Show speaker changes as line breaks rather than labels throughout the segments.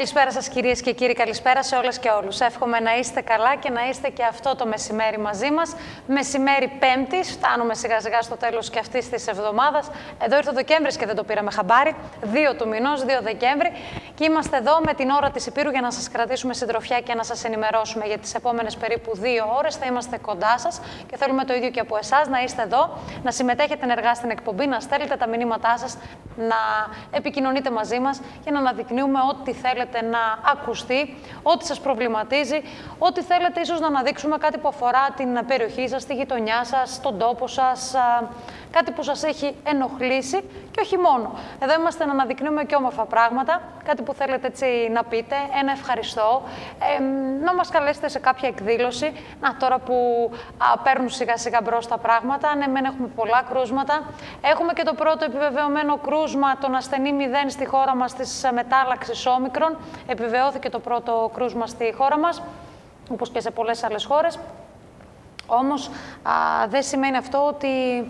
Καλησπέρα σας κυρίες και κύριοι, καλησπέρα σε όλες και όλους. Εύχομαι να είστε καλά και να είστε και αυτό το μεσημέρι μαζί μας. Μεσημέρι Πέμπτης, φτάνουμε σιγά σιγά στο τέλος και αυτής της εβδομάδας. Εδώ ήρθε ο Δεκέμβρης και δεν το πήραμε χαμπάρι. 2 του μηνός, 2 Δεκέμβρη. Και είμαστε εδώ με την ώρα της Υπήρου για να σας κρατήσουμε συντροφιά και να σας ενημερώσουμε για τις επόμενες περίπου 2 ώρες. Θα είμαστε κοντά σας και θέλουμε το ίδιο και από εσάς να είστε εδώ, να συμμετέχετε ενεργά στην εκπομπή, να στέλνετε τα μηνύματά σας, να επικοινωνείτε μαζί μας και να αναδεικνύουμε ό,τι θέλετε θέλετε να ακουστεί, ό,τι σας προβληματίζει, ό,τι θέλετε ίσως να αναδείξουμε κάτι που αφορά την περιοχή σας, τη γειτονιά σας, τον τόπο σας, κάτι που σας έχει ενοχλήσει και όχι μόνο. Εδώ είμαστε να αναδεικνύουμε και όμορφα πράγματα, κάτι που θέλετε έτσι να πείτε, ένα ευχαριστώ, ε, να μας καλέσετε σε κάποια εκδήλωση. Να, τώρα που α, παίρνουν σιγά σιγά μπρος τα πράγματα, ναι, μεν έχουμε πολλά κρούσματα. Έχουμε και το πρώτο επιβεβαιωμένο κρούσμα, τον ασθενή 0 στη χώρα μας της μετάλλαξης όμικρον. Επιβεβαιώθηκε το πρώτο κρούσμα στη χώρα μας, όπως και σε πολλές άλλες χώρες. Όμως δεν σημαίνει αυτό ότι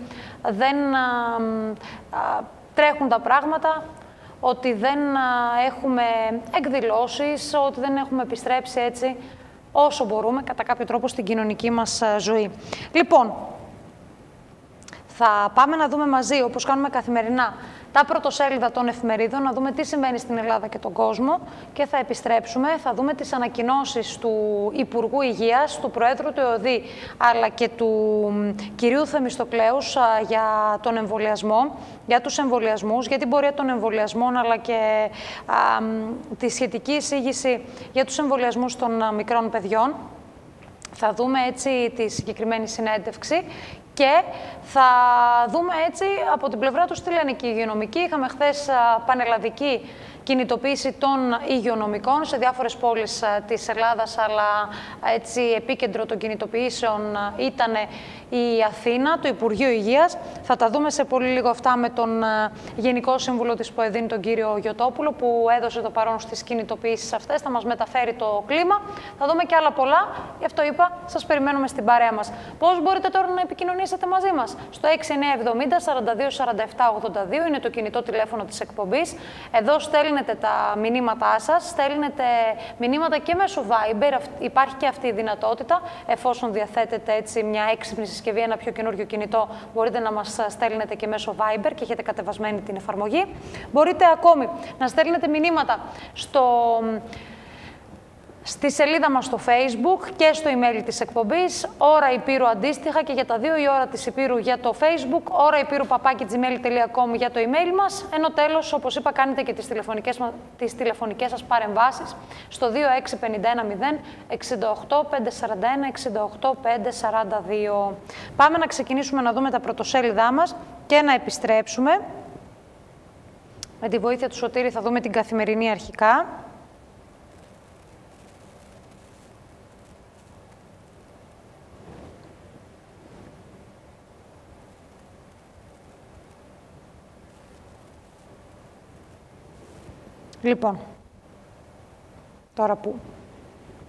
δεν τρέχουν τα πράγματα, ότι δεν έχουμε εκδηλώσεις, ότι δεν έχουμε επιστρέψει έτσι όσο μπορούμε κατά κάποιο τρόπο στην κοινωνική μας ζωή. Λοιπόν, θα πάμε να δούμε μαζί, όπως κάνουμε καθημερινά, τα πρωτοσέλιδα των εφημερίδων, να δούμε τι συμβαίνει στην Ελλάδα και τον κόσμο και θα επιστρέψουμε. Θα δούμε τις ανακοινώσεις του Υπουργού Υγείας, του Προέδρου του ΕΟΔΗ, αλλά και του κυρίου Θεμιστοκλέους για τον εμβολιασμό, για τους εμβολιασμούς, για την πορεία των εμβολιασμών, αλλά και α, τη σχετική εισήγηση για τους εμβολιασμούς των μικρών παιδιών. Θα δούμε έτσι τη συγκεκριμένη συνέντευξη και θα δούμε έτσι από την πλευρά τους τι λένε και οι υγειονομικοί. Είχαμε χθες πανελλαδική κινητοποίηση των υγειονομικών σε διάφορες πόλεις της Ελλάδας, αλλά έτσι επίκεντρο των κινητοποιήσεων ήταν η Αθήνα, το Υπουργείο Υγείας. Θα τα δούμε σε πολύ λίγο αυτά με τον Γενικό Σύμβουλο της ΠΟΕΔΗΝ, τον κύριο Γιωτόπουλο, που έδωσε το παρόν στις κινητοποιήσεις αυτές. Θα μας μεταφέρει το κλίμα. Θα δούμε και άλλα πολλά. Γι' αυτό είπα, σας περιμένουμε στην παρέα μας. Πώς μπορείτε τώρα να επικοινωνήσετε μαζί μας; Στο 6970 42 47 82 είναι το κινητό τηλέφωνο της εκπομπής. Εδώ στέλνετε τα μηνύματά σας, στέλνετε μηνύματα και μέσω Viber. Υπάρχει και αυτή η δυνατότητα, εφόσον διαθέτετε έτσι μια έξυπνη συσκευή, ένα πιο καινούριο κινητό, μπορείτε να μας στέλνετε και μέσω Viber και έχετε κατεβασμένη την εφαρμογή. Μπορείτε ακόμη να στέλνετε μηνύματα στο στη σελίδα μας στο Facebook και στο email της εκπομπής, ώρα Υπήρου αντίστοιχα και για τα δύο η ώρα της Υπήρου για το Facebook, ώρα Υπήρου παπάκι.gmail.com για το email μας, ενώ τέλος, όπως είπα, κάνετε και τις τηλεφωνικές, τις τηλεφωνικές σας παρεμβάσεις στο 26510 68 541 68 542. Πάμε να ξεκινήσουμε να δούμε τα πρωτοσέλιδά μας και να επιστρέψουμε. Με τη βοήθεια του Σωτήρη θα δούμε την καθημερινή αρχικά. Λοιπόν, τώρα που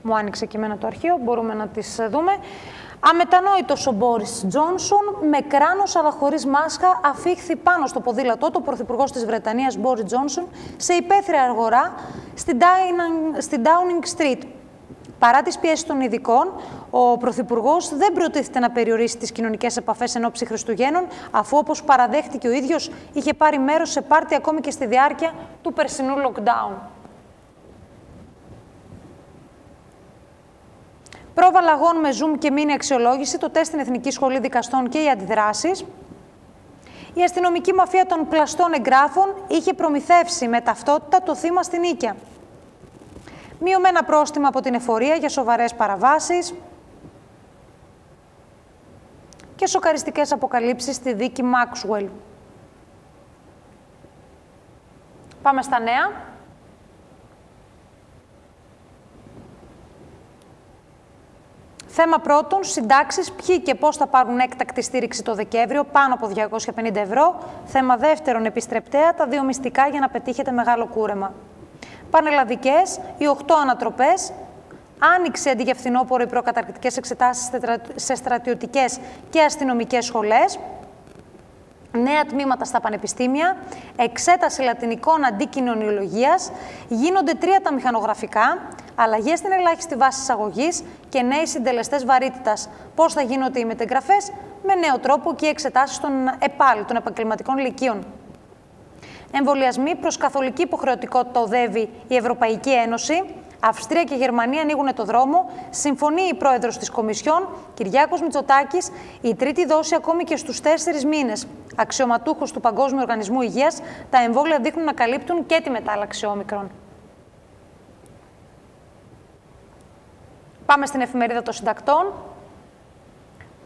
μου άνοιξε και εμένα το αρχείο, μπορούμε να τις δούμε. Αμετανόητος ο Μπόρις Τζόνσον, με κράνος αλλά χωρίς μάσκα, αφήχθη πάνω στο ποδήλατό του ο πρωθυπουργός της Βρετανίας Μπόρις Τζόνσον σε υπαίθρια αγορά στην Downing Street. Παρά τις πιέσεις των ειδικών, ο Πρωθυπουργός δεν προτίθεται να περιορίσει τις κοινωνικές επαφές εν ώψη Χριστουγέννων, αφού όπως παραδέχτηκε ο ίδιος είχε πάρει μέρος σε πάρτι ακόμη και στη διάρκεια του περσινού lockdown. Πρόβα λαγών με Zoom και μήνυ αξιολόγηση, το τεστ στην Εθνική Σχολή Δικαστών και οι αντιδράσεις. Η αστυνομική μαφία των πλαστών εγγράφων είχε προμηθεύσει με ταυτότητα το θύμα στην Ίκαια μειωμένα πρόστιμα από την εφορία για σοβαρές παραβάσεις και σοκαριστικές αποκαλύψεις στη δίκη Maxwell. Πάμε στα νέα. Θέμα πρώτον, συντάξεις, ποιοι και πώς θα πάρουν έκτακτη στήριξη το Δεκέμβριο, πάνω από 250 ευρώ. Θέμα δεύτερον, επιστρεπτέα, τα δύο μυστικά για να πετύχετε μεγάλο κούρεμα πανελλαδικές, οι 8 ανατροπές, άνοιξε αντί για φθινόπωρο οι προκαταρκτικές εξετάσεις σε στρατιωτικές και αστυνομικές σχολές, νέα τμήματα στα πανεπιστήμια, εξέταση λατινικών αντί γίνονται τρία τα μηχανογραφικά, αλλαγές στην ελάχιστη βάση εισαγωγής και νέοι συντελεστές βαρύτητας. Πώς θα γίνονται οι μετεγγραφέ, με νέο τρόπο και εξετάσεις των ΕΠΑΛ, των επαγγελματικών λυκείων. Εμβολιασμοί προς καθολική υποχρεωτικότητα οδεύει η Ευρωπαϊκή Ένωση. Αυστρία και Γερμανία ανοίγουν το δρόμο. Συμφωνεί η πρόεδρος της Κομισιόν, Κυριάκος Μητσοτάκης, η τρίτη δόση ακόμη και στους τέσσερις μήνες. Αξιωματούχος του Παγκόσμιου Οργανισμού Υγείας, τα εμβόλια δείχνουν να καλύπτουν και τη μετάλλαξη όμικρον. Πάμε στην εφημερίδα των συντακτών.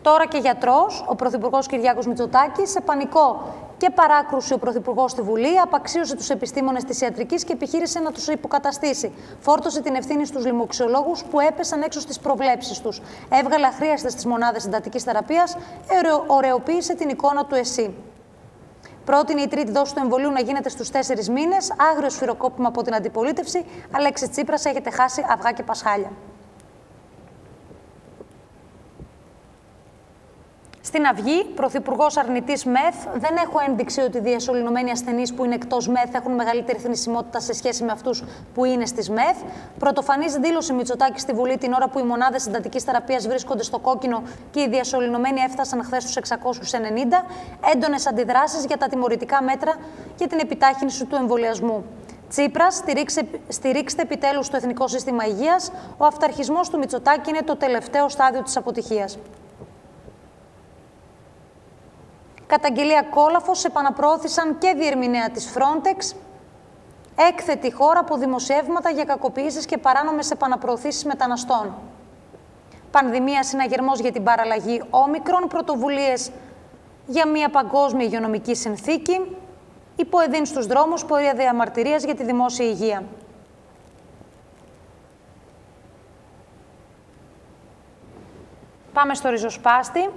Τώρα και γιατρός, ο Πρωθυπουργός Κυριάκος Μητσοτάκης, σε πανικό και παράκρουση ο Πρωθυπουργός στη Βουλή, απαξίωσε τους επιστήμονες της ιατρικής και επιχείρησε να τους υποκαταστήσει. Φόρτωσε την ευθύνη στους λοιμοξιολόγους που έπεσαν έξω στις προβλέψεις τους. Έβγαλε αχρίαστες στι μονάδες εντατική θεραπείας, ωρεοποίησε την εικόνα του ΕΣΥ. Πρότεινε η τρίτη δόση του εμβολίου να γίνεται στους τέσσερις μήνες, άγριο σφυροκόπημα από την αντιπολίτευση. Αλέξη Τσίπρας, έχετε χάσει αυγά και πασχάλια. Στην Αυγή, πρωθυπουργός αρνητής ΜΕΘ, δεν έχω ένδειξη ότι οι διασωληνωμένοι ασθενείς που είναι εκτός ΜΕΘ έχουν μεγαλύτερη θνησιμότητα σε σχέση με αυτούς που είναι στις ΜΕΘ. Πρωτοφανής δήλωση Μητσοτάκης στη Βουλή την ώρα που οι μονάδες εντατική θεραπείας βρίσκονται στο κόκκινο και οι διασωληνωμένοι έφτασαν χθες στους 690. Έντονες αντιδράσεις για τα τιμωρητικά μέτρα για την επιτάχυνση του εμβολιασμού. Τσίπρας, στηρίξτε επιτέλους το Εθνικό Σύστημα Υγείας. Ο αυταρχισμός του Μητσοτάκη είναι το τελευταίο στάδιο της αποτυχίας. Καταγγελία Κόλαφος επαναπροώθησαν και διερμηνέα της Frontex, έκθετη χώρα από δημοσιεύματα για κακοποιήσεις και παράνομες επαναπροωθήσεις μεταναστών. Πανδημία συναγερμός για την παραλλαγή όμικρον, πρωτοβουλίες για μια παγκόσμια υγειονομική συνθήκη, υποεδίν στους δρόμους, πορεία διαμαρτυρίας για τη δημόσια υγεία. Πάμε στο ριζοσπάστη.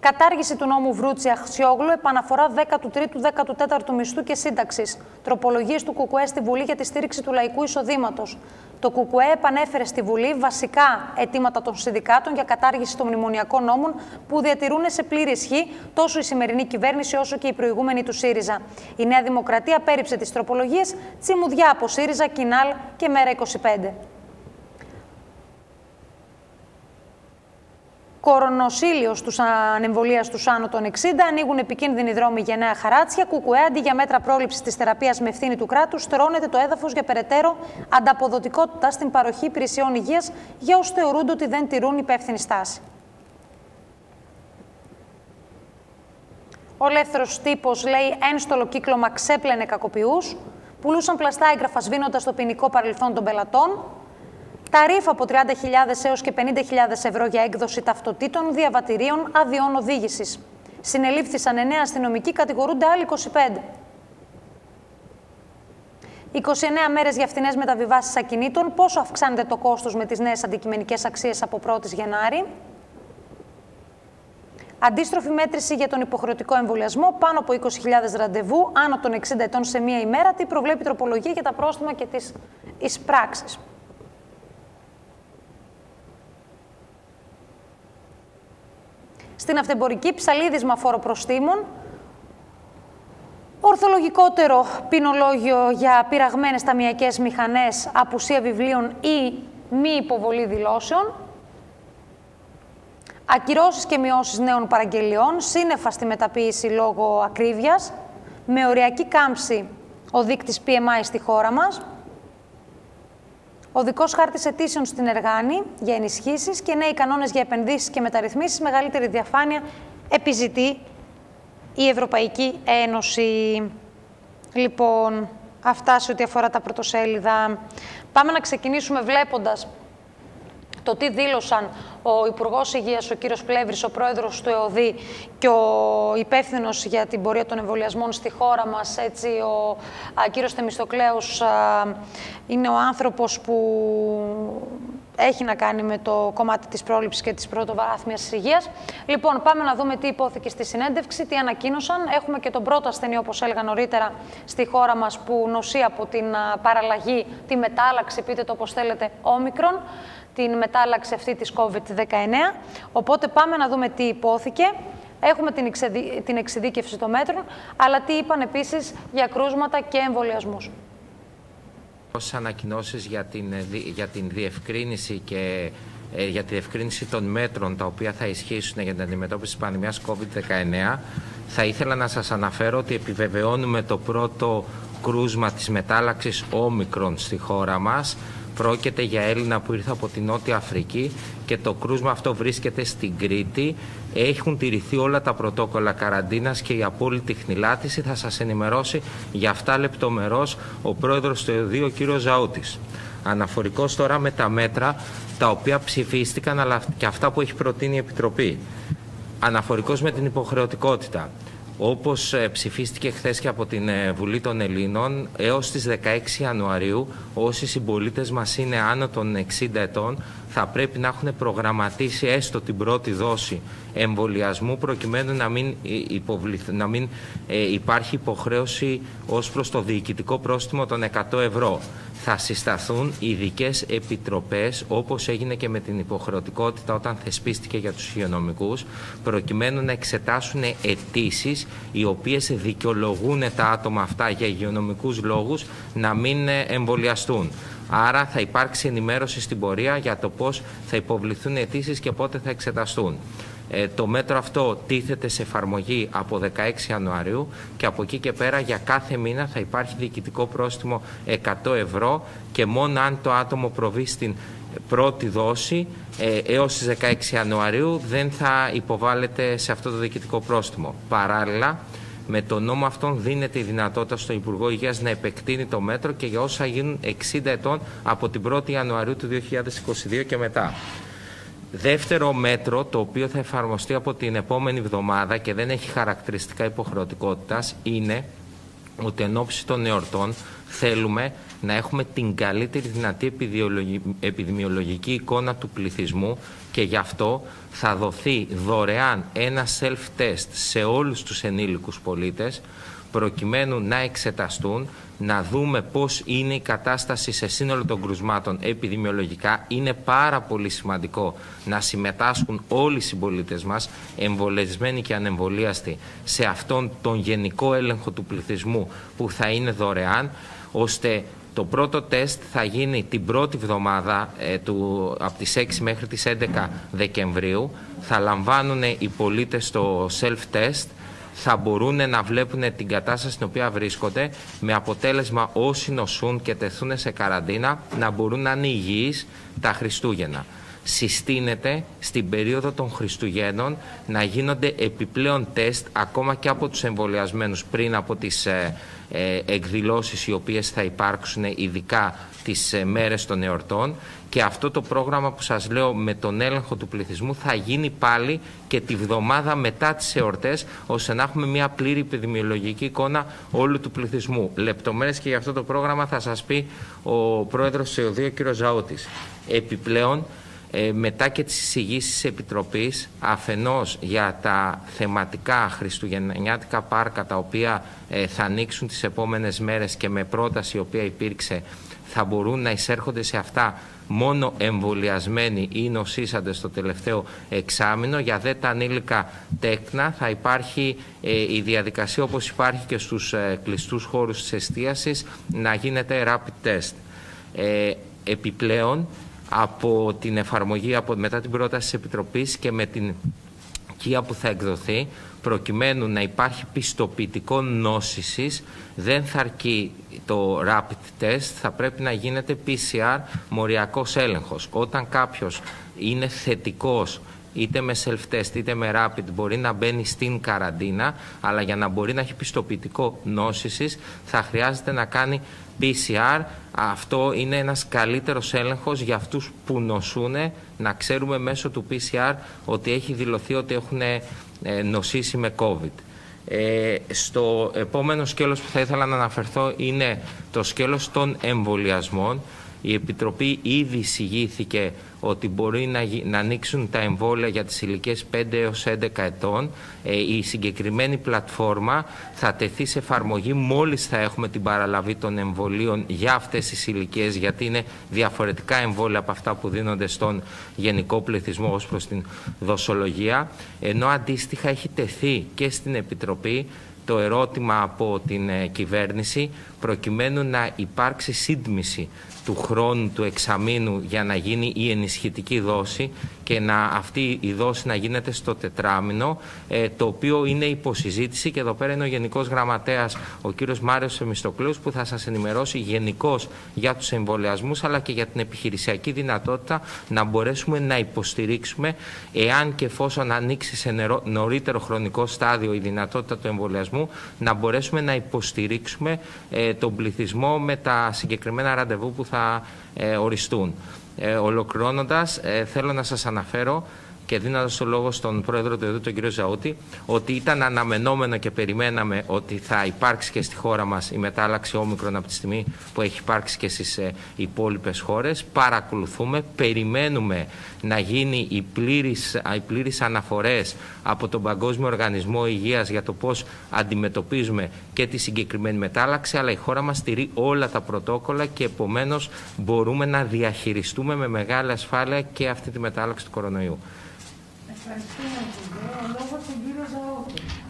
Κατάργηση του νόμου Βρούτσι Αξιόγλου, επαναφορά 13ου-14ου μισθού και σύνταξης. Τροπολογίες του ΚΚΕ στη Βουλή για τη στήριξη του λαϊκού εισοδήματος. Το ΚΚΕ επανέφερε στη Βουλή βασικά αιτήματα των συνδικάτων για κατάργηση των μνημονιακών νόμων που διατηρούν σε πλήρη ισχύ τόσο η σημερινή κυβέρνηση όσο και η προηγούμενη του ΣΥΡΙΖΑ. Η Νέα Δημοκρατία πέριψε τις τροπολογίες, τσιμουδιά από ΣΥΡΙΖΑ, Κινάλ και Μέρα 25. Κορονοσύλιο στους ανεμβολίας του άνω των 60, ανοίγουν επικίνδυνοι δρόμοι για νέα χαράτσια. Κουκουέ, αντί για μέτρα πρόληψης της θεραπείας με ευθύνη του κράτους, στρώνεται το έδαφος για περαιτέρω ανταποδοτικότητα στην παροχή υπηρεσιών υγείας για όσους θεωρούνται ότι δεν τηρούν υπεύθυνη στάση. Ο ελεύθερος τύπος λέει ένστολο κύκλωμα ξέπλαινε κακοποιούς. Πουλούσαν πλαστά έγγραφα σβήνοντας το ποινικό παρελθόν των πελατών. Ταρίφ από 30.000 έως και 50.000 ευρώ για έκδοση ταυτοτήτων διαβατηρίων αδειών οδήγησης. Συνελήφθησαν 9 αστυνομικοί, κατηγορούνται άλλοι 25. 29 μέρες για φθηνές μεταβιβάσεις ακινήτων. Πόσο αυξάνεται το κόστος με τις νέες αντικειμενικές αξίες από 1η Γενάρη; Αντίστροφη μέτρηση για τον υποχρεωτικό εμβολιασμό, πάνω από 20.000 ραντεβού, άνω των 60 ετών σε μία ημέρα. Τι προβλέπει τροπολογία για τα πρόστιμα και τις εισπράξεις; Στην αυτεμπορική ψαλίδισμα φοροπροστήμων, ορθολογικότερο ποινολόγιο για πειραγμένες ταμιακές μηχανές, απουσία βιβλίων ή μη υποβολή δηλώσεων, ακυρώσεις και μειώσεις νέων παραγγελιών, σύννεφα στη μεταποίηση λόγω ακρίβειας, με οριακή κάμψη ο δείκτης PMI στη χώρα μας, Οδικό χάρτης αιτήσεων στην Εργάνη για ενισχύσεις και νέοι κανόνες για επενδύσεις και μεταρρυθμίσεις. Μεγαλύτερη διαφάνεια επιζητεί η Ευρωπαϊκή Ένωση. Λοιπόν, αυτά σε ό,τι αφορά τα πρωτοσέλιδα. Πάμε να ξεκινήσουμε βλέποντας το τι δήλωσαν ο Υπουργός Υγείας, ο κύριος Πλεύρης, ο πρόεδρος του ΕΟΔΗ και ο υπεύθυνος για την πορεία των εμβολιασμών στη χώρα μας, έτσι, ο κύριος Θεμιστοκλέους, είναι ο άνθρωπος που έχει να κάνει με το κομμάτι της πρόληψης και της πρωτοβάθμιας υγείας. Λοιπόν, πάμε να δούμε τι υπόθηκε στη συνέντευξη, τι ανακοίνωσαν. Έχουμε και τον πρώτο ασθενή, όπως έλεγα νωρίτερα, στη χώρα μας που νοσεί από την παραλλαγή, τη μετάλλαξη, πείτε το όπως θέλετε, όμικρον την μετάλλαξη αυτή της COVID-19. Οπότε πάμε να δούμε τι υπόθηκε. Έχουμε την, την εξειδίκευση των μέτρων, αλλά τι είπαν επίσης για κρούσματα και εμβολιασμούς.
Όσες ανακοινώσεις για την, για την διευκρίνηση και ε, για τη διευκρίνηση των μέτρων τα οποία θα ισχύσουν για την αντιμετώπιση της πανδημίας COVID-19 θα ήθελα να σας αναφέρω ότι επιβεβαιώνουμε το πρώτο κρούσμα της μετάλλαξης όμικρον στη χώρα μας Πρόκειται για Έλληνα που ήρθε από την Νότια Αφρική και το κρούσμα αυτό βρίσκεται στην Κρήτη. Έχουν τηρηθεί όλα τα πρωτόκολλα καραντίνας και η απόλυτη χνηλάτιση θα σας ενημερώσει για αυτά λεπτομερώς ο πρόεδρος του ΕΟΔΙ, ο κύριος Ζαούτης. Αναφορικός τώρα με τα μέτρα τα οποία ψηφίστηκαν αλλά και αυτά που έχει προτείνει η Επιτροπή. Αναφορικός με την υποχρεωτικότητα. Όπως ε, ψηφίστηκε χθες και από την ε, Βουλή των Ελλήνων, έως τις 16 Ιανουαρίου όσοι συμπολίτες μας είναι άνω των 60 ετών θα πρέπει να έχουν προγραμματίσει έστω την πρώτη δόση εμβολιασμού προκειμένου να μην, να μην ε, υπάρχει υποχρέωση ως προς το διοικητικό πρόστιμο των 100 ευρώ. Θα συσταθούν ειδικές επιτροπές όπως έγινε και με την υποχρεωτικότητα όταν θεσπίστηκε για τους υγειονομικούς προκειμένου να εξετάσουν αιτήσεις οι οποίες δικαιολογούν τα άτομα αυτά για υγειονομικούς λόγους να μην ε, εμβολιαστούν. Άρα θα υπάρξει ενημέρωση στην πορεία για το πώς θα υποβληθούν αιτήσεις και πότε θα εξεταστούν. Ε, το μέτρο αυτό τίθεται σε εφαρμογή από 16 Ιανουαρίου και από εκεί και πέρα για κάθε μήνα θα υπάρχει διοικητικό πρόστιμο 100 ευρώ και μόνο αν το άτομο προβεί στην πρώτη δόση ε, έως τις 16 Ιανουαρίου δεν θα υποβάλλεται σε αυτό το διοικητικό πρόστιμο. Παράλληλα, με τον νόμο αυτόν δίνεται η δυνατότητα στον Υπουργό Υγείας να επεκτείνει το μέτρο και για όσα γίνουν 60 ετών από την 1η Ιανουαρίου του 2022 και μετά. Δεύτερο μέτρο, το οποίο θα εφαρμοστεί από την επόμενη εβδομάδα και δεν έχει χαρακτηριστικά υποχρεωτικότητας, είναι ότι εν ώψη των εορτών θέλουμε να έχουμε την καλύτερη δυνατή επιδημιολογική εικόνα του πληθυσμού και γι' αυτό θα δοθεί δωρεάν ένα self-test σε όλους τους ενήλικους πολίτες προκειμένου να εξεταστούν, να δούμε πώς είναι η κατάσταση σε σύνολο των κρουσμάτων επιδημιολογικά. Είναι πάρα πολύ σημαντικό να συμμετάσχουν όλοι οι συμπολίτες μας, εμβολιασμένοι και ανεμβολίαστοι, σε αυτόν τον γενικό έλεγχο του πληθυσμού που θα είναι δωρεάν, ώστε το πρώτο τεστ θα γίνει την πρώτη βδομάδα ε, του, από τις 6 μέχρι τις 11 Δεκεμβρίου. Θα λαμβάνουν οι πολίτες το self-test θα μπορούν να βλέπουν την κατάσταση στην οποία βρίσκονται με αποτέλεσμα όσοι νοσούν και τεθούν σε καραντίνα να μπορούν να είναι υγιείς τα Χριστούγεννα. Συστήνεται στην περίοδο των Χριστουγέννων να γίνονται επιπλέον τεστ ακόμα και από τους εμβολιασμένους πριν από τις ε, ε, εκδηλώσεις οι οποίες θα υπάρξουν ειδικά τις ε, μέρες των εορτών και αυτό το πρόγραμμα που σας λέω με τον έλεγχο του πληθυσμού θα γίνει πάλι και τη βδομάδα μετά τις εορτές ώστε να έχουμε μια πλήρη επιδημιολογική εικόνα όλου του πληθυσμού. Λεπτομέρειες και για αυτό το πρόγραμμα θα σας πει ο πρόεδρος του ΕΟΔΙΟ κ. Ζαούτης. Επιπλέον ε, μετά και τις εισηγήσεις Επιτροπής αφενός για τα θεματικά χριστουγεννιάτικα πάρκα τα οποία ε, θα ανοίξουν τις επόμενες μέρες και με πρόταση η οποία υπήρξε θα μπορούν να εισέρχονται σε αυτά μόνο εμβολιασμένοι ή νοσήσαντες στο τελευταίο εξάμεινο. Για δε τα ανήλικα τέκνα θα υπάρχει ε, η διαδικασία όπως υπάρχει και στους ε, κλειστούς χώρους της εστίασης να γίνεται rapid test. Ε, επιπλέον από την εφαρμογή από, μετά την πρόταση της Επιτροπής και με την κία που θα εκδοθεί προκειμένου να υπάρχει πιστοποιητικό νόσησης δεν θα αρκεί το rapid test, θα πρέπει να γίνεται PCR μοριακός έλεγχος. Όταν κάποιος είναι θετικός είτε με self-test είτε με rapid μπορεί να μπαίνει στην καραντίνα, αλλά για να μπορεί να έχει πιστοποιητικό νόσησης θα χρειάζεται να κάνει PCR. Αυτό είναι ένας καλύτερος έλεγχος για αυτούς που νοσούν, να ξέρουμε μέσω του PCR ότι έχει δηλωθεί ότι έχουν ε, νοσήσει με COVID. Ε, στο επόμενο σκέλος που θα ήθελα να αναφερθώ είναι το σκέλος των εμβολιασμών. Η Επιτροπή ήδη εισηγήθηκε ότι μπορεί να, να ανοίξουν τα εμβόλια για τις ηλικίες 5 έως 11 ετών. Ε, η συγκεκριμένη πλατφόρμα θα τεθεί σε εφαρμογή μόλις θα έχουμε την παραλαβή των εμβολίων για αυτές τις ηλικίες, γιατί είναι διαφορετικά εμβόλια από αυτά που δίνονται στον γενικό πληθυσμό ως προς την δοσολογία. Ενώ αντίστοιχα έχει τεθεί και στην Επιτροπή το ερώτημα από την ε, κυβέρνηση προκειμένου να υπάρξει σύντμηση του χρόνου του εξαμήνου για να γίνει η ενισχυτική δόση και να αυτή η δόση να γίνεται στο τετράμινο, ε, το οποίο είναι υποσυζήτηση και εδώ πέρα είναι ο Γενικός Γραμματέας, ο κύριος Μάριος Εμιστοκλούς, που θα σας ενημερώσει γενικώς για τους εμβολιασμούς, αλλά και για την επιχειρησιακή δυνατότητα να μπορέσουμε να υποστηρίξουμε, εάν και εφόσον ανοίξει σε νωρίτερο χρονικό στάδιο η δυνατότητα του εμβολιασμού, να μπορέσουμε να υποστηρίξουμε ε, τον πληθυσμό με τα συγκεκριμένα ραντεβού που θα ε, οριστούν. Ε, ολοκληρώνοντας, ε, θέλω να σας αναφέρω και δίνοντας το λόγο στον πρόεδρο του ΕΔΟΥ, τον κύριο Ζαούτη, ότι ήταν αναμενόμενο και περιμέναμε ότι θα υπάρξει και στη χώρα μας η μετάλλαξη όμικρον από τη στιγμή που έχει υπάρξει και στις ε, υπόλοιπες χώρες. Παρακολουθούμε, περιμένουμε να γίνει οι πλήρεις αναφορές από τον Παγκόσμιο Οργανισμό Υγείας για το πώς αντιμετωπίζουμε και τη συγκεκριμένη μετάλλαξη, αλλά η χώρα μας στηρεί όλα τα πρωτόκολλα και επομένως μπορούμε να διαχειριστούμε με μεγάλη ασφάλεια και αυτή τη μετάλλαξη του κορονοϊού.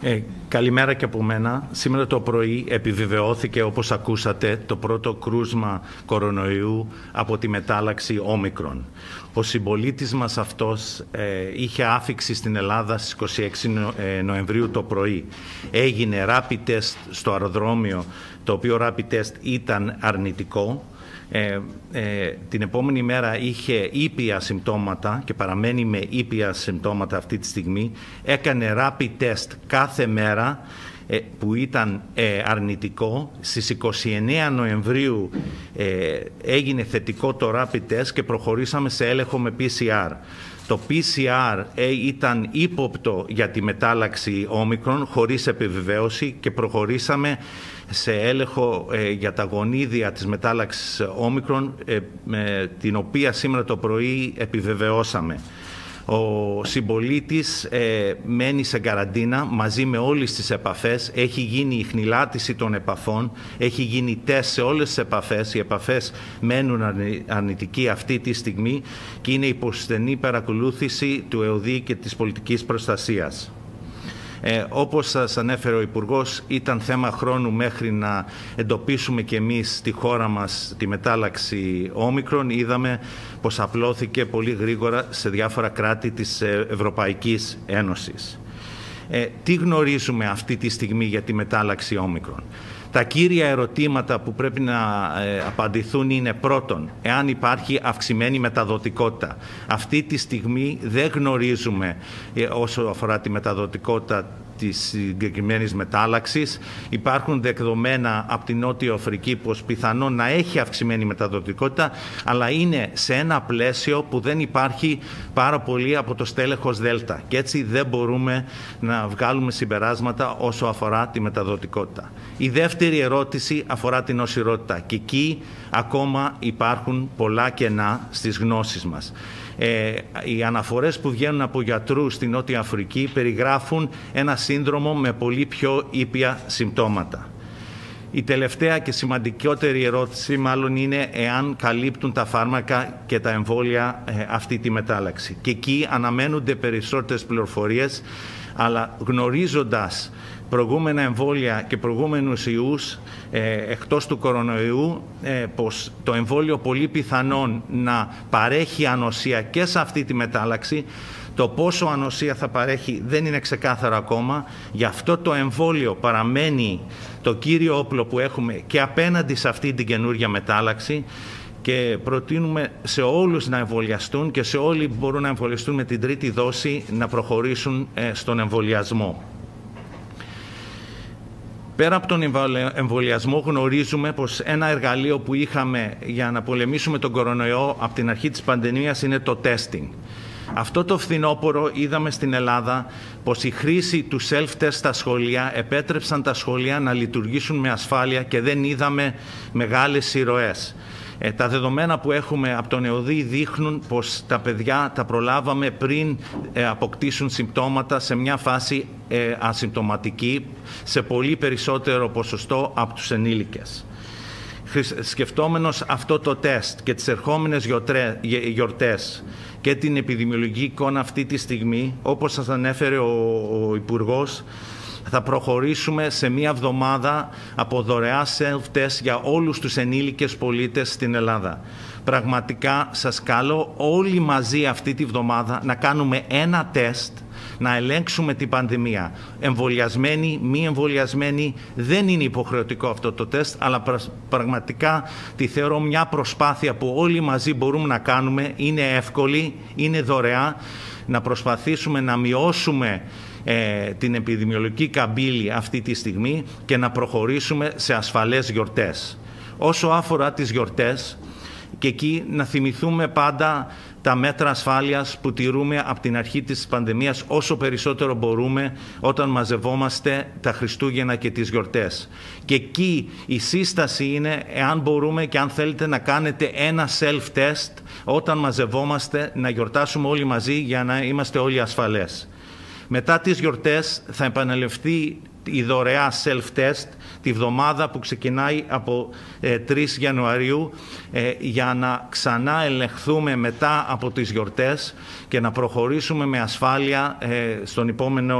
Ε, καλημέρα και από μένα. Σήμερα το πρωί επιβεβαιώθηκε, όπως ακούσατε, το πρώτο κρούσμα κορονοϊού από τη μετάλλαξη όμικρον. Ο συμπολίτης μας αυτός ε, είχε άφηξη στην Ελλάδα στις 26 ε, Νοεμβρίου το πρωί. Έγινε rapid test στο αεροδρόμιο, το οποίο rapid test ήταν αρνητικό ε, ε, την επόμενη μέρα είχε ήπια συμπτώματα και παραμένει με ήπια συμπτώματα αυτή τη στιγμή. Έκανε rapid test κάθε μέρα ε, που ήταν ε, αρνητικό. Στις 29 Νοεμβρίου έγινε θετικό το rapid test και προχωρήσαμε σε έλεγχο με PCR. Το PCR ήταν ύποπτο για τη μετάλλαξη όμικρον χωρίς επιβεβαίωση και προχωρήσαμε σε έλεγχο ε, για τα γονίδια της μετάλλαξης όμικρον, ε, την οποία σήμερα το πρωί επιβεβαιώσαμε. Ο συμπολίτης ε, μένει σε καραντίνα μαζί με όλες τις επαφές. Έχει γίνει η χνηλάτιση των επαφών, έχει γίνει τεστ σε όλες τις επαφές. Οι επαφές μένουν αρνητικοί αυτή τη στιγμή και είναι υποστενή παρακολούθηση του ΕΟΔΗ και της πολιτικής προστασίας. Ε, όπως σας ανέφερε ο Υπουργός, ήταν θέμα χρόνου μέχρι να εντοπίσουμε και εμείς στη χώρα μας τη μετάλλαξη όμικρον. Είδαμε πως απλώθηκε πολύ γρήγορα σε διάφορα κράτη της ε, Ευρωπαϊκής Ένωσης. Ε, τι γνωρίζουμε αυτή τη στιγμή για τη μετάλλαξη όμικρον; Τα κύρια ερωτήματα που πρέπει να ε, απαντηθούν είναι πρώτον, εάν υπάρχει αυξημένη μεταδοτικότητα. Αυτή τη στιγμή δεν γνωρίζουμε ε, όσο αφορά τη μεταδοτικότητα της συγκεκριμένης μετάλλαξης. Υπάρχουν δεκδομένα από την Νότια Αφρική πως πιθανόν να έχει αυξημένη μεταδοτικότητα, αλλά είναι σε ένα πλαίσιο που δεν υπάρχει πάρα πολύ από το στέλεχος Δέλτα. Και έτσι δεν μπορούμε να βγάλουμε συμπεράσματα όσο αφορά τη μεταδοτικότητα. Η δεύτερη ερώτηση αφορά την οσιρότητα και εκεί ακόμα υπάρχουν πολλά κενά στις γνώσεις μας. Ε, οι αναφορές που βγαίνουν από γιατρούς στην Νότια Αφρική περιγράφουν ένα σύνδρομο με πολύ πιο ήπια συμπτώματα. Η τελευταία και σημαντικότερη ερώτηση μάλλον είναι εάν καλύπτουν τα φάρμακα και τα εμβόλια ε, αυτή τη μετάλλαξη. Και εκεί αναμένονται περισσότερες πληροφορίες, αλλά γνωρίζοντας προηγούμενα εμβόλια και προηγούμενους ιούς ε, εκτός του κορονοϊού ε, πως το εμβόλιο πολύ πιθανόν να παρέχει ανοσία και σε αυτή τη μετάλλαξη το πόσο ανοσία θα παρέχει δεν είναι ξεκάθαρο ακόμα. Γι' αυτό το εμβόλιο παραμένει το κύριο όπλο που έχουμε και απέναντι σε αυτή την καινούργια μετάλλαξη και προτείνουμε σε όλους να εμβολιαστούν και σε όλοι που μπορούν να εμβολιαστούν με την τρίτη δόση να προχωρήσουν ε, στον εμβολιασμό. Πέρα από τον εμβολιασμό γνωρίζουμε πως ένα εργαλείο που είχαμε για να πολεμήσουμε τον κορονοϊό από την αρχή της πανδημίας είναι το testing. Αυτό το φθινόπωρο είδαμε στην Ελλάδα πως η χρήση του self-test στα σχολεία επέτρεψαν τα σχολεία να λειτουργήσουν με ασφάλεια και δεν είδαμε μεγάλες σειροές. Ε, τα δεδομένα που έχουμε από τον ΕΟΔΗ δείχνουν πως τα παιδιά τα προλάβαμε πριν ε, αποκτήσουν συμπτώματα σε μια φάση ε, ασυμπτωματική σε πολύ περισσότερο ποσοστό από τους ενήλικες. Σκεφτόμενος αυτό το τεστ και τις ερχόμενες γιορτές και την επιδημιολογική εικόνα αυτή τη στιγμή, όπως σας ανέφερε ο, ο Υπουργός, θα προχωρήσουμε σε μία εβδομάδα από δωρεά self-test για όλους τους ενήλικες πολίτες στην Ελλάδα. Πραγματικά σας καλώ όλοι μαζί αυτή τη βδομάδα να κάνουμε ένα τεστ να ελέγξουμε την πανδημία. Εμβολιασμένοι, μη εμβολιασμένοι, δεν είναι υποχρεωτικό αυτό το τεστ, αλλά πραγματικά τη θεωρώ μια προσπάθεια που όλοι μαζί μπορούμε να κάνουμε. Είναι εύκολη, είναι δωρεά, να προσπαθήσουμε να μειώσουμε ε, την επιδημιολογική καμπύλη αυτή τη στιγμή και να προχωρήσουμε σε ασφαλές γιορτές. Όσο αφορά τις γιορτές, και εκεί να θυμηθούμε πάντα τα μέτρα ασφάλειας που τηρούμε από την αρχή της πανδημίας όσο περισσότερο μπορούμε όταν μαζευόμαστε τα Χριστούγεννα και τις γιορτές. Και εκεί η σύσταση είναι εάν μπορούμε και αν θέλετε να κάνετε ένα self-test όταν μαζευόμαστε να γιορτάσουμε όλοι μαζί για να είμαστε όλοι ασφαλές. Μετά τις γιορτές θα επαναληφθεί η δωρεά self-test τη βδομάδα που ξεκινάει από 3 ε, Ιανουαρίου ε, για να ξανά ελεγχθούμε μετά από τις γιορτές και να προχωρήσουμε με ασφάλεια ε, στον επόμενο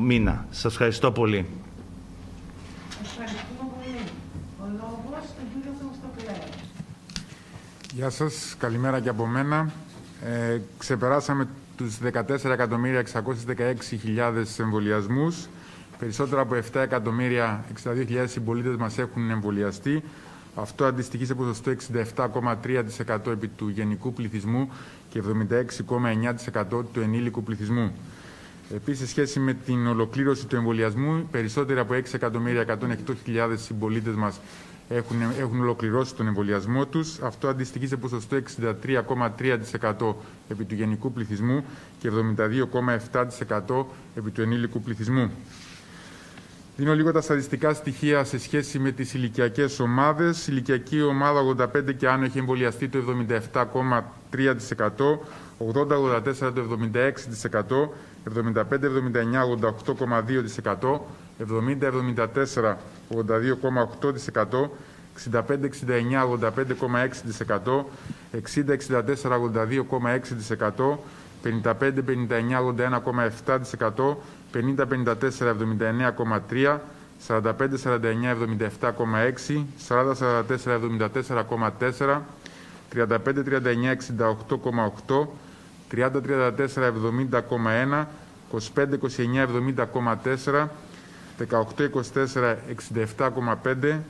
μήνα. Σας ευχαριστώ πολύ.
Γεια σας, καλημέρα και από μένα. Ε, ξεπεράσαμε τους 14.616.000 εμβολιασμούς. Περισσότερα από 7.062.000 συμπολίτες μας έχουν εμβολιαστεί. Αυτό αντιστοιχεί σε ποσοστό 67,3% επί του γενικού πληθυσμού και 76,9% του ενήλικου πληθυσμού. Επίσης, σε σχέση με την ολοκλήρωση του εμβολιασμού, περισσότεροι από 6.108.000 συμπολίτες μας έχουν, έχουν ολοκληρώσει τον εμβολιασμό τους. Αυτό αντιστοιχεί σε ποσοστό 63,3% επί του γενικού πληθυσμού και 72,7% επί του ενήλικου πληθυσμού. Δίνω λίγο τα στατιστικά στοιχεία σε σχέση με τις ηλικιακές ομάδες. Η ηλικιακή ομάδα 85 και άνω έχει εμβολιαστεί το 77,3%, 80-84 το 76%, 75-79 88,2%, 70-74 82,8%, 65-69 85,6%, 60-64 82,6%, 55-59 81,7%, 50-54 79,3%, 45-49 77,6%, 40-44 74,4%, 35-39 68,8%, 30-34 70,1%, 25-29 70,4%, 18-24 67,5,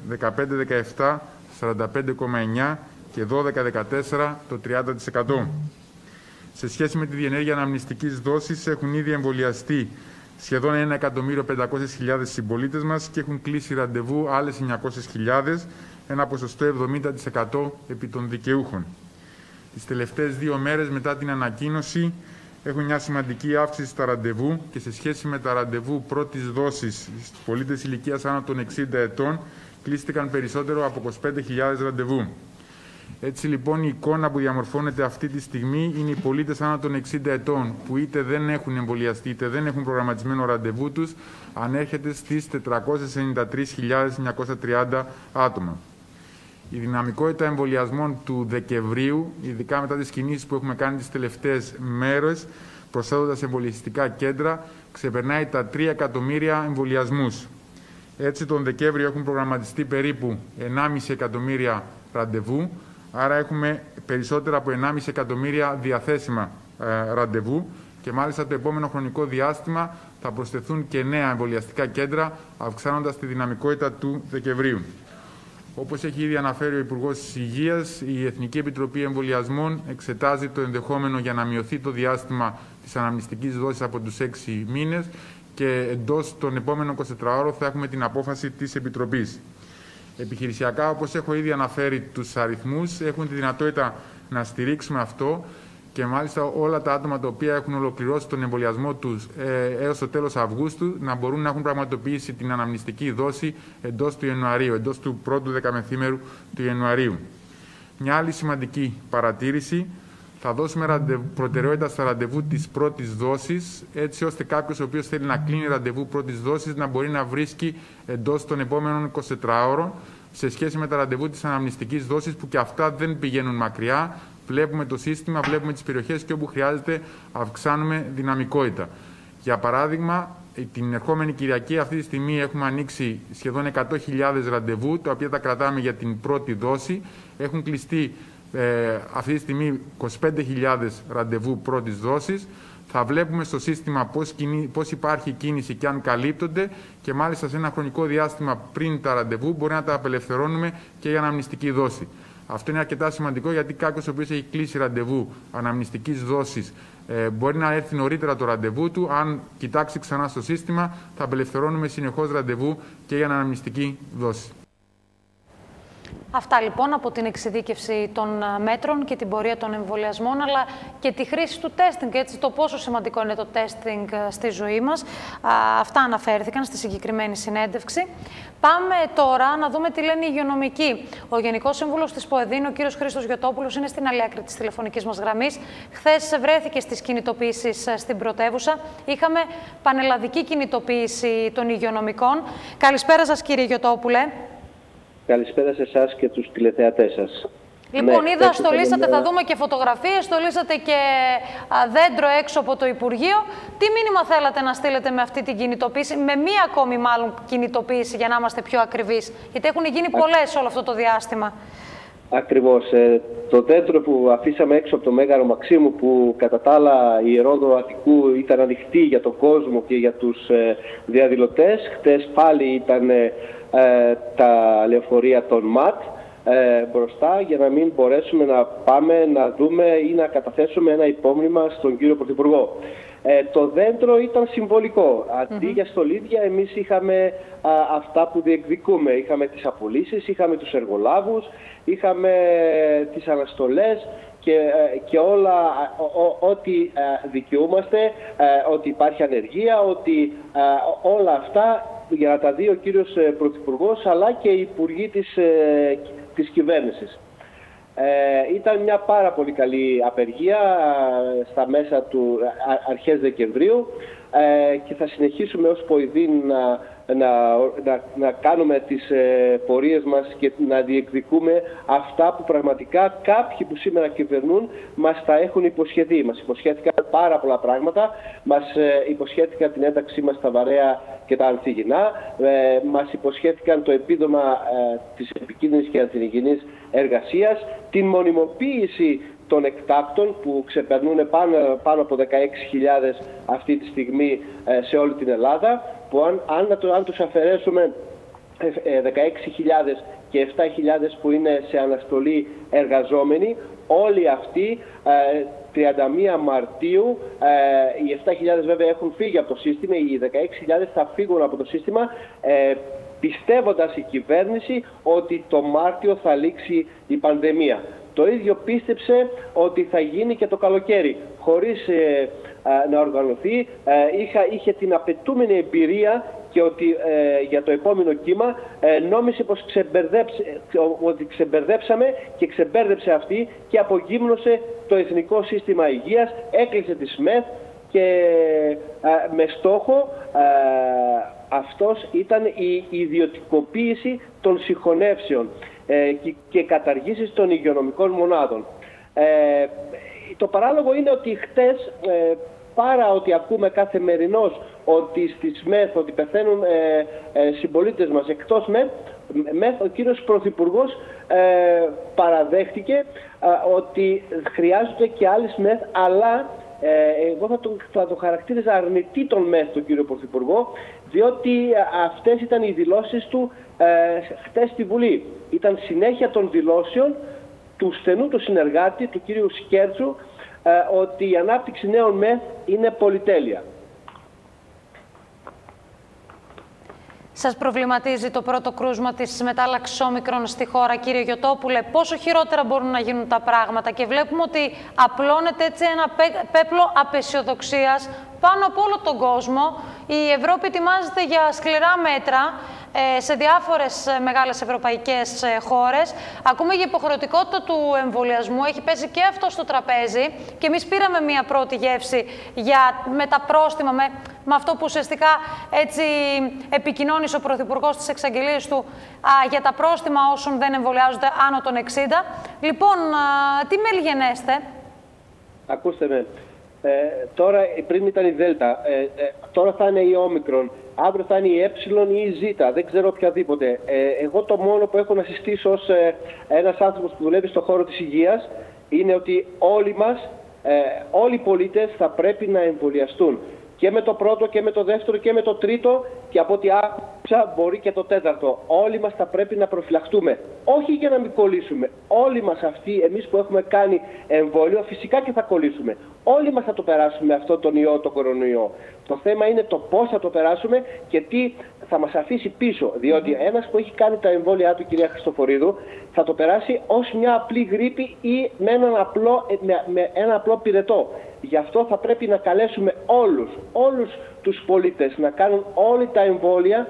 15-17 45,9 και 12-14 το 30%. Σε σχέση με τη διενέργεια αναμνηστικής δόσης έχουν ήδη εμβολιαστεί σχεδόν 1.500.000 συμπολίτες μας και έχουν κλείσει ραντεβού άλλες 900.000, ένα ποσοστό 70% επί των δικαιούχων. Τις τελευταίες δύο μέρες μετά την ανακοίνωση έχουν μια σημαντική αύξηση στα ραντεβού και σε σχέση με τα ραντεβού πρώτης δόσης στους πολίτες ηλικίας άνω των 60 ετών, κλείστηκαν περισσότερο από 25.000 ραντεβού. Έτσι λοιπόν η εικόνα που διαμορφώνεται αυτή τη στιγμή είναι οι πολίτες άνω των 60 ετών που είτε δεν έχουν εμβολιαστεί είτε δεν έχουν προγραμματισμένο ραντεβού τους ανέρχεται στις 493.930 άτομα. Η δυναμικότητα εμβολιασμών του Δεκεμβρίου, ειδικά μετά τις κινήσεις που έχουμε κάνει τις τελευταίες μέρες, προσθέτοντας εμβολιαστικά κέντρα, ξεπερνάει τα 3 εκατομμύρια εμβολιασμούς. Έτσι, τον Δεκέμβριο έχουν προγραμματιστεί περίπου 1,5 εκατομμύρια ραντεβού, άρα έχουμε περισσότερα από 1,5 εκατομμύρια διαθέσιμα ε, ραντεβού και μάλιστα το επόμενο χρονικό διάστημα θα προσθεθούν και νέα εμβολιαστικά κέντρα, αυξάνοντας τη δυναμικότητα του Δεκεμβρίου. Όπως έχει ήδη αναφέρει ο Υπουργός Υγείας, η Εθνική Επιτροπή Εμβολιασμών εξετάζει το ενδεχόμενο για να μειωθεί το διάστημα της αναμνηστικής δόσης από τους 6 μήνες και εντός των επόμενων 24 ώρων θα έχουμε την απόφαση της Επιτροπής. Επιχειρησιακά, όπως έχω ήδη αναφέρει τους αριθμούς, έχουν τη δυνατότητα να στηρίξουμε αυτό και μάλιστα όλα τα άτομα τα οποία έχουν ολοκληρώσει τον εμβολιασμό τους ε, έως το τέλος Αυγούστου να μπορούν να έχουν πραγματοποιήσει την αναμνηστική δόση εντός του Ιανουαρίου, εντός του πρώτου δεκαμεθήμερου του Ιανουαρίου. Μια άλλη σημαντική παρατήρηση. Θα δώσουμε ραντεβού, προτεραιότητα στα ραντεβού της πρώτης δόσης, έτσι ώστε κάποιος ο οποίος θέλει να κλείνει ραντεβού πρώτης δόσης να μπορεί να βρίσκει εντός των επόμενων 24 ώρων σε σχέση με τα ραντεβού της αναμνηστικής δόσης που και αυτά δεν πηγαίνουν μακριά. Βλέπουμε το σύστημα, βλέπουμε τις περιοχές και όπου χρειάζεται αυξάνουμε δυναμικότητα. Για παράδειγμα, την ερχόμενη Κυριακή αυτή τη στιγμή έχουμε ανοίξει σχεδόν 100.000 ραντεβού, τα οποία τα κρατάμε για την πρώτη δόση. Έχουν κλειστεί ε, αυτή τη στιγμή 25.000 ραντεβού πρώτης δόσης. Θα βλέπουμε στο σύστημα πώς, πώς υπάρχει κίνηση και αν καλύπτονται και μάλιστα σε ένα χρονικό διάστημα πριν τα ραντεβού μπορεί να τα απελευθερώνουμε και για αναμνηστική δόση. Αυτό είναι αρκετά σημαντικό γιατί κάποιος ο οποίος έχει κλείσει ραντεβού αναμνηστικής δόσης ε, μπορεί να έρθει νωρίτερα το ραντεβού του. Αν κοιτάξει ξανά στο σύστημα, θα απελευθερώνουμε συνεχώς ραντεβού και για αναμνηστική δόση.
Αυτά λοιπόν από την εξειδίκευση των ε, μέτρων και την πορεία των εμβολιασμών, αλλά και τη χρήση του τέστινγκ, έτσι το πόσο σημαντικό είναι το τέστινγκ ε, στη ζωή μας. Αυτά αναφέρθηκαν στη συγκεκριμένη συνέντευξη. Πάμε τώρα να δούμε τι λένε οι υγειονομικοί. Ο Γενικός Σύμβουλος της ΠΟΕΔΗΝ, ο κ. Χρήστος Γιωτόπουλος, είναι στην άλλη άκρη της τηλεφωνικής μας γραμμής. Χθες βρέθηκε στις κινητοποιήσεις ε, στην πρωτεύουσα. Είχαμε πανελλαδική κινητοποίηση των υγειονομικών. Καλησπέρα σας, κύριε Γιωτόπουλε.
Καλησπέρα σε εσάς και τους τηλεθεατές σας.
Λοιπόν, ναι, είδα, στολίσατε, θα δούμε και φωτογραφίες, στολίσατε και δέντρο έξω από το Υπουργείο. Τι μήνυμα θέλατε να στείλετε με αυτή την κινητοποίηση, με μία ακόμη μάλλον κινητοποίηση για να είμαστε πιο ακριβείς, γιατί έχουν γίνει πολλές όλο αυτό το διάστημα.
Ακριβώς. Ε, το δέντρο που αφήσαμε έξω από το Μέγαρο Μαξίμου, που κατά τα άλλα η Ερόδο Αττικού ήταν ανοιχτή για τον κόσμο και για τους ε, διαδηλωτές, χτες πάλι ήταν ε, ε, τα λεωφορεία των ΜΑΤ ε, μπροστά για να μην μπορέσουμε να πάμε να δούμε ή να καταθέσουμε ένα υπόμνημα στον κύριο Πρωθυπουργό. Ε, το δέντρο ήταν συμβολικό. Αντί για στολίδια, εμείς είχαμε αυτά που διεκδικούμε. Είχαμε τις απολύσεις, είχαμε τους εργολάβους, είχαμε τις αναστολές και, ε, και όλα ό,τι δικαιούμαστε, ότι υπάρχει ανεργία, ότι όλα αυτά για να τα δει ο κύριος ε, Πρωθυπουργός αλλά και οι υπουργοί της, ε, της κυβέρνησης. Ε, ήταν μια πάρα πολύ καλή απεργία στα μέσα του αρχές Δεκεμβρίου και θα συνεχίσουμε ως ποηδή να να, να, να κάνουμε τις ε, πορείες μας και να διεκδικούμε αυτά που πραγματικά κάποιοι που σήμερα κυβερνούν μας τα έχουν υποσχεθεί. Μας υποσχέθηκαν πάρα πολλά πράγματα, μας ε, υποσχέθηκαν την ένταξή μας στα βαρέα και τα ανθυγινά, ε, μας υποσχέθηκαν το επίδομα ε, της επικίνδυνης και ανθυγινής εργασίας, την μονιμοποίηση των εκτάκτων που ξεπερνούν πάνω, πάνω από 16.000 αυτή τη στιγμή ε, σε όλη την Ελλάδα που αν, αν, αν τους αφαιρέσουμε 16.000 ε, και 7.000 που είναι σε αναστολή εργαζόμενοι, όλοι αυτοί 31 ε, Μαρτίου, οι 7.000 βέβαια έχουν φύγει από το σύστημα, οι 16.000 θα φύγουν από το σύστημα, πιστεύοντας η κυβέρνηση ότι το Μάρτιο θα λήξει η πανδημία. Το ίδιο πίστεψε ότι θα γίνει και το καλοκαίρι, χωρίς ε, να οργανωθεί. Ε, είχα, είχε την απαιτούμενη εμπειρία και ότι ε, για το επόμενο κύμα ε, νόμισε πως ότι ξεμπερδέψαμε και ξεμπέρδεψε αυτή και απογύμνωσε το Εθνικό Σύστημα Υγείας, έκλεισε τη ΣΜΕΘ και με στόχο αυτός ήταν η ιδιωτικοποίηση των συγχωνεύσεων. Ε, και καταργήσεις των υγειονομικών μονάδων. Ε, το παράλογο είναι ότι χτες, ε, παρά ότι ακούμε καθημερινώς ότι στη ΣΜΕΘ ότι πεθαίνουν ε, ε, συμπολίτες μας εκτός ΜΕΘ, ο κύριος Πρωθυπουργός ε, παραδέχτηκε ότι χρειάζονται και άλλες ΜΕΘ, αλλά εγώ θα το, θα το χαρακτήριζα αρνητή τον ΜΕΘ τον κύριο Πρωθυπουργό, διότι αυτές ήταν οι δηλώσεις του ε, χτες στη Βουλή. Ήταν συνέχεια των δηλώσεων του στενού του συνεργάτη, του κύριου Σκέρτσου, ε, ότι η ανάπτυξη νέων ΜΕΘ είναι πολυτέλεια.
Σας προβληματίζει το πρώτο κρούσμα της μετάλλαξης όμικρον στη χώρα, κύριε Γιωτόπουλε. Πόσο χειρότερα μπορούν να γίνουν τα πράγματα; Και βλέπουμε ότι απλώνεται έτσι ένα πέπλο απεσιοδοξίας πάνω από όλο τον κόσμο. Η Ευρώπη ετοιμάζεται για σκληρά μέτρα ε, σε διάφορες ε, μεγάλες ευρωπαϊκές ε, χώρες. Ακούμε για υποχρεωτικότητα του εμβολιασμού. Έχει πέσει και αυτό στο τραπέζι και εμείς πήραμε μία πρώτη γεύση για, με τα πρόστιμα, με, με αυτό που ουσιαστικά έτσι επικοινώνησε ο Πρωθυπουργός στις εξαγγελίες του για τα πρόστιμα όσων δεν εμβολιάζονται άνω των 60. Λοιπόν, τι μελγενέστε.
Ακούστε με. Ε, τώρα, πριν ήταν η Δέλτα, τώρα θα είναι η Όμικρον αύριο θα είναι η ε ή η ζ, δεν ξέρω οποιαδήποτε. Ε, εγώ το μόνο που έχω να συστήσω ως ε, ένας άνθρωπος που δουλεύει στον χώρο της υγείας είναι ότι όλοι μας, ε, όλοι οι πολίτες θα πρέπει να εμβολιαστούν. Και με το πρώτο και με το δεύτερο και με το τρίτο και από ό,τι άκουσα μπορεί και το τέταρτο. Όλοι μας θα πρέπει να προφυλαχτούμε. Όχι για να μην κολλήσουμε. Όλοι μας αυτοί, εμείς που έχουμε κάνει εμβόλιο, φυσικά και θα κολλήσουμε. Όλοι μας θα το περάσουμε αυτό τον ιό, το κορονοϊό. Το θέμα είναι το πώς θα το περάσουμε και τι θα μας αφήσει πίσω. Διότι ένας που έχει κάνει τα εμβόλια του, κυρία Χριστοφορίδου, θα το περάσει ως μια απλή γρήπη ή με, έναν απλό, με, με ένα απλό πυρετό. Γι' αυτό θα πρέπει να καλέσουμε όλους, όλους τους πολίτες να κάνουν όλοι τα εμβόλια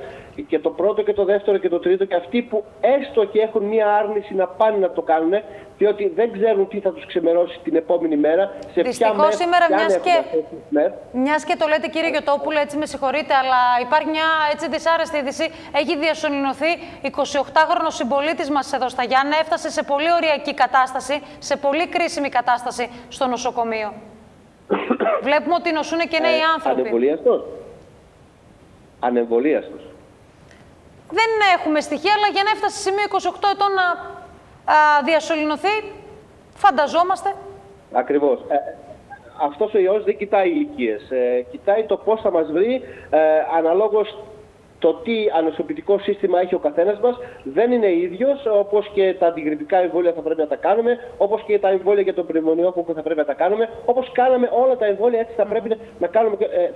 και το πρώτο και το δεύτερο και το τρίτο και αυτοί που έστω και έχουν μία άρνηση να πάνε να το κάνουν διότι δεν ξέρουν τι θα τους ξεμερώσει την επόμενη μέρα σε
ποια μέρα σήμερα μιας και, μιας και το λέτε κύριε Γιωτόπουλο έτσι με συγχωρείτε αλλά υπάρχει μια έτσι δυσάρεστη είδηση έχει διασωληνωθεί 28χρονο συμπολίτης μας εδώ στα Γιάννα έφτασε σε πολύ ωριακή κατάσταση σε πολύ κρίσιμη κατάσταση στο νοσοκομείο Βλέπουμε ότι νοσούν και νέοι ε, άνθρωποι.
Ανεμβολίαστος. Ανεμβολίαστος.
Δεν έχουμε στοιχεία, αλλά για να έφτασε σε σημείο 28 ετών να α, διασωληνωθεί, φανταζόμαστε.
Ακριβώς. Ε, αυτός ο ιός δεν κοιτάει ηλικίες. Ε, κοιτάει το πώς θα μας βρει ε, αναλόγως το τι ανοσοποιητικό σύστημα έχει ο καθένας μας δεν είναι ίδιος, όπως και τα αντιγρυπτικά εμβόλια θα πρέπει να τα κάνουμε, όπως και τα εμβόλια για τον πνευμονιόκοκο που θα πρέπει να τα κάνουμε, όπως κάναμε όλα τα εμβόλια, έτσι θα πρέπει να κάνουμε, ε,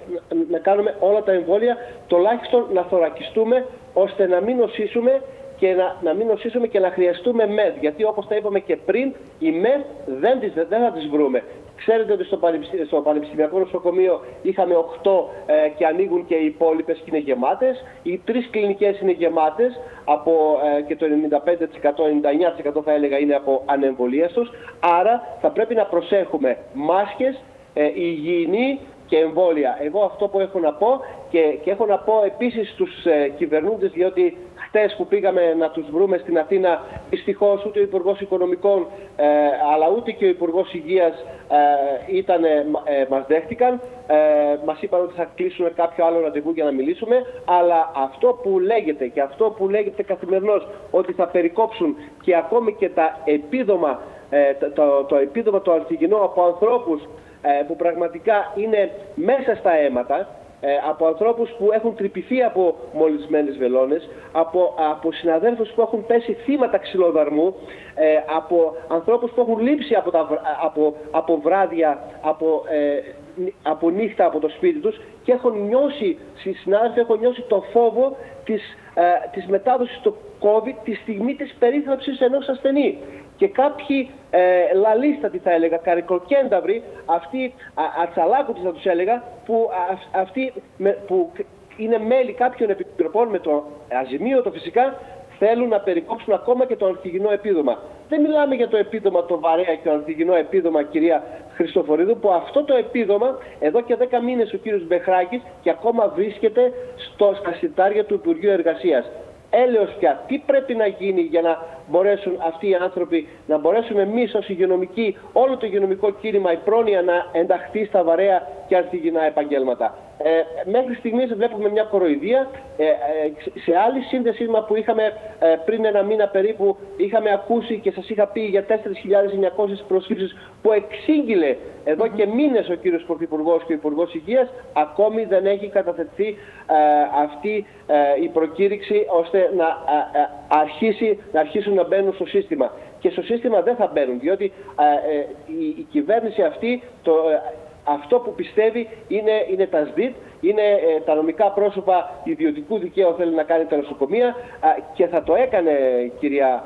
να κάνουμε όλα τα εμβόλια, τουλάχιστον να θωρακιστούμε ώστε να μην νοσήσουμε και να, να μην νοσήσουμε και να χρειαστούμε ΜΕΔ. Γιατί όπως τα είπαμε και πριν, η ΜΕΔ δεν, τις, δεν θα τις βρούμε. Ξέρετε ότι στο, στο Πανεπιστημιακό Νοσοκομείο είχαμε 8 ε, και ανοίγουν και οι υπόλοιπες και είναι γεμάτες. Οι τρεις κλινικές είναι γεμάτες από ε, και το 95%, 99% θα έλεγα είναι από ανεμβολίαστος. Άρα θα πρέπει να προσέχουμε μάσκες, ε, υγιεινή και εμβόλια. Εγώ αυτό που έχω να πω και, και έχω να πω επίσης στους ε, κυβερνούντες διότι χτες που πήγαμε να τους βρούμε στην Αθήνα δυστυχώς ούτε ο Υπουργός Οικονομικών ε, αλλά ούτε και ο Υπουργός Υγείας ε, ήταν, ε, μας δέχτηκαν. Ε, μας είπαν ότι θα κλείσουν κάποιο άλλο ραντεβού για να μιλήσουμε αλλά αυτό που λέγεται και αυτό που λέγεται καθημερινώς ότι θα περικόψουν και ακόμη και τα επίδομα, ε, το, το, επίδομα το ανθυγινό από ανθρώπους ε, που πραγματικά είναι μέσα στα αίματα, ε, από ανθρώπους που έχουν τρυπηθεί από μολυσμένες βελόνες, από, από συναδέλφους που έχουν πέσει θύματα ξυλοδαρμού, ε, από ανθρώπους που έχουν λείψει από, τα, από, από βράδια, από, από νύχτα από το σπίτι τους και έχουν νιώσει, συνάδελφοι, έχουν νιώσει το φόβο της, της μετάδοσης του COVID τη στιγμή της περίθαλψης ενός ασθενή και κάποιοι ε, λαλίστατοι θα έλεγα, καρικοκένταυροι, αυτοί ατσαλάκωτοι θα τους έλεγα, που, αυτοί με, που είναι μέλη κάποιων επιτροπών με το αζημίωτο φυσικά, θέλουν να περικόψουν ακόμα και το ανθυγινό επίδομα. Δεν μιλάμε για το επίδομα το βαρέα και το ανθυγινό επίδομα, κυρία Χριστοφορίδου, που αυτό το επίδομα εδώ και 10 μήνες ο κύριος Μπεχράκης και ακόμα βρίσκεται στο, στα σιτάρια του Υπουργείου Εργασίας έλεος πια. Τι πρέπει να γίνει για να μπορέσουν αυτοί οι άνθρωποι, να μπορέσουμε εμείς ως υγειονομικοί, όλο το υγειονομικό κίνημα, η πρόνοια να ενταχθεί στα βαρέα και ανθυγινά επαγγέλματα. Ε, μέχρι στιγμής βλέπουμε μια κοροϊδία. Ε, ε, σε άλλη σύνδεση που είχαμε ε, πριν ένα μήνα περίπου, είχαμε ακούσει και σας είχα πει για 4.900 προσφύσεις που εξήγηλε εδώ και μήνες ο κύριος Πρωθυπουργός και ο Υπουργός Υγείας, ακόμη δεν έχει καταθετηθεί ε, αυτή η προκήρυξη ώστε να, αρχίσει, να αρχίσουν να μπαίνουν στο σύστημα. Και στο σύστημα δεν θα μπαίνουν, διότι η, η κυβέρνηση αυτή το, αυτό που πιστεύει είναι, είναι τα ΣΔΙΤ, είναι ε, τα νομικά πρόσωπα ιδιωτικού δικαίου θέλει να κάνει τα νοσοκομεία και θα το έκανε κυρία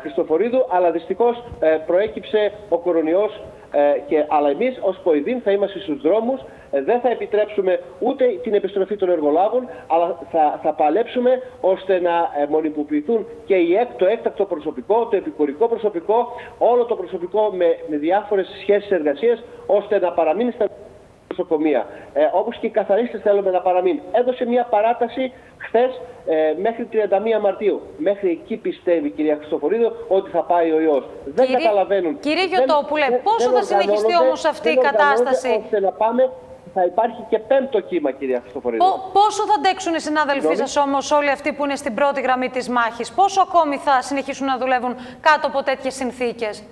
Χριστοφορίδου, αλλά δυστυχώς ε, προέκυψε ο κορονοϊός ε, και, αλλά εμείς ως Ποηδίν θα είμαστε στους δρόμους Ε, δεν θα επιτρέψουμε ούτε την επιστροφή των εργολάβων, αλλά θα, θα παλέψουμε ώστε να ε, μονιμοποιηθούν και η, το έκτακτο προσωπικό, το επικουρικό προσωπικό, όλο το προσωπικό με, με διάφορες σχέσεις εργασίας, ώστε να παραμείνει στα νοσοκομεία. Ε, όπως και οι καθαρίστες θέλουμε να παραμείνουν. Έδωσε μια παράταση χθες ε, μέχρι 31 Μαρτίου. Μέχρι εκεί πιστεύει η κυρία Χριστοφορίδου ότι θα πάει ο ιός. Δεν καταλαβαίνουν.
Κύριε Γιωτόπουλε, πόσο θα συνεχιστεί όμως αυτή η κατάσταση;
ώστε να πάμε θα υπάρχει και πέμπτο κύμα, κυρία Χριστοφορίδου.
Πόσο θα αντέξουν οι συνάδελφοί σας όμως, όλοι αυτοί που είναι στην πρώτη γραμμή της μάχης, Πόσο ακόμη θα συνεχίσουν να δουλεύουν κάτω από τέτοιες συνθήκες;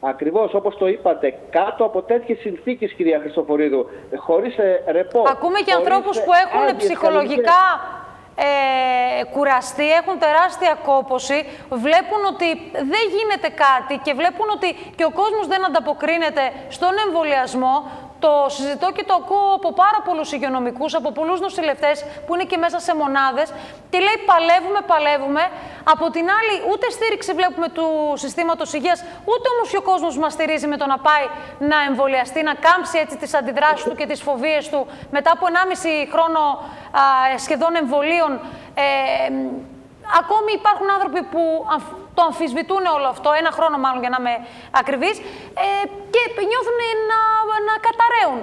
Ακριβώς όπως το είπατε, κάτω από τέτοιες συνθήκες, κυρία Χριστοφορίδου, χωρίς ε, ρεπό.
Ακούμε και ανθρώπους που έχουν ψυχολογικά ε, κουραστεί, έχουν τεράστια κόποση, βλέπουν ότι δεν γίνεται κάτι και βλέπουν ότι και ο κόσμος δεν ανταποκρίνεται στον εμβολιασμό, το συζητώ και το ακούω από πάρα πολλούς υγειονομικούς, από πολλούς νοσηλευτές που είναι και μέσα σε μονάδες. Και λέει: Παλεύουμε, παλεύουμε. Από την άλλη, ούτε στήριξη βλέπουμε του συστήματος υγείας, ούτε όμως ο κόσμος μας στηρίζει με το να πάει να εμβολιαστεί, να κάμψει έτσι τις αντιδράσεις του και τις φοβίες του μετά από 1,5 χρόνο α, σχεδόν εμβολίων. Ε, ακόμη υπάρχουν άνθρωποι που το αμφισβητούν όλο αυτό, ένα χρόνο μάλλον για να είμαι ακριβής, ε, και νιώθουν να, να καταραίουν.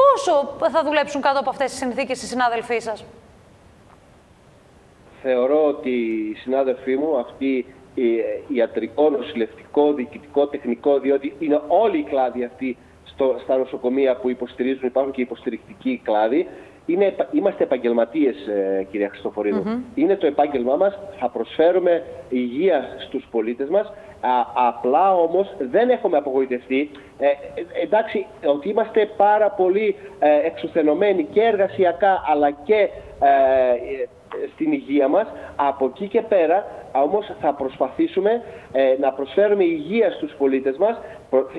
Πόσο θα δουλέψουν κάτω από αυτές τις συνθήκες οι συνάδελφοί σας;
Θεωρώ ότι οι συνάδελφοί μου, αυτοί ιατρικό, νοσηλευτικό, διοικητικό, τεχνικό, διότι είναι όλοι οι κλάδοι αυτοί στο, στα νοσοκομεία που υποστηρίζουν, υπάρχουν και υποστηρικτικοί κλάδοι, είναι, είμαστε επαγγελματίες, ε, κυρία Χριστοφορίδου. Είναι το επάγγελμά μας. Θα προσφέρουμε υγεία στους πολίτες μας. Απλά όμως δεν έχουμε απογοητευτεί. Ε, εντάξει, ότι είμαστε πάρα πολύ ε, εξουθενωμένοι και εργασιακά αλλά και ε, στην υγεία μας. Από εκεί και πέρα όμως θα προσπαθήσουμε ε, να προσφέρουμε υγεία στους πολίτες μας.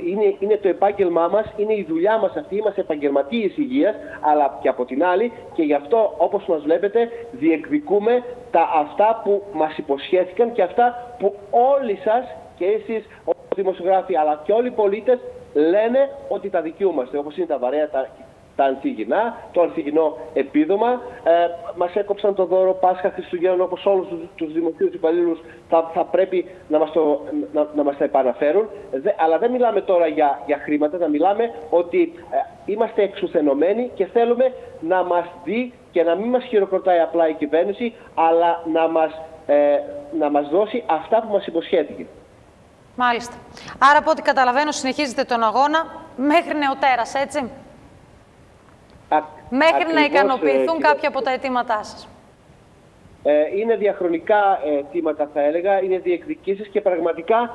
Είναι, είναι το επάγγελμά μας, είναι η δουλειά μας αυτή, είμαστε επαγγελματίες υγείας, αλλά και από την άλλη και γι' αυτό όπως μας βλέπετε διεκδικούμε τα αυτά που μας υποσχέθηκαν και αυτά που όλοι σας και εσείς ως δημοσιογράφοι αλλά και όλοι οι πολίτες λένε ότι τα δικαιούμαστε, όπως είναι τα βαρέα, τα τα ανθυγινά, το ανθυγινό επίδομα. Ε, μας έκοψαν το δώρο Πάσχα Χριστουγέννων όπως όλους τους δημοσίους υπαλλήλους θα, θα πρέπει να μας να, να μας τα επαναφέρουν. αλλά δεν μιλάμε τώρα για, για χρήματα, να μιλάμε ότι ε, είμαστε εξουθενωμένοι και θέλουμε να μας δει και να μην μας χειροκροτάει απλά η κυβέρνηση, αλλά να μας ε, να μας δώσει αυτά που μας υποσχέθηκε.
Μάλιστα. Άρα από ό,τι καταλαβαίνω συνεχίζετε τον αγώνα μέχρι νεοτέρας, έτσι; Μέχρι να ικανοποιηθούν ε, κάποια από τα αιτήματά σας.
Ε, είναι διαχρονικά αιτήματα θα έλεγα, είναι διεκδικήσεις και πραγματικά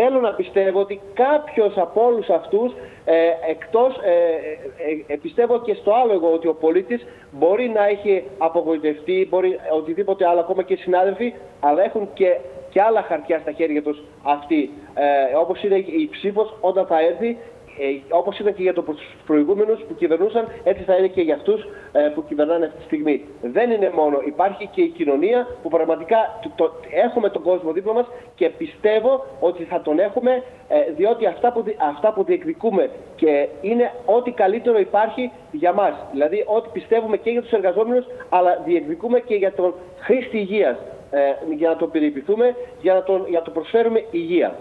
θέλω να πιστεύω ότι κάποιος από όλους αυτούς, ε, εκτός, ε, ε, πιστεύω και στο άλλο εγώ, ότι ο πολίτης μπορεί να έχει απογοητευτεί, μπορεί οτιδήποτε άλλο, ακόμα και οι συνάδελφοι, αλλά έχουν και, και άλλα χαρτιά στα χέρια τους αυτοί. Ε, όπως είναι η ψήφος όταν θα έρθει ε, όπως ήταν και για τους προηγούμενους που κυβερνούσαν, έτσι θα είναι και για αυτούς ε, που κυβερνάνε αυτή τη στιγμή. Δεν είναι μόνο, υπάρχει και η κοινωνία που πραγματικά το, έχουμε τον κόσμο δίπλα μας και πιστεύω ότι θα τον έχουμε, ε, διότι αυτά που, αυτά που διεκδικούμε και είναι ό,τι καλύτερο υπάρχει για μας. Δηλαδή, ό,τι πιστεύουμε και για τους εργαζόμενους, αλλά διεκδικούμε και για τον χρήστη υγείας. Ε, για να το περιποιηθούμε, για να, τον, για να το προσφέρουμε υγεία.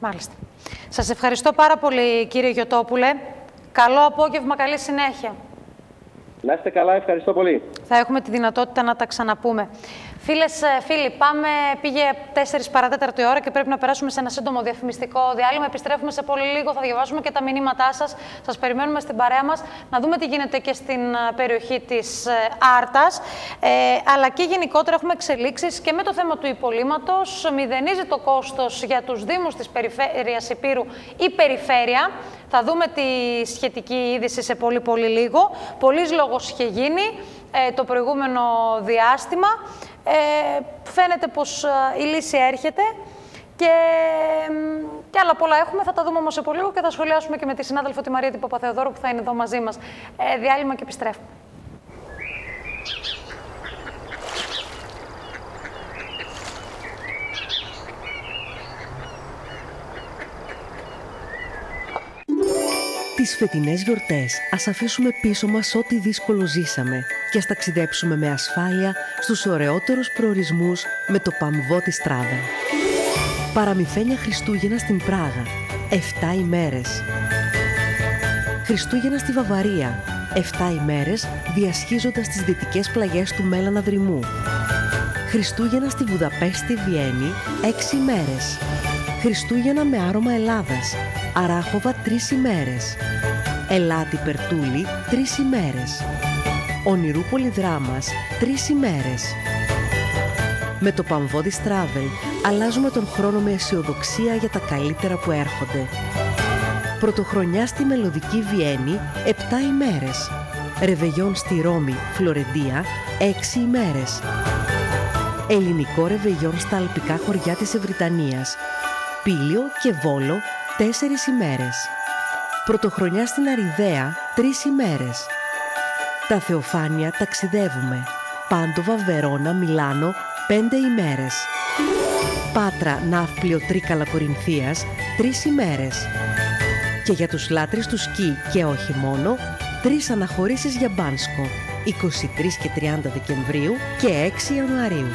Μάλιστα. Σας ευχαριστώ πάρα πολύ κύριε Γιωτόπουλε. Καλό απόγευμα, καλή συνέχεια.
Να είστε καλά, ευχαριστώ πολύ.
Θα έχουμε τη δυνατότητα να τα ξαναπούμε. Φίλες, φίλοι, πάμε, πήγε 4 παρατέταρτη ώρα και πρέπει να περάσουμε σε ένα σύντομο διαφημιστικό διάλειμμα. Επιστρέφουμε σε πολύ λίγο, θα διαβάσουμε και τα μηνύματά σας. Σας περιμένουμε στην παρέα μας να δούμε τι γίνεται και στην περιοχή της Άρτας. Ε, αλλά και γενικότερα έχουμε εξελίξεις και με το θέμα του υπολείμματος. Μηδενίζει το κόστος για τους Δήμους της περιφέρειας Υπήρου ή περιφέρεια. Θα δούμε τη σχετική είδηση σε πολύ πολύ λίγο. Πολλής λόγος είχε γίνει ε, το προηγούμενο διάστημα. Ε, φαίνεται πως ε, η λύση έρχεται και, και άλλα πολλά έχουμε. Θα τα δούμε όμως σε πολύ λίγο και θα σχολιάσουμε και με τη συνάδελφο τη Μαρία Παπαθεοδόρου που θα είναι εδώ μαζί μας. Ε, διάλειμμα και επιστρέφουμε.
Τις φετινές γιορτές ας αφήσουμε πίσω μας ό,τι δύσκολο ζήσαμε και ας ταξιδέψουμε με ασφάλεια στους ωραιότερους προορισμούς με το Παμβό της Travel. Παραμυθένια Χριστούγεννα στην Πράγα. 7 ημέρες. Χριστούγεννα στη Βαβαρία. 7 ημέρες διασχίζοντας τις δυτικές πλαγιές του Μέλανα Δρυμού. Χριστούγεννα στη Βουδαπέστη Βιέννη. 6 ημέρες. Χριστούγεννα με άρωμα Ελλάδας. Αράχοβα 3 ημέρες. Ελάτι Περτούλη 3 ημέρες. Ονειρούπολη Δράμας 3 ημέρες. Με το Παμβόδης Travel αλλάζουμε τον χρόνο με αισιοδοξία για τα καλύτερα που έρχονται. Πρωτοχρονιά στη Μελωδική Βιέννη 7 ημέρες. Ρεβεγιόν στη Ρώμη, Φλωρεντία 6 ημέρες. Ελληνικό ρεβεγιόν στα αλπικά χωριά της Ευρυτανίας. Πήλιο και Βόλο 4 ημέρες. Πρωτοχρονιά στην Αριδαία 3 ημέρες. Τα Θεοφάνεια ταξιδεύουμε. Πάντοβα, Βερόνα, Μιλάνο 5 ημέρες. Πάτρα, Ναύπλιο, Τρίκαλα, Κορινθίας 3 ημέρες. Και για τους λάτρεις του σκι και όχι μόνο, τρεις αναχωρήσεις για Μπάνσκο, 23 και 30 Δεκεμβρίου και 6 Ιανουαρίου.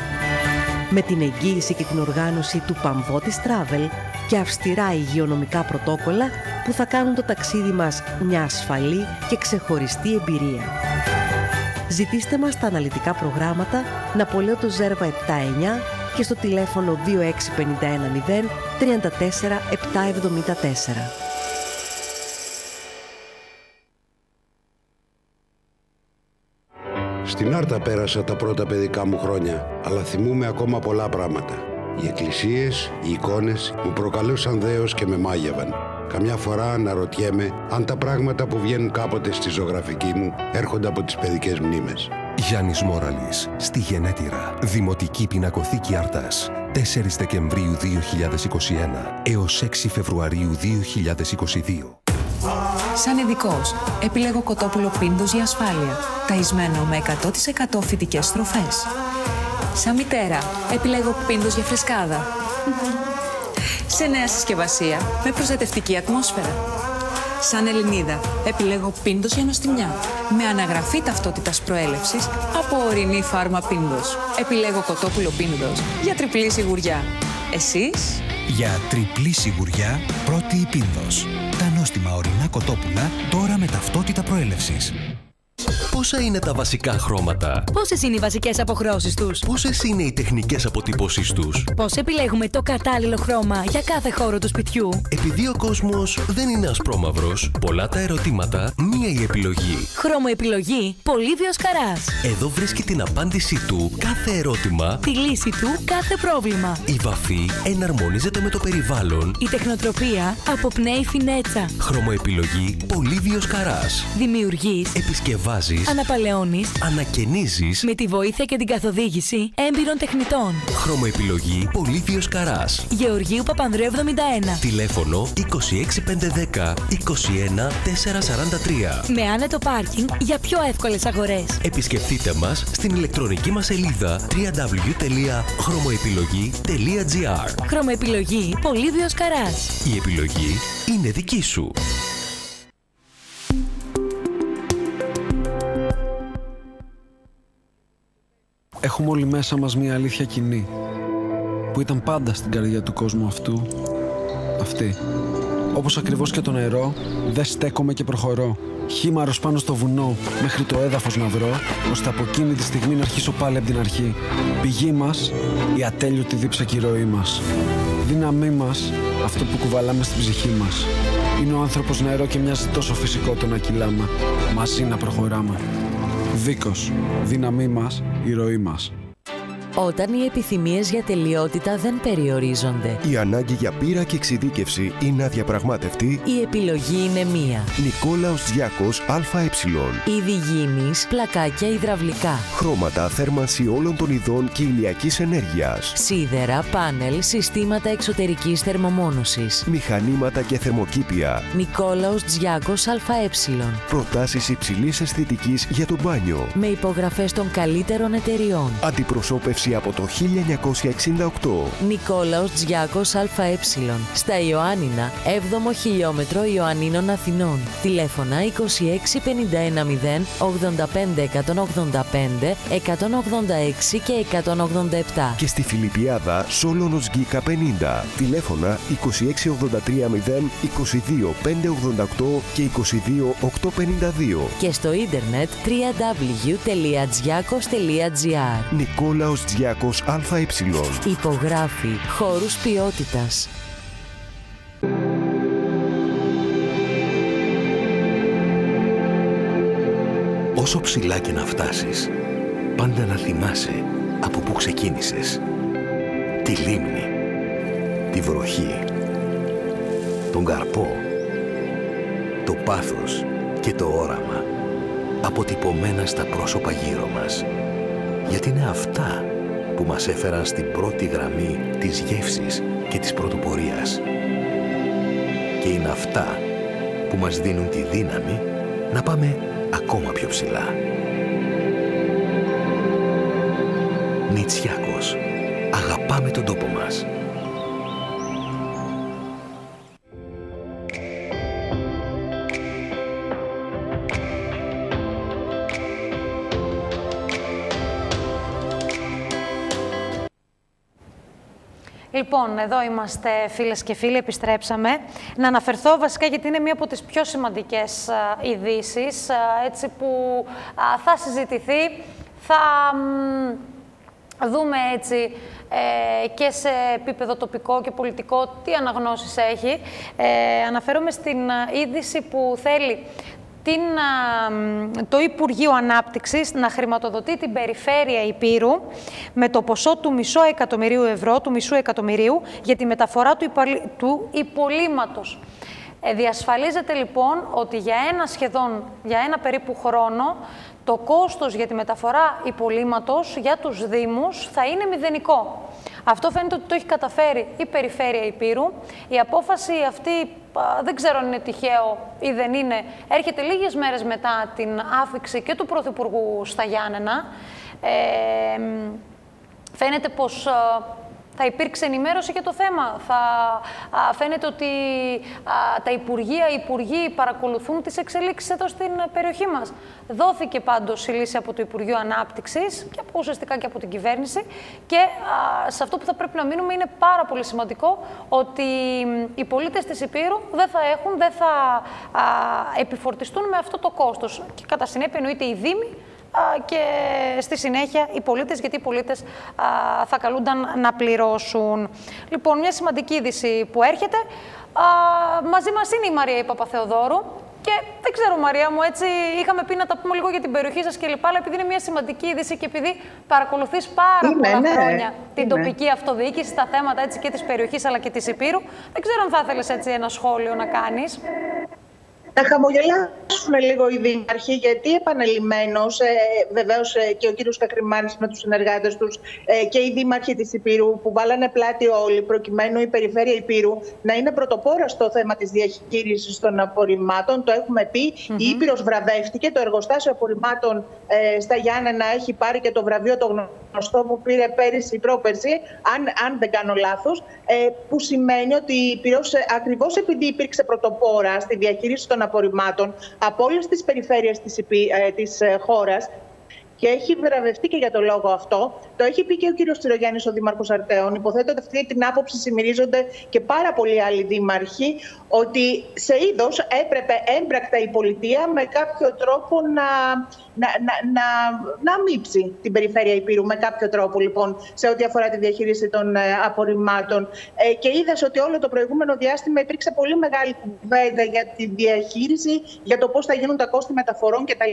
Με την εγγύηση και την οργάνωση του Παμβότης Travel και αυστηρά υγειονομικά πρωτόκολλα που θα κάνουν το ταξίδι μας μια ασφαλή και ξεχωριστή εμπειρία. Ζητήστε μας τα αναλυτικά προγράμματα Ναπολέο το Ζέρβα 79 και στο τηλέφωνο 26510 34
Στην Άρτα πέρασα τα πρώτα παιδικά μου χρόνια, αλλά θυμούμαι ακόμα πολλά πράγματα. Οι εκκλησίες, οι εικόνες μου προκαλούσαν δέος και με μάγευαν. Καμιά φορά αναρωτιέμαι αν τα πράγματα που βγαίνουν κάποτε στη ζωγραφική μου έρχονται από τις παιδικές μνήμες.
Γιάννης Μόραλης, στη Γενέτειρα, Δημοτική Πινακοθήκη Αρτάς. 4 Δεκεμβρίου 2021 έως 6 Φεβρουαρίου 2022.
Σαν ειδικός, επιλέγω κοτόπουλο πίντος για ασφάλεια, ταϊσμένο με 100% φυτικές στροφές. Σαν μητέρα, επιλέγω πίντος για φρεσκάδα. Σε νέα συσκευασία, με προστατευτική ατμόσφαιρα. Σαν Ελληνίδα, επιλέγω πίντος για νοστιμιά. Με αναγραφή ταυτότητας προέλευσης από ορεινή φάρμα πίντος. Επιλέγω κοτόπουλο πίντος για τριπλή σιγουριά. Εσείς;
Για τριπλή σιγουριά, πρώτη η πίνδος. Τα νόστιμα ορεινά κοτόπουλα τώρα με ταυτότητα προέλευσης.
Πόσα είναι τα βασικά χρώματα;
Πόσες είναι οι βασικές αποχρώσεις τους;
Πόσες είναι οι τεχνικές αποτυπώσει τους;
Πώς επιλέγουμε το κατάλληλο χρώμα για κάθε χώρο του σπιτιού;
Επειδή ο κόσμος δεν είναι ασπρόμαυρος, πολλά τα ερωτήματα, μία η επιλογή.
Χρώμο επιλογή, Πολύβιο Καρά.
Εδώ βρίσκει την απάντησή του κάθε ερώτημα,
τη λύση του κάθε πρόβλημα.
Η βαφή εναρμονίζεται με το περιβάλλον.
Η τεχνοτροπία αποπνέει φινέτσα.
Χρώμο επιλογή, Πολύβιο Καρά.
Δημιουργείς.
Επισκευάζεις.
Αναπαλαιώνεις.
Ανακαινίζεις.
Με τη βοήθεια και την καθοδήγηση έμπειρων τεχνητών.
Χρώμο επιλογή Πολύβιο Καράς.
Γεωργίου Παπανδρέου 71.
Τηλέφωνο 26510 21443.
Με άνετο πάρκινγκ για πιο εύκολες αγορές.
Επισκεφτείτε μας στην ηλεκτρονική μας σελίδα www.χρωμοεπιλογή.gr.
Χρωμοεπιλογή Πολύβιο Καράς.
Η επιλογή είναι δική σου.
Έχουμε όλοι μέσα μας μία αλήθεια κοινή που ήταν πάντα στην καρδιά του κόσμου αυτού αυτή. Όπως ακριβώς και το νερό, δεν στέκομαι και προχωρώ. Χήμαρος πάνω στο βουνό, μέχρι το έδαφος να βρω, ώστε από εκείνη τη στιγμή να αρχίσω πάλι από την αρχή. Πηγή μας, η ατέλειωτη δίψα και η ροή μας. Δύναμή μας, αυτό που κουβαλάμε στην ψυχή μας. Είναι ο άνθρωπος νερό και μοιάζει τόσο φυσικό το να κυλάμε. Μαζί να προχωράμε. Δίκος, δύναμή μας, η ροή μας.
Όταν οι επιθυμίες για τελειότητα δεν περιορίζονται.
Η ανάγκη για πείρα και εξειδίκευση είναι αδιαπραγμάτευτη.
Η επιλογή είναι μία.
Νικόλαος Διάκος ΑΕ.
Είδη γήινης, πλακάκια υδραυλικά.
Χρώματα, θέρμανση όλων των ειδών και ηλιακής ενέργειας.
Σίδερα, πάνελ, συστήματα εξωτερικής θερμομόνωσης.
Μηχανήματα και θερμοκήπια.
Νικόλαος Τζιάκος ΑΕ.
Προτάσεις υψηλής αισθητικής για το μπάνιο.
Με υπογραφές των καλύτερων εταιριών.
Αντιπροσώπευση δημοσίευση από το 1968.
Νικόλαος Τζιάκος ΑΕ. Στα Ιωάννινα, 7ο χιλιόμετρο Ιωαννίνων Αθηνών. Τηλέφωνα 26510 85 185 186 και 187.
Και στη Φιλιππιάδα, Σόλωνος Γκίκα 50. Τηλέφωνα 26830 22 588 και 22 852.
Και στο ίντερνετ www.giakos.gr
Νικόλαος Τζιάκος ΑΕ.
Υπογράφει χώρους ποιότητας.
Όσο ψηλά και να φτάσεις, πάντα να θυμάσαι από πού ξεκίνησες. Τη λίμνη, τη βροχή, τον καρπό, το πάθος και το όραμα αποτυπωμένα στα πρόσωπα γύρω μας. Γιατί είναι αυτά που μας έφεραν στην πρώτη γραμμή της γεύσης και της πρωτοπορίας. Και είναι αυτά που μας δίνουν τη δύναμη να πάμε ακόμα πιο ψηλά. Νιτσιάκος. Αγαπάμε τον τόπο μας.
Λοιπόν, εδώ είμαστε φίλες και φίλοι, επιστρέψαμε. Να αναφερθώ βασικά γιατί είναι μία από τις πιο σημαντικές ειδήσεις, έτσι που θα συζητηθεί, θα δούμε έτσι ε, και σε επίπεδο τοπικό και πολιτικό τι αναγνώσεις έχει. Ε, αναφέρομαι στην είδηση που θέλει την, το Υπουργείο Ανάπτυξης να χρηματοδοτεί την περιφέρεια Υπήρου με το ποσό του μισό εκατομμυρίου ευρώ, του μισού εκατομμυρίου, για τη μεταφορά του, υπολή, του υπολείμματος. Ε, διασφαλίζεται λοιπόν ότι για ένα σχεδόν, για ένα περίπου χρόνο, το κόστος για τη μεταφορά υπολείμματος για τους Δήμους θα είναι μηδενικό. Αυτό φαίνεται ότι το έχει καταφέρει η Περιφέρεια Υπήρου. Η απόφαση αυτή δεν ξέρω αν είναι τυχαίο ή δεν είναι. Έρχεται λίγες μέρες μετά την άφηξη και του Πρωθυπουργού στα Γιάννενα. Ε, φαίνεται πως θα υπήρξε ενημέρωση για το θέμα. Θα φαίνεται ότι τα Υπουργεία, οι Υπουργοί παρακολουθούν τις εξελίξεις εδώ στην περιοχή μας. Δόθηκε πάντως η λύση από το Υπουργείο Ανάπτυξης και από, ουσιαστικά και από την κυβέρνηση και σε αυτό που θα πρέπει να μείνουμε είναι πάρα πολύ σημαντικό ότι οι πολίτες της Υπήρου δεν θα έχουν, δεν θα επιφορτιστούν με αυτό το κόστος. Και κατά συνέπεια εννοείται οι Δήμοι και στη συνέχεια οι πολίτες, γιατί οι πολίτες θα καλούνταν να πληρώσουν. Λοιπόν, μια σημαντική είδηση που έρχεται. Μαζί μας είναι η Μαρία Παπαθεοδόρου. Και δεν ξέρω, Μαρία μου, έτσι είχαμε πει να τα πούμε λίγο για την περιοχή σας κλπ. Αλλά επειδή είναι μια σημαντική είδηση και επειδή παρακολουθείς πάρα πολλά ναι. χρόνια την τοπική αυτοδιοίκηση, τα θέματα έτσι, και της περιοχής αλλά και της Υπήρου, δεν ξέρω αν θα ήθελες ένα σχόλιο να κάνεις
να χαμογελάσουν λίγο οι δήμαρχοι, γιατί επανελειμμένω, ε, βεβαίως ε, και ο κύριος Κακριμάνης με τους συνεργάτες τους ε, και οι δήμαρχοι της Υπήρου, που βάλανε πλάτη όλοι, προκειμένου η περιφέρεια Υπήρου να είναι πρωτοπόρα στο θέμα της διαχείρισης των απορριμμάτων. Το έχουμε πει. Mm-hmm. Η Ήπειρος βραβεύτηκε. Το εργοστάσιο απορριμμάτων ε, στα Γιάννενα έχει πάρει και το βραβείο το γνωστό που πήρε πέρυσι ή πρόπερσι, αν, αν δεν κάνω λάθος. Ε, που σημαίνει ότι η Ήπειρος, ε, ακριβώς επειδή υπήρξε πρωτοπόρα στη διαχείριση των απορριμμάτων από όλες τις περιφέρειες της, της ε, χώρας και έχει βραβευτεί και για το λόγο αυτό. Το έχει πει και ο κύριος Τσιρογιάννη, ο Δήμαρχος Αρτέων. Υποθέτω ότι αυτή την άποψη συμμερίζονται και πάρα πολλοί άλλοι δήμαρχοι, ότι σε είδος έπρεπε έμπρακτα η πολιτεία με κάποιο τρόπο να, να, να, να, να μίψει την περιφέρεια Υπήρου με κάποιο τρόπο λοιπόν σε ό,τι αφορά τη διαχείριση των ε, απορριμμάτων. Ε, και είδες ότι όλο το προηγούμενο διάστημα υπήρξε πολύ μεγάλη κουβέντα για τη διαχείριση, για το πώς θα γίνουν τα κόστη μεταφορών κτλ.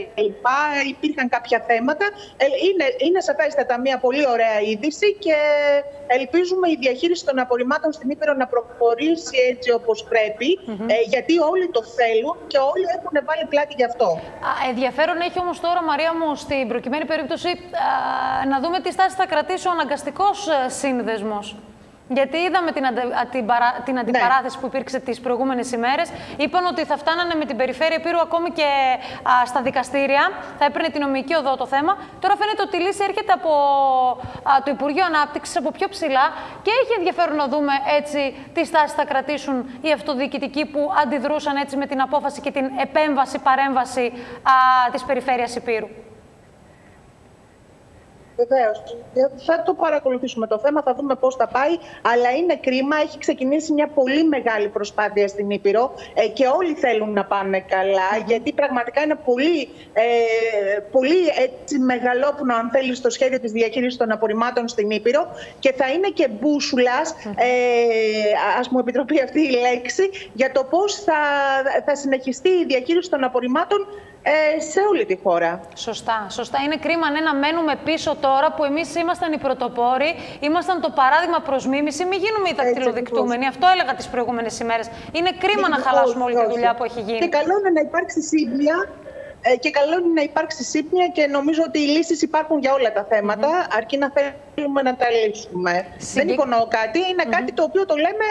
Υπήρχαν κάποια θέματα. Ε, είναι, είναι σαφέστατα μια πολύ ωραία είδηση και ελπίζουμε η διαχείριση των απορριμμάτων στην Ήπειρο να προχωρήσει έτσι όπως πρέπει, ε, γιατί όλοι το θέλουν και όλοι έχουν βάλει πλάτη γι' αυτό.
ενδιαφέρον έχει όμως τώρα, Μαρία μου, στην προκειμένη περίπτωση, να δούμε τι στάση θα κρατήσει ο αναγκαστικός ε, σύνδεσμος. Γιατί είδαμε την, αντε, την, παρα, την ναι. αντιπαράθεση που υπήρξε τις προηγούμενες ημέρες. Είπαν ότι θα φτάνανε με την περιφέρεια Επίρου ακόμη και α, στα δικαστήρια. Θα έπαιρνε την νομική οδό το θέμα. Τώρα φαίνεται ότι η λύση έρχεται από α, το Υπουργείο Ανάπτυξης, από πιο ψηλά. Και έχει ενδιαφέρον να δούμε έτσι τι στάση θα κρατήσουν οι αυτοδιοικητικοί που αντιδρούσαν έτσι με την απόφαση και την επέμβαση, παρέμβαση της περιφέρειας Υπήρου.
Βεβαίως. Θα το παρακολουθήσουμε το θέμα, θα δούμε πώς θα πάει. Αλλά είναι κρίμα. Έχει ξεκινήσει μια πολύ μεγάλη προσπάθεια στην Ήπειρο ε, και όλοι θέλουν να πάνε καλά. Γιατί πραγματικά είναι πολύ, ε, πολύ έτσι, μεγαλόπνο, αν θέλεις, στο σχέδιο της διαχείρισης των απορριμμάτων στην Ήπειρο. Και θα είναι και μπούσουλας, ε, ας μου επιτροπεί αυτή η λέξη, για το πώς θα, θα συνεχιστεί η διαχείριση των απορριμμάτων ε, σε όλη τη χώρα.
Σωστά, σωστά. Είναι κρίμα ναι, να μένουμε πίσω τώρα που εμείς ήμασταν οι πρωτοπόροι, ήμασταν το παράδειγμα προς μίμηση. Μην γίνουμε οι δακτυλοδεικτούμενοι. Αυτό έλεγα τις προηγούμενες ημέρες. Είναι κρίμα να χαλάσουμε όλη τη δουλειά που έχει γίνει.
Και καλό είναι να υπάρξει σύμπνοια ε, και καλό είναι να υπάρξει σύμπνοια και νομίζω ότι οι λύσεις υπάρχουν για όλα τα θέματα, αρκεί να θέλουμε να τα λύσουμε. Δεν υπονοώ κάτι, είναι κάτι το οποίο το λέμε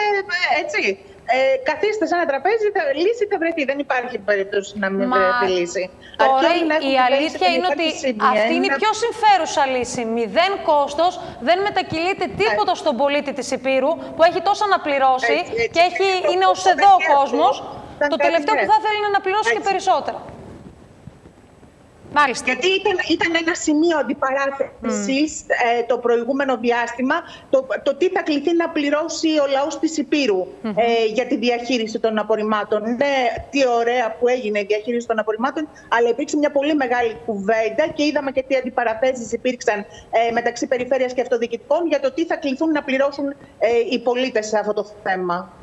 ε, έτσι ε, καθίστε σε ένα τραπέζι, θα, λύση θα βρεθεί. Δεν υπάρχει περίπτωση να μην Μα... βρεθεί λύση.
Τώρα η αλήθεια είναι ότι αυτή είναι η πιο συμφέρουσα λύση. Μηδέν κόστος, δεν μετακυλείται τίποτα στον πολίτη της Υπήρου που έχει τόσα να πληρώσει και έχει, είναι ως εδώ ο κόσμος. Το τελευταίο που θα θέλει είναι να πληρώσει και περισσότερα.
Μάλιστα. Γιατί ήταν, ήταν ένα σημείο αντιπαράθεσης ε, το προηγούμενο διάστημα το, το τι θα κληθεί να πληρώσει ο λαός της Υπήρου ε, για τη διαχείριση των απορριμμάτων. Ναι, τι ωραία που έγινε η διαχείριση των απορριμμάτων, αλλά υπήρξε μια πολύ μεγάλη κουβέντα και είδαμε και τι αντιπαραθέσεις υπήρξαν ε, μεταξύ περιφέρειας και αυτοδιοικητικών για το τι θα κληθούν να πληρώσουν ε, οι πολίτες σε αυτό το θέμα.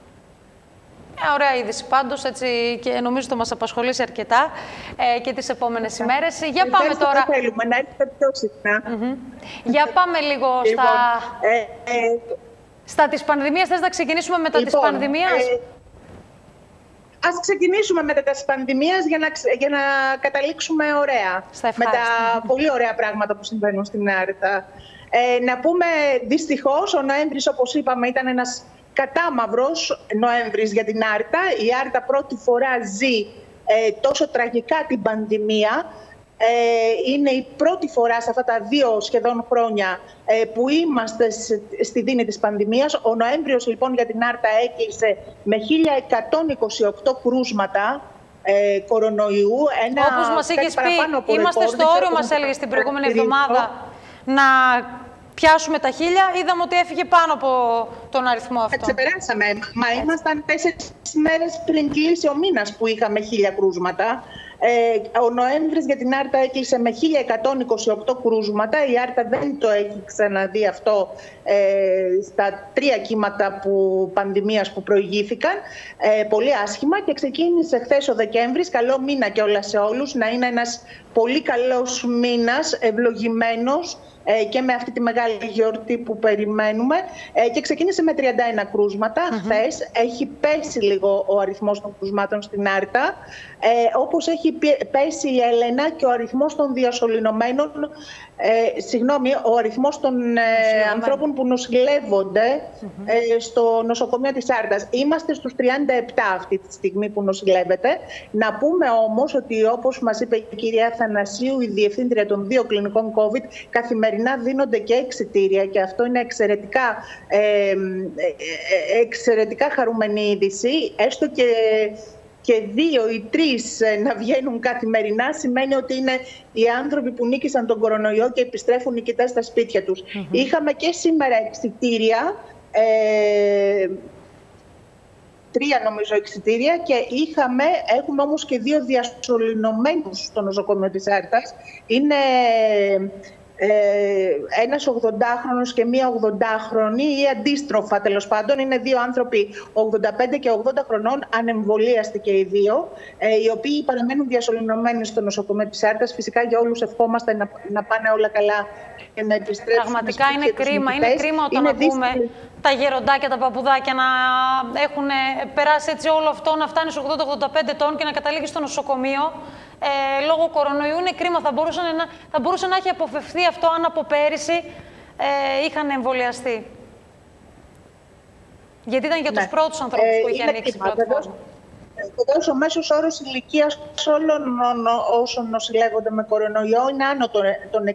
Μια ωραία είδηση πάντως έτσι, και νομίζω το μας απασχολήσει αρκετά ε, και τις επόμενες ημέρες. Για πάμε τώρα...
θέλουμε, να έρθετε πιο συχνά.
Για πάμε λίγο στα... Λοιπόν, ε, ε, στα της πανδημίας. Θες να ξεκινήσουμε με τα λοιπόν, της πανδημίας; Ε,
ας ξεκινήσουμε με τα της πανδημίας για να, για να καταλήξουμε ωραία. με τα πολύ ωραία πράγματα που συμβαίνουν στην Άρτα. Ε, να πούμε δυστυχώς ο Νοέμβρης όπως είπαμε ήταν ένας κατάμαυρος Νοέμβρης για την Άρτα. Η Άρτα πρώτη φορά ζει ε, τόσο τραγικά την πανδημία. Ε, είναι η πρώτη φορά σε αυτά τα δύο σχεδόν χρόνια ε, που είμαστε στη δίνη της πανδημίας. Ο Νοέμβριος λοιπόν για την Άρτα έκλεισε με 1128 κρούσματα ε, κορονοϊού.
Ένα Όπως μας είχες πει, είμαστε στο όριο μας έλεγες την προηγούμενη εβδομάδα να πιάσουμε τα χίλια, είδαμε ότι έφυγε πάνω από τον αριθμό αυτό.
Ξεπεράσαμε. Μα ήμασταν τέσσερις μέρες πριν κλείσει ο μήνας που είχαμε χίλια κρούσματα. Ε, ο Νοέμβρης για την Άρτα έκλεισε με 1128 κρούσματα. Η Άρτα δεν το έχει ξαναδεί αυτό ε, στα τρία κύματα που, πανδημίας που προηγήθηκαν. Ε, πολύ άσχημα και ξεκίνησε χθες ο Δεκέμβρης. Καλό μήνα και όλα σε όλους. Να είναι ένας πολύ καλός μήνας, ευλογημένος ε, και με αυτή τη μεγάλη γιορτή που περιμένουμε. Ε, και ξεκίνησε με 31 κρούσματα. Mm Χθες έχει πέσει λίγο ο αριθμός των κρούσματων στην Άρτα, ε, όπως έχει πέσει η Έλενα και ο αριθμός των διασωληνωμένων ε, συγγνώμη, ο αριθμός των ε, ανθρώπων που νοσηλεύονται ε, στο νοσοκομείο της Άρτας. Είμαστε στους 37 αυτή τη στιγμή που νοσηλεύεται. Να πούμε όμως ότι όπως μας είπε η κυρία Θανασίου, η διευθύντρια των δύο κλινικών COVID, καθημερινά δίνονται και εξιτήρια και αυτό είναι εξαιρετικά, ε, εξαιρετικά χαρούμενη είδηση. Έστω και και δύο ή τρεις ε, να βγαίνουν καθημερινά σημαίνει ότι είναι οι άνθρωποι που νίκησαν τον κορονοϊό και επιστρέφουν νικητά στα σπίτια τους. Είχαμε και σήμερα εξητήρια, ε, τρία νομίζω εξητήρια και είχαμε, έχουμε όμως και δύο διασωληνωμένους στο νοσοκομείο της Άρτας. Είναι ε, ένας 80χρονος και μία 80χρονη ή αντίστροφα τέλος πάντων. Είναι δύο άνθρωποι 85 και 80 χρονών, ανεμβολίαστοι και οι δύο, ε, οι οποίοι παραμένουν διασωληνωμένοι στο νοσοκομείο της Άρτας. Φυσικά για όλους ευχόμαστε να, να πάνε όλα καλά και να επιστρέψουν.
Πραγματικά είναι κρίμα. Είναι κρίμα όταν είναι ακούμε τα γεροντάκια, τα παπουδάκια να έχουν περάσει έτσι όλο αυτό, να φτάνει 80-85 ετών και να καταλήγει στο νοσοκομείο ε, λόγω κορονοϊού. Είναι κρίμα. Θα μπορούσε, να, θα μπορούσε να έχει αποφευθεί αυτό αν από πέρυσι ε, είχαν εμβολιαστεί. Γιατί ήταν για τους
Ναι.
πρώτους ανθρώπους
Ε,
που είχε
είναι
ανοίξει η
κρίμα,
πλατφόρμα.
Βεβαίω, ο μέσος όρος ηλικίας όλων όσων νοσηλεύονται με κορονοϊό είναι άνω των, των 60,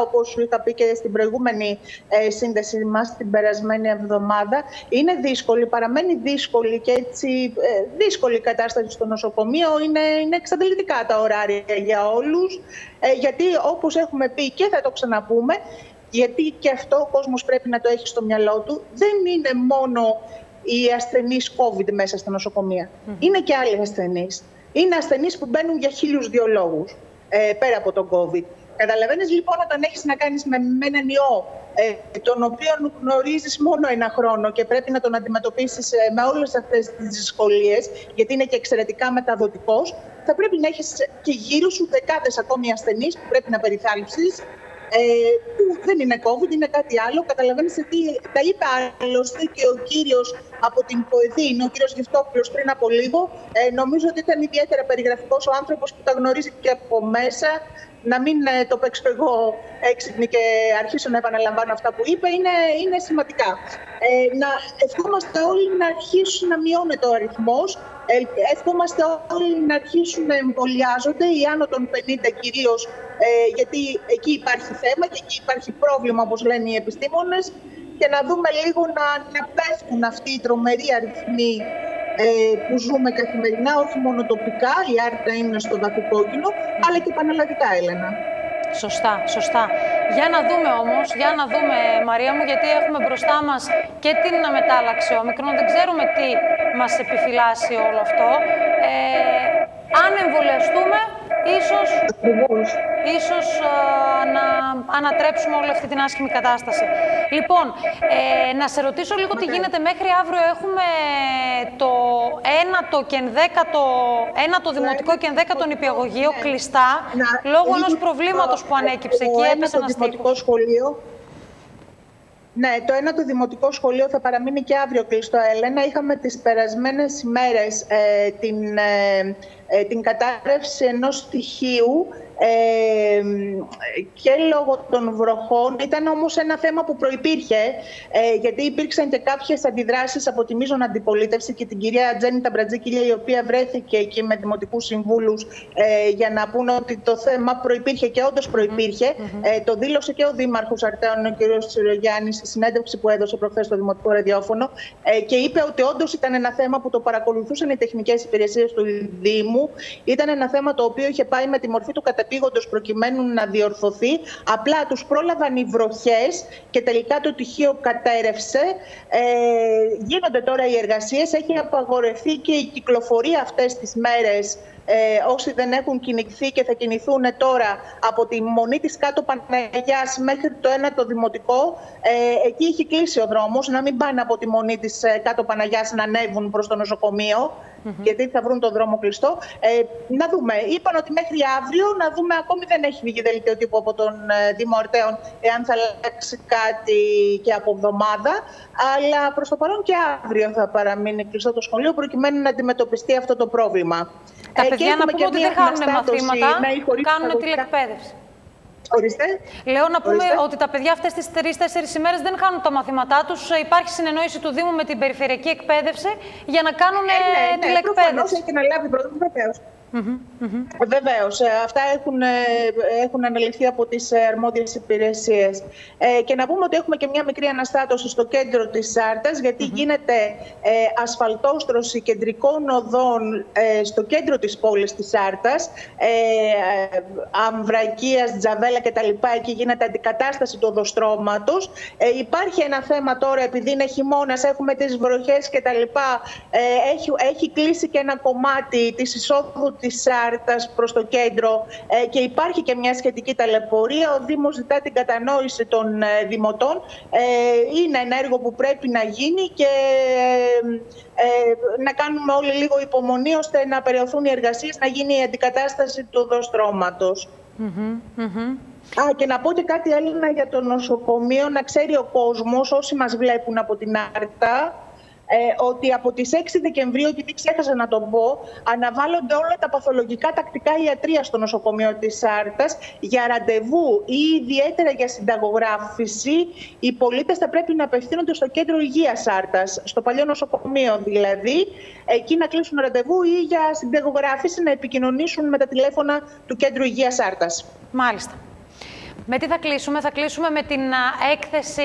όπως σου είχα πει και στην προηγούμενη ε, σύνδεση μας την περασμένη εβδομάδα. Είναι δύσκολη, παραμένει δύσκολη και έτσι ε, δύσκολη η κατάσταση στο νοσοκομείο. Είναι, είναι εξαντλητικά τα ωράρια για όλους. Ε, γιατί, όπως έχουμε πει και θα το ξαναπούμε, γιατί και αυτό ο κόσμος πρέπει να το έχει στο μυαλό του, δεν είναι μόνο οι ασθενείς COVID μέσα στα νοσοκομεία. Είναι και άλλοι ασθενείς. Είναι ασθενείς που μπαίνουν για χίλιους δύο λόγους, ε, πέρα από τον COVID. Καταλαβαίνεις λοιπόν όταν έχεις να κάνεις με, με έναν ιό, ε, τον οποίο γνωρίζεις μόνο ένα χρόνο και πρέπει να τον αντιμετωπίσεις ε, με όλες αυτές τις δυσκολίες, γιατί είναι και εξαιρετικά μεταδοτικός, θα πρέπει να έχεις και γύρω σου δεκάδες ακόμη ασθενείς που πρέπει να περιθάλψεις, ε, που δεν είναι COVID, είναι κάτι άλλο. Καταλαβαίνετε ότι τα είπε άλλωστε και ο κύριος από την ΠΟΕΔΗ, είναι ο κύριος Γευτόπουλος πριν από λίγο. Ε, νομίζω ότι ήταν ιδιαίτερα περιγραφικός ο άνθρωπος που τα γνωρίζει και από μέσα. Να μην ε, το παίξω εγώ έξυπνη και αρχίσω να επαναλαμβάνω αυτά που είπε, είναι, είναι σημαντικά. Ε, να ευχόμαστε όλοι να αρχίσουν να μειώνεται ο αριθμός. Ε, ευχόμαστε όλοι να αρχίσουν να εμβολιάζονται, οι άνω των 50 κυρίως, ε, γιατί εκεί υπάρχει θέμα και εκεί υπάρχει πρόβλημα, όπως λένε οι επιστήμονες, και να δούμε λίγο να, να πέφτουν αυτοί οι τρομεροί αριθμοί ε, που ζούμε καθημερινά, όχι μόνο τοπικά, η Άρτα είναι στο δαφικόκκινο, αλλά και πανελλαδικά, Έλενα.
Σωστά, σωστά. Για να δούμε όμως, για να δούμε Μαρία μου, γιατί έχουμε μπροστά μας και την μετάλλαξη όμικρον, δεν ξέρουμε τι μας επιφυλάσσει όλο αυτό. Ε, αν εμβολιαστούμε, ίσως, ίσως α, να ανατρέψουμε όλη αυτή την άσχημη κατάσταση. Λοιπόν, ε, να σε ρωτήσω λίγο τι γίνεται μέχρι αύριο. Έχουμε το ένατο και ενδέκατο, ένατο δημοτικό και ενδέκατο νηπιαγωγείο κλειστά, λόγω ενός προβλήματος που ανέκυψε εκεί, έπεσε ένας
δημοτικό σχολείο. Ναι, το ένα το δημοτικό σχολείο θα παραμείνει και αύριο κλειστό, Έλενα. Είχαμε τις περασμένες ημέρες ε, την, ε, ε, την κατάρρευση ενός στοιχείου ε, και λόγω των βροχών. Ήταν όμως ένα θέμα που προϋπήρχε, ε, γιατί υπήρξαν και κάποιες αντιδράσεις από τη μείζων αντιπολίτευση και την κυρία Τζέννη Ταμπρατζίκη, η οποία βρέθηκε εκεί με δημοτικούς συμβούλους ε, για να πούνε ότι το θέμα προϋπήρχε και όντως προϋπήρχε. Ε, το δήλωσε και ο Δήμαρχος Αρτέων, ο κ. Τσιρογιάννης, στη συνέντευξη που έδωσε προχθές στο Δημοτικό Ραδιόφωνο ε, και είπε ότι όντως ήταν ένα θέμα που το παρακολουθούσαν οι τεχνικές υπηρεσίες του Δήμου. Ήταν ένα θέμα το οποίο είχε πάει με τη μορφή του κατεπήγοντος προκειμένου να διορθωθεί. Απλά τους πρόλαβαν οι βροχές και τελικά το τυχείο κατέρευσε. Ε, γίνονται τώρα οι εργασίες. Έχει απαγορευτεί και η κυκλοφορία αυτές τις μέρες ε, όσοι δεν έχουν κινηθεί και θα κινηθούν τώρα από τη μονή της κάτω Παναγιάς μέχρι το ένα το δημοτικό, ε, εκεί έχει κλείσει ο δρόμος, να μην πάνε από τη μονή της ε, κάτω Παναγιάς να ανέβουν προς το νοσοκομείο, γιατί θα βρουν τον δρόμο κλειστό. Ε, να δούμε. Είπαν ότι μέχρι αύριο, να δούμε, ακόμη δεν έχει βγει δελτίο τύπου από τον ε, Δήμο Ορτέων, εάν θα αλλάξει κάτι και από εβδομάδα. Αλλά προς το παρόν και αύριο θα παραμείνει κλειστό το σχολείο, προκειμένου να αντιμετωπιστεί αυτό το πρόβλημα.
Τα
Ε, και
παιδιά να
έχουμε
πούμε
και
ότι
μια
δεν χάνουν
αναστάτωση
μαθήματα,
με ή χωρίς
κάνουν
παιδαγωγικά.
τηλεκπαίδευση.
Ορίστε.
Λέω να πούμε
Ορίστε.
ότι τα παιδιά αυτές τις τρει-τέσσερι ημέρες δεν χάνουν τα μαθήματά τους. Υπάρχει συνεννόηση του Δήμου με την περιφερειακή εκπαίδευση για να κάνουν
Ε, ναι, ναι,
τηλεκπαίδευση.
προφανώς έχει να λάβει πρώτα, βεβαίως. Βεβαίω. Αυτά έχουν, ε, έχουν αναλυθεί από τις αρμόδιες υπηρεσίες. Ε, και να πούμε ότι έχουμε και μια μικρή αναστάτωση στο κέντρο της Σάρτας, γιατί γίνεται ε, ασφαλτόστρωση κεντρικών οδών ε, στο κέντρο της πόλης της Σάρτας. Ε, ε, Αμβρακίας, Τζαβέλα κτλ. Εκεί γίνεται αντικατάσταση του οδοστρώματος. Ε, υπάρχει ένα θέμα τώρα, επειδή είναι χειμώνας, έχουμε τις βροχές κτλ. Ε, έχει, έχει κλείσει και ένα κομμάτι της εισόδου της Σάρτας προς το κέντρο ε, και υπάρχει και μια σχετική ταλαιπωρία. Ο Δήμος ζητά την κατανόηση των ε, δημοτών. Ε, είναι ένα έργο που πρέπει να γίνει και ε, να κάνουμε όλοι λίγο υπομονή ώστε να περιοθούν οι εργασίες, να γίνει η αντικατάσταση του οδοστρώματος. Α, και να πω και κάτι Έλληνα για το νοσοκομείο, να ξέρει ο κόσμος, όσοι μας βλέπουν από την Άρτα, ε, ότι από τις 6 Δεκεμβρίου, επειδή ξέχασα να το πω, αναβάλλονται όλα τα παθολογικά τακτικά ιατρία στο νοσοκομείο της Σάρτας για ραντεβού ή ιδιαίτερα για συνταγογράφηση. Οι πολίτες θα πρέπει να απευθύνονται στο κέντρο υγείας Σάρτας, στο παλιό νοσοκομείο δηλαδή, εκεί να κλείσουν ραντεβού ή για συνταγογράφηση να επικοινωνήσουν με τα τηλέφωνα του κέντρου υγείας Σάρτας.
Μάλιστα. Με τι θα κλείσουμε, θα κλείσουμε με την έκθεση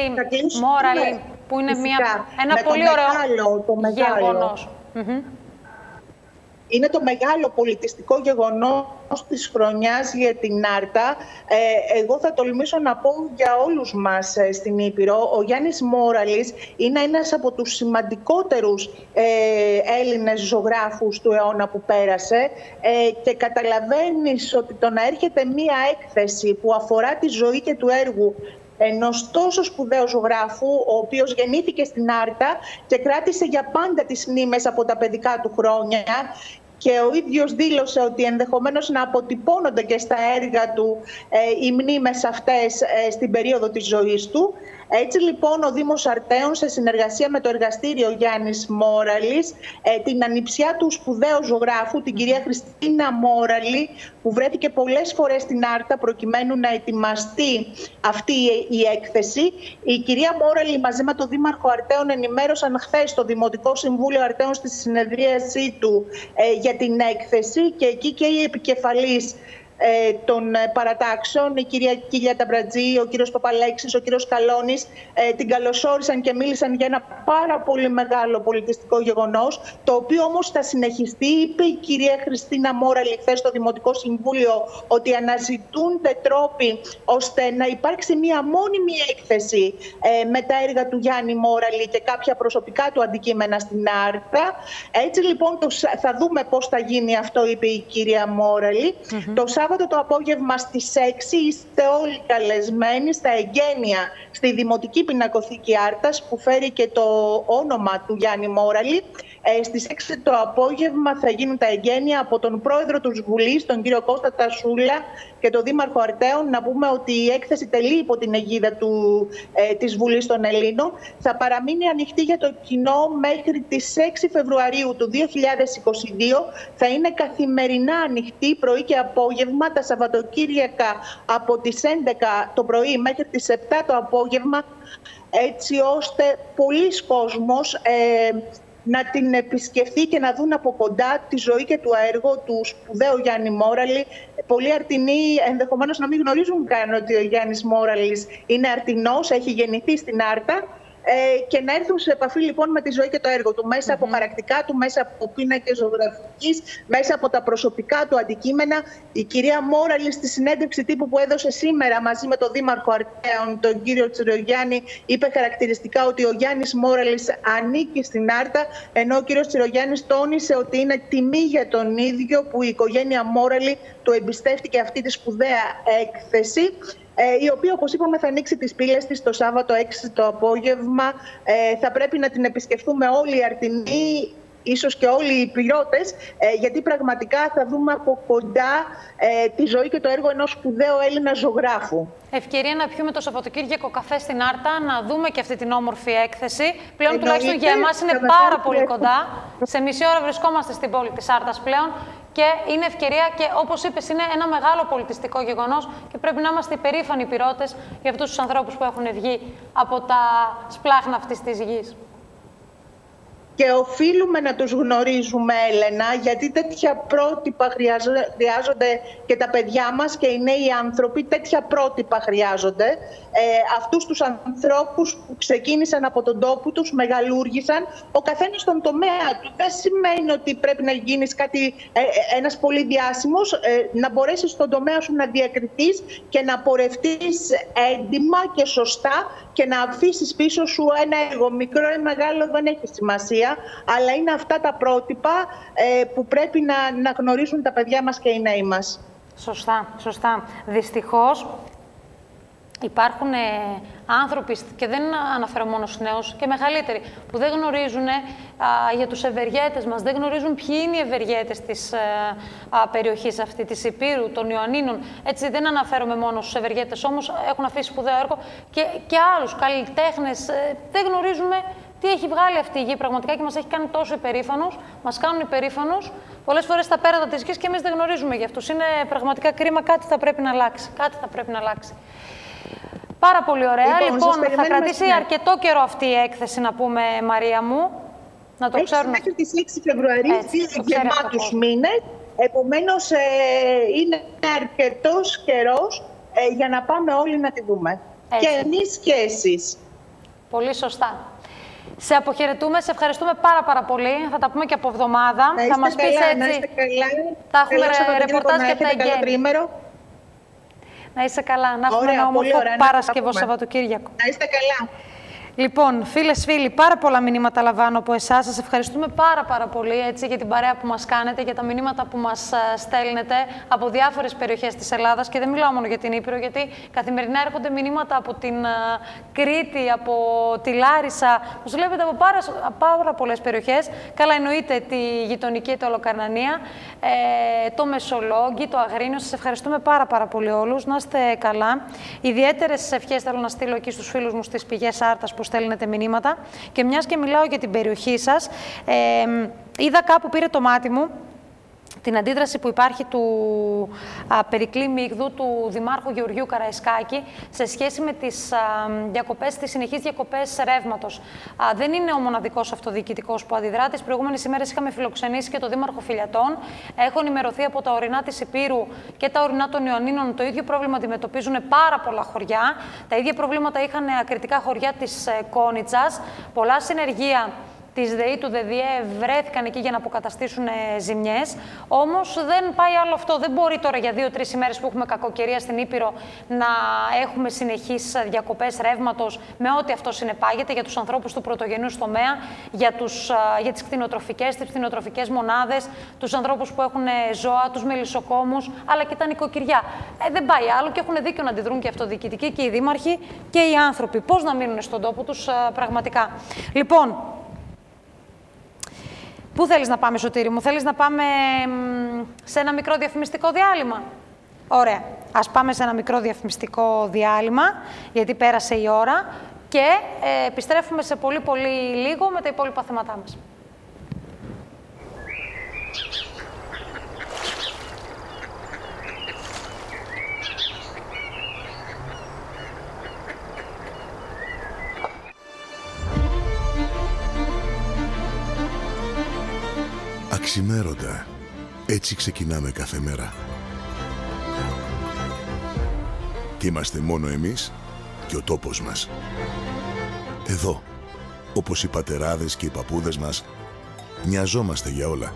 Moral, που είναι μια, ένα πολύ ωραίο
μεγάλο, το μεγάλο.
γεγονός.
Είναι το μεγάλο πολιτιστικό γεγονός της χρονιάς για την Άρτα. Ε, εγώ θα τολμήσω να πω για όλους μας ε, στην Ήπειρο. Ο Γιάννης Μόραλης είναι ένας από τους σημαντικότερους ε, Έλληνες ζωγράφους του αιώνα που πέρασε ε, και καταλαβαίνεις ότι το να έρχεται μία έκθεση που αφορά τη ζωή και του έργου ενός τόσο σπουδαίου ζωγράφου, ο οποίος γεννήθηκε στην Άρτα και κράτησε για πάντα τις μνήμες από τα παιδικά του χρόνια και ο ίδιος δήλωσε ότι ενδεχομένως να αποτυπώνονται και στα έργα του ε, οι μνήμες αυτές ε, στην περίοδο της ζωής του. Έτσι λοιπόν ο Δήμος Αρτέων σε συνεργασία με το εργαστήριο Γιάννης Μόραλης ε, την ανιψιά του σπουδαίου ζωγράφου, την κυρία Χριστίνα Μόραλη που βρέθηκε πολλές φορές στην Άρτα προκειμένου να ετοιμαστεί αυτή η έκθεση. Η κυρία Μόραλη μαζί με τον Δήμαρχο Αρτέων ενημέρωσαν χθες το Δημοτικό Συμβούλιο Αρτέων στη συνεδρίασή του ε, για την έκθεση και εκεί και η επικεφαλής ε, των ε, παρατάξεων, η κυρία Κίλια Ταμπρατζή, ο κύριος Παπαλέξης, ο κύριος Καλώνης, ε, την καλωσόρισαν και μίλησαν για ένα πάρα πολύ μεγάλο πολιτιστικό γεγονός, το οποίο όμως θα συνεχιστεί, είπε η κυρία Χριστίνα Μόραλη χθες στο Δημοτικό Συμβούλιο, ότι αναζητούνται τρόποι ώστε να υπάρξει μία μόνιμη έκθεση με τα έργα του Γιάννη Μόραλη και κάποια προσωπικά του αντικείμενα στην Άρτα. Έτσι λοιπόν θα δούμε πώς θα γίνει αυτό, είπε η κυρία Μόραλη. Το Σάββατο το απόγευμα στις 6 είστε όλοι καλεσμένοι στα εγγένεια στη Δημοτική Πινακοθήκη Άρτας που φέρει και το όνομα του Γιάννη Μόραλη. Ε, στις 6 το απόγευμα θα γίνουν τα εγγένεια από τον πρόεδρο του Βουλής, τον κύριο Κώστα Τασούλα και τον Δήμαρχο Αρτέων. Να πούμε ότι η έκθεση τελεί υπό την αιγίδα του, ε, της Βουλής των Ελλήνων. Θα παραμείνει ανοιχτή για το κοινό μέχρι τις 6 Φεβρουαρίου του 2022. Θα είναι καθημερινά ανοιχτή πρωί και απόγευμα τα Σαββατοκύριακα από τις 11 το πρωί μέχρι τις 7 το απόγευμα έτσι ώστε πολλοί κόσμος ε, να την επισκεφθεί και να δουν από κοντά τη ζωή και το έργο του σπουδαίου Γιάννη Μόραλη. Πολλοί αρτινοί ενδεχομένως να μην γνωρίζουν καν ότι ο Γιάννης Μόραλης είναι αρτινός, έχει γεννηθεί στην Άρτα ε, και να έρθουν σε επαφή λοιπόν με τη ζωή και το έργο του, μέσα από χαρακτικά του, μέσα από πίνακες ζωγραφικής, μέσα από τα προσωπικά του αντικείμενα. Η κυρία Μόραλης, στη συνέντευξη τύπου που έδωσε σήμερα μαζί με τον Δήμαρχο Αρτέων, τον κύριο Τσιρογιάννη, είπε χαρακτηριστικά ότι ο Γιάννης Μόραλης ανήκει στην Άρτα, ενώ ο κύριος Τσιρογιάννης τόνισε ότι είναι τιμή για τον ίδιο που η οικογένεια Μόραλη του εμπιστεύτηκε αυτή τη σπουδαία έκθεση. Ε, η οποία, όπως είπαμε, θα ανοίξει τις πύλες της το Σάββατο 6 το απόγευμα. Ε, θα πρέπει να την επισκεφτούμε όλοι οι αρτινοί, ίσως και όλοι οι πυρώτες, ε, γιατί πραγματικά θα δούμε από κοντά τη ζωή και το έργο ενός σπουδαίου Έλληνα ζωγράφου.
Ευκαιρία να πιούμε το Σαββατοκύριακο καφέ στην Άρτα, να δούμε και αυτή την όμορφη έκθεση. Πλέον τουλάχιστον για εμάς είναι πάρα πολύ κοντά. Σε μισή ώρα βρισκόμαστε στην πόλη της Άρτας πλέον και είναι ευκαιρία και όπως είπες, είναι ένα μεγάλο πολιτιστικό γεγονός και πρέπει να είμαστε υπερήφανοι πυρώτε για αυτούς τους ανθρώπους που έχουν βγει από τα σπλάχνα αυτής της γης
και οφείλουμε να τους γνωρίζουμε, Έλενα, γιατί τέτοια πρότυπα χρειάζονται και τα παιδιά μας και οι νέοι άνθρωποι, τέτοια πρότυπα χρειάζονται. Ε, αυτούς τους ανθρώπους που ξεκίνησαν από τον τόπο τους, μεγαλούργησαν, ο καθένας στον τομέα του. Δεν σημαίνει ότι πρέπει να γίνεις κάτι, ε, ε ένας πολύ διάσημος, ε, να μπορέσεις στον τομέα σου να διακριθείς και να πορευτείς έντιμα και σωστά και να αφήσεις πίσω σου ένα έργο. Μικρό ή μεγάλο δεν έχει σημασία αλλά είναι αυτά τα πρότυπα ε, που πρέπει να, να γνωρίζουν τα παιδιά μας και οι νέοι μας.
Σωστά, σωστά. Δυστυχώς, Υπάρχουν ε, άνθρωποι, και δεν αναφέρω μόνο στους νέους, και μεγαλύτεροι, που δεν γνωρίζουν για τους ευεργέτες μας, δεν γνωρίζουν ποιοι είναι οι ευεργέτες της ε, α, περιοχής αυτή, της Υπήρου, των Ιωαννίνων. Έτσι δεν αναφέρομαι μόνο στους ευεργέτες, όμως έχουν αφήσει σπουδαίο έργο και, και άλλους καλλιτέχνες. Ε, δεν γνωρίζουμε τι έχει βγάλει αυτή η γη πραγματικά και μας έχει κάνει τόσο υπερήφανου, μας κάνουν υπερήφανους πολλές φορές στα πέρατα της γης και εμείς δεν γνωρίζουμε για αυτούς. Είναι πραγματικά κρίμα, κάτι θα πρέπει να αλλάξει. Κάτι θα πρέπει να αλλάξει. Πάρα πολύ ωραία. Λοιπόν, λοιπόν θα κρατήσει αρκετό καιρό αυτή η έκθεση, να πούμε, Μαρία μου. Να το ξέρουμε.
μέχρι τις 6 Φεβρουαρίου, δύο γεμάτους μήνες. Επομένως, ε, είναι αρκετός καιρός ε, για να πάμε όλοι να τη δούμε. Και εμείς και εσείς.
Πολύ σωστά. Σε αποχαιρετούμε, σε ευχαριστούμε πάρα πάρα πολύ. Θα τα πούμε και από εβδομάδα.
Να θα μας πεις έτσι. Να είστε καλά.
Θα έχουμε ρεπορτάζ και τα εγγένεια. Να είστε καλά. Να έχουμε ένα όμορφο Παρασκευό Σαββατοκύριακο.
Να είστε καλά.
Λοιπόν, φίλες, φίλοι, πάρα πολλά μηνύματα λαμβάνω από εσάς. Σας ευχαριστούμε πάρα, πάρα πολύ έτσι, για την παρέα που μας κάνετε, για τα μηνύματα που μας ε, στέλνετε από διάφορες περιοχές της Ελλάδας. Και δεν μιλάω μόνο για την Ήπειρο, γιατί καθημερινά έρχονται μηνύματα από την uh, Κρήτη, από τη Λάρισα. Μας βλέπετε από πάρα, πάρα πολλές περιοχές. Καλά, εννοείται τη γειτονική, το Ολοκαρνανία, ε, το Μεσολόγγι, το Αγρίνιο. Σας ευχαριστούμε πάρα, πάρα πολύ όλους. Να είστε καλά. Ιδιαίτερες ευχές θέλω να στείλω εκεί στους φίλους μου στις πηγές Άρτας που στέλνετε μηνύματα. Και μιας και μιλάω για την περιοχή σας, ε, είδα κάπου πήρε το μάτι μου την αντίδραση που υπάρχει του α, Περικλή Μίγδου, του Δημάρχου Γεωργίου Καραϊσκάκη, σε σχέση με τις, α, διακοπές, τις συνεχείς διακοπές ρεύματος. δεν είναι ο μοναδικός αυτοδιοικητικός που αντιδρά. Τις προηγούμενες ημέρες είχαμε φιλοξενήσει και το Δήμαρχο Φιλιατών. Έχω ενημερωθεί από τα ορεινά της Υπήρου και τα ορεινά των Ιωαννίνων. Το ίδιο πρόβλημα αντιμετωπίζουν πάρα πολλά χωριά. Τα ίδια προβλήματα είχαν ακριτικά χωριά της ε, Κόνιτσας. Πολλά συνεργεία τη ΔΕΗ του ΔΕΔΙΕ βρέθηκαν εκεί για να αποκαταστήσουν ε, ζημιές. Όμως δεν πάει άλλο αυτό. Δεν μπορεί τώρα για δύο-τρεις ημέρες που έχουμε κακοκαιρία στην Ήπειρο να έχουμε συνεχείς διακοπές ρεύματος με ό,τι αυτό συνεπάγεται για τους ανθρώπους του πρωτογενούς τομέα, για, τους, για τις κτηνοτροφικές, τις κτηνοτροφικές μονάδες, τους ανθρώπους που έχουν ε, ζώα, τους μελισσοκόμους, αλλά και τα νοικοκυριά. Ε, δεν πάει άλλο και έχουν δίκιο να αντιδρούν και αυτοδιοικητικοί και οι δήμαρχοι και οι άνθρωποι. Πώς να μείνουν στον τόπο τους πραγματικά. Λοιπόν, Πού θέλεις να πάμε, Σωτήρη μου, θέλεις να πάμε σε ένα μικρό διαφημιστικό διάλειμμα; Ωραία. Ας πάμε σε ένα μικρό διαφημιστικό διάλειμμα, γιατί πέρασε η ώρα και ε, επιστρέφουμε σε πολύ πολύ λίγο με τα υπόλοιπα θέματά μας.
Αξιμέρωτα. Έτσι ξεκινάμε κάθε μέρα. Και είμαστε μόνο εμείς και ο τόπος μας. Εδώ, όπως οι πατεράδες και οι παππούδες μας, νοιαζόμαστε για όλα.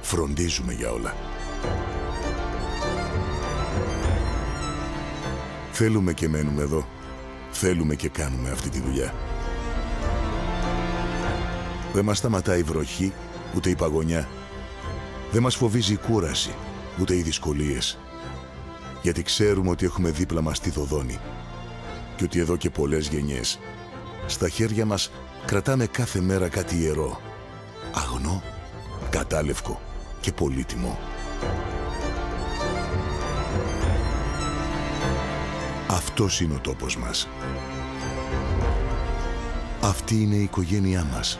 Φροντίζουμε για όλα. Θέλουμε και μένουμε εδώ. Θέλουμε και κάνουμε αυτή τη δουλειά. Δεν μας σταματάει η βροχή ούτε η παγωνιά. Δεν μας φοβίζει η κούραση, ούτε οι δυσκολίες. Γιατί ξέρουμε ότι έχουμε δίπλα μας τη Δοδόνη και ότι εδώ και πολλές γενιές στα χέρια μας κρατάμε κάθε μέρα κάτι ιερό, αγνό, κατάλευκο και πολύτιμο. Αυτός είναι ο τόπος μας. Αυτή είναι η οικογένειά μας.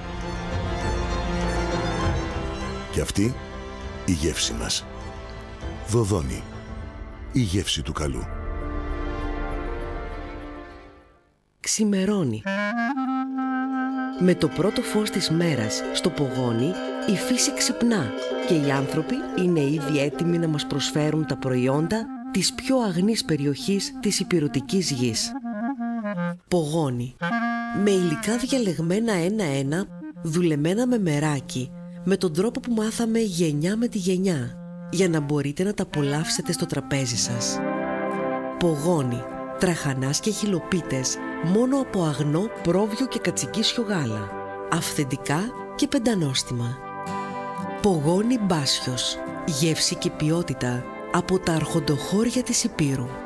Και αυτή η γεύση μας. Δοδόνη. Η γεύση του καλού.
Ξημερώνει. Με το πρώτο φως της μέρας στο πογόνι η φύση ξυπνά και οι άνθρωποι είναι ήδη έτοιμοι να μας προσφέρουν τα προϊόντα της πιο αγνής περιοχής της υπηρετικής γης. Πογόνι. Με υλικά διαλεγμένα ένα-ένα, δουλεμένα με μεράκι, με τον τρόπο που μάθαμε γενιά με τη γενιά για να μπορείτε να τα απολαύσετε στο τραπέζι σας. Πογόνι, τραχανάς και χιλοπίτες μόνο από αγνό, πρόβιο και κατσικίσιο γάλα. Αυθεντικά και πεντανόστιμα. Πογόνι μπάσιος, γεύση και ποιότητα από τα αρχοντοχώρια της Υπήρου.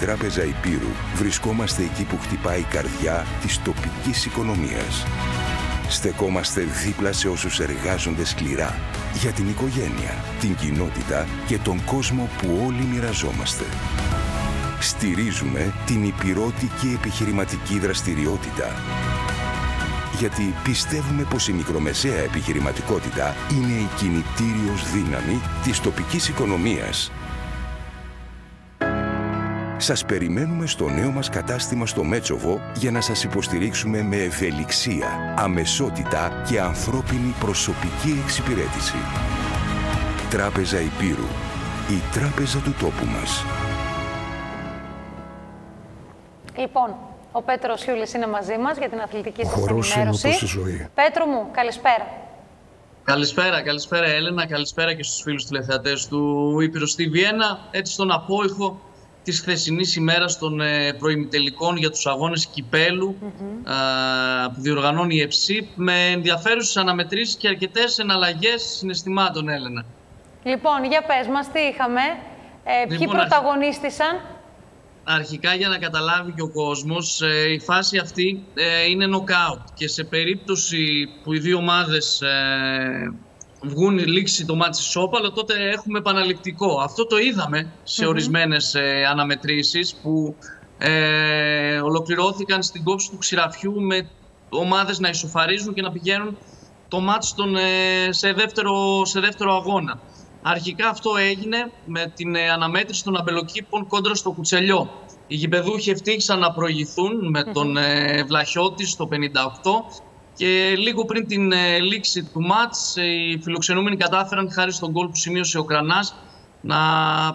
Τράπεζα Υπήρου βρισκόμαστε εκεί που χτυπάει η καρδιά της τοπικής οικονομίας.
στεκόμαστε δίπλα σε όσους εργάζονται σκληρά για την οικογένεια, την κοινότητα και τον κόσμο που όλοι μοιραζόμαστε. Στηρίζουμε την υπηρώτικη επιχειρηματική δραστηριότητα. Γιατί πιστεύουμε πως η μικρομεσαία επιχειρηματικότητα είναι η κινητήριος δύναμη της τοπικής οικονομίας σας περιμένουμε στο νέο μας κατάστημα στο Μέτσοβο για να σας υποστηρίξουμε με ευελιξία, αμεσότητα και ανθρώπινη προσωπική εξυπηρέτηση. Τράπεζα Υπήρου. Η τράπεζα του τόπου μας.
Λοιπόν, ο Πέτρος Χιούλης είναι μαζί μας για την αθλητική σας ενημέρωση.
ζωή.
Πέτρο μου, καλησπέρα.
Καλησπέρα, καλησπέρα Έλενα, καλησπέρα και στους φίλους τηλεθεατές του Ήπειρος στη Βιέννα. Έτσι στον απόϊχο Της χθεσινής ημέρας των ε, προημιτελικών για τους αγώνες κυπέλου που διοργανώνει η ΕΨΥΠ με ενδιαφέρουσες αναμετρήσεις και αρκετές εναλλαγές συναισθημάτων, Έλενα.
Λοιπόν, για πες μας, τι είχαμε, ε, ποιοι λοιπόν, πρωταγωνίστησαν;
Αρχικά για να καταλάβει και ο κόσμος, ε, η φάση αυτή ε, είναι νοκάουτ και σε περίπτωση που οι δύο ομάδες βγουν λήξεις το μάτι αλλά τότε έχουμε επαναληπτικό. Αυτό το είδαμε σε mm-hmm. ορισμένες ε, αναμετρήσεις που ε, ολοκληρώθηκαν στην κόψη του ξηραφιού με ομάδες να ισοφαρίζουν και να πηγαίνουν το μάτι ε, σε, δεύτερο, σε δεύτερο αγώνα. Αρχικά αυτό έγινε με την ε, αναμέτρηση των αμπελοκήπων κόντρα στο Κουτσελιό. Οι γηπεδούχοι ευτύχησαν να προηγηθούν με τον ε, Βλαχιώτης στο 58 και λίγο πριν την ε, λήξη του μάτς, ε, οι φιλοξενούμενοι κατάφεραν χάρη στον γκολ που σημείωσε ο Κρανάς να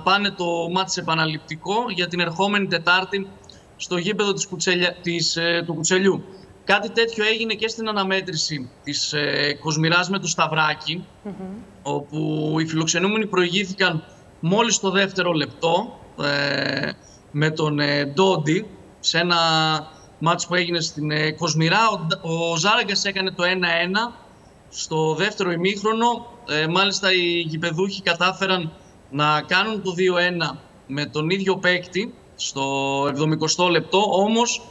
πάνε το μάτς επαναληπτικό για την ερχόμενη Τετάρτη στο γήπεδο της Κουτσελια, της, ε, του Κουτσελιού. Κάτι τέτοιο έγινε και στην αναμέτρηση της ε, Κοσμηράς με το Σταυράκι, όπου οι φιλοξενούμενοι προηγήθηκαν μόλις το δεύτερο λεπτό ε, με τον ε, Ντόντι σε ένα μάτς που έγινε στην ε, Κοσμηρά. Ο, ο Ζάραγκας έκανε το 1-1 στο δεύτερο ημίχρονο. Ε, μάλιστα οι γηπεδούχοι κατάφεραν να κάνουν το 2-1 με τον ίδιο παίκτη στο 70 λεπτό. Όμως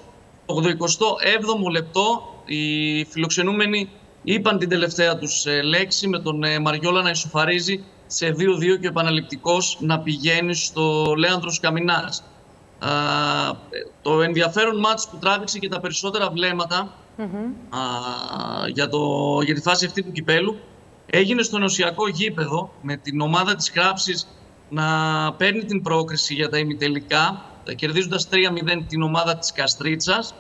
το 87ο λεπτό οι φιλοξενούμενοι είπαν την τελευταία τους ε, λέξη με τον ε, Μαριόλα να ισοφαρίζει σε 2-2 και ο επαναληπτικός να πηγαίνει στο Λέανδρος Καμινάς το ενδιαφέρον μάτς που τράβηξε και τα περισσότερα βλέμματα για, το, για τη φάση αυτή του κυπέλου έγινε στο νοσιακό γήπεδο με την ομάδα της Κράψης να παίρνει την πρόκριση για τα ημιτελικά κερδίζοντας 3-0 την ομάδα της Καστρίτσας.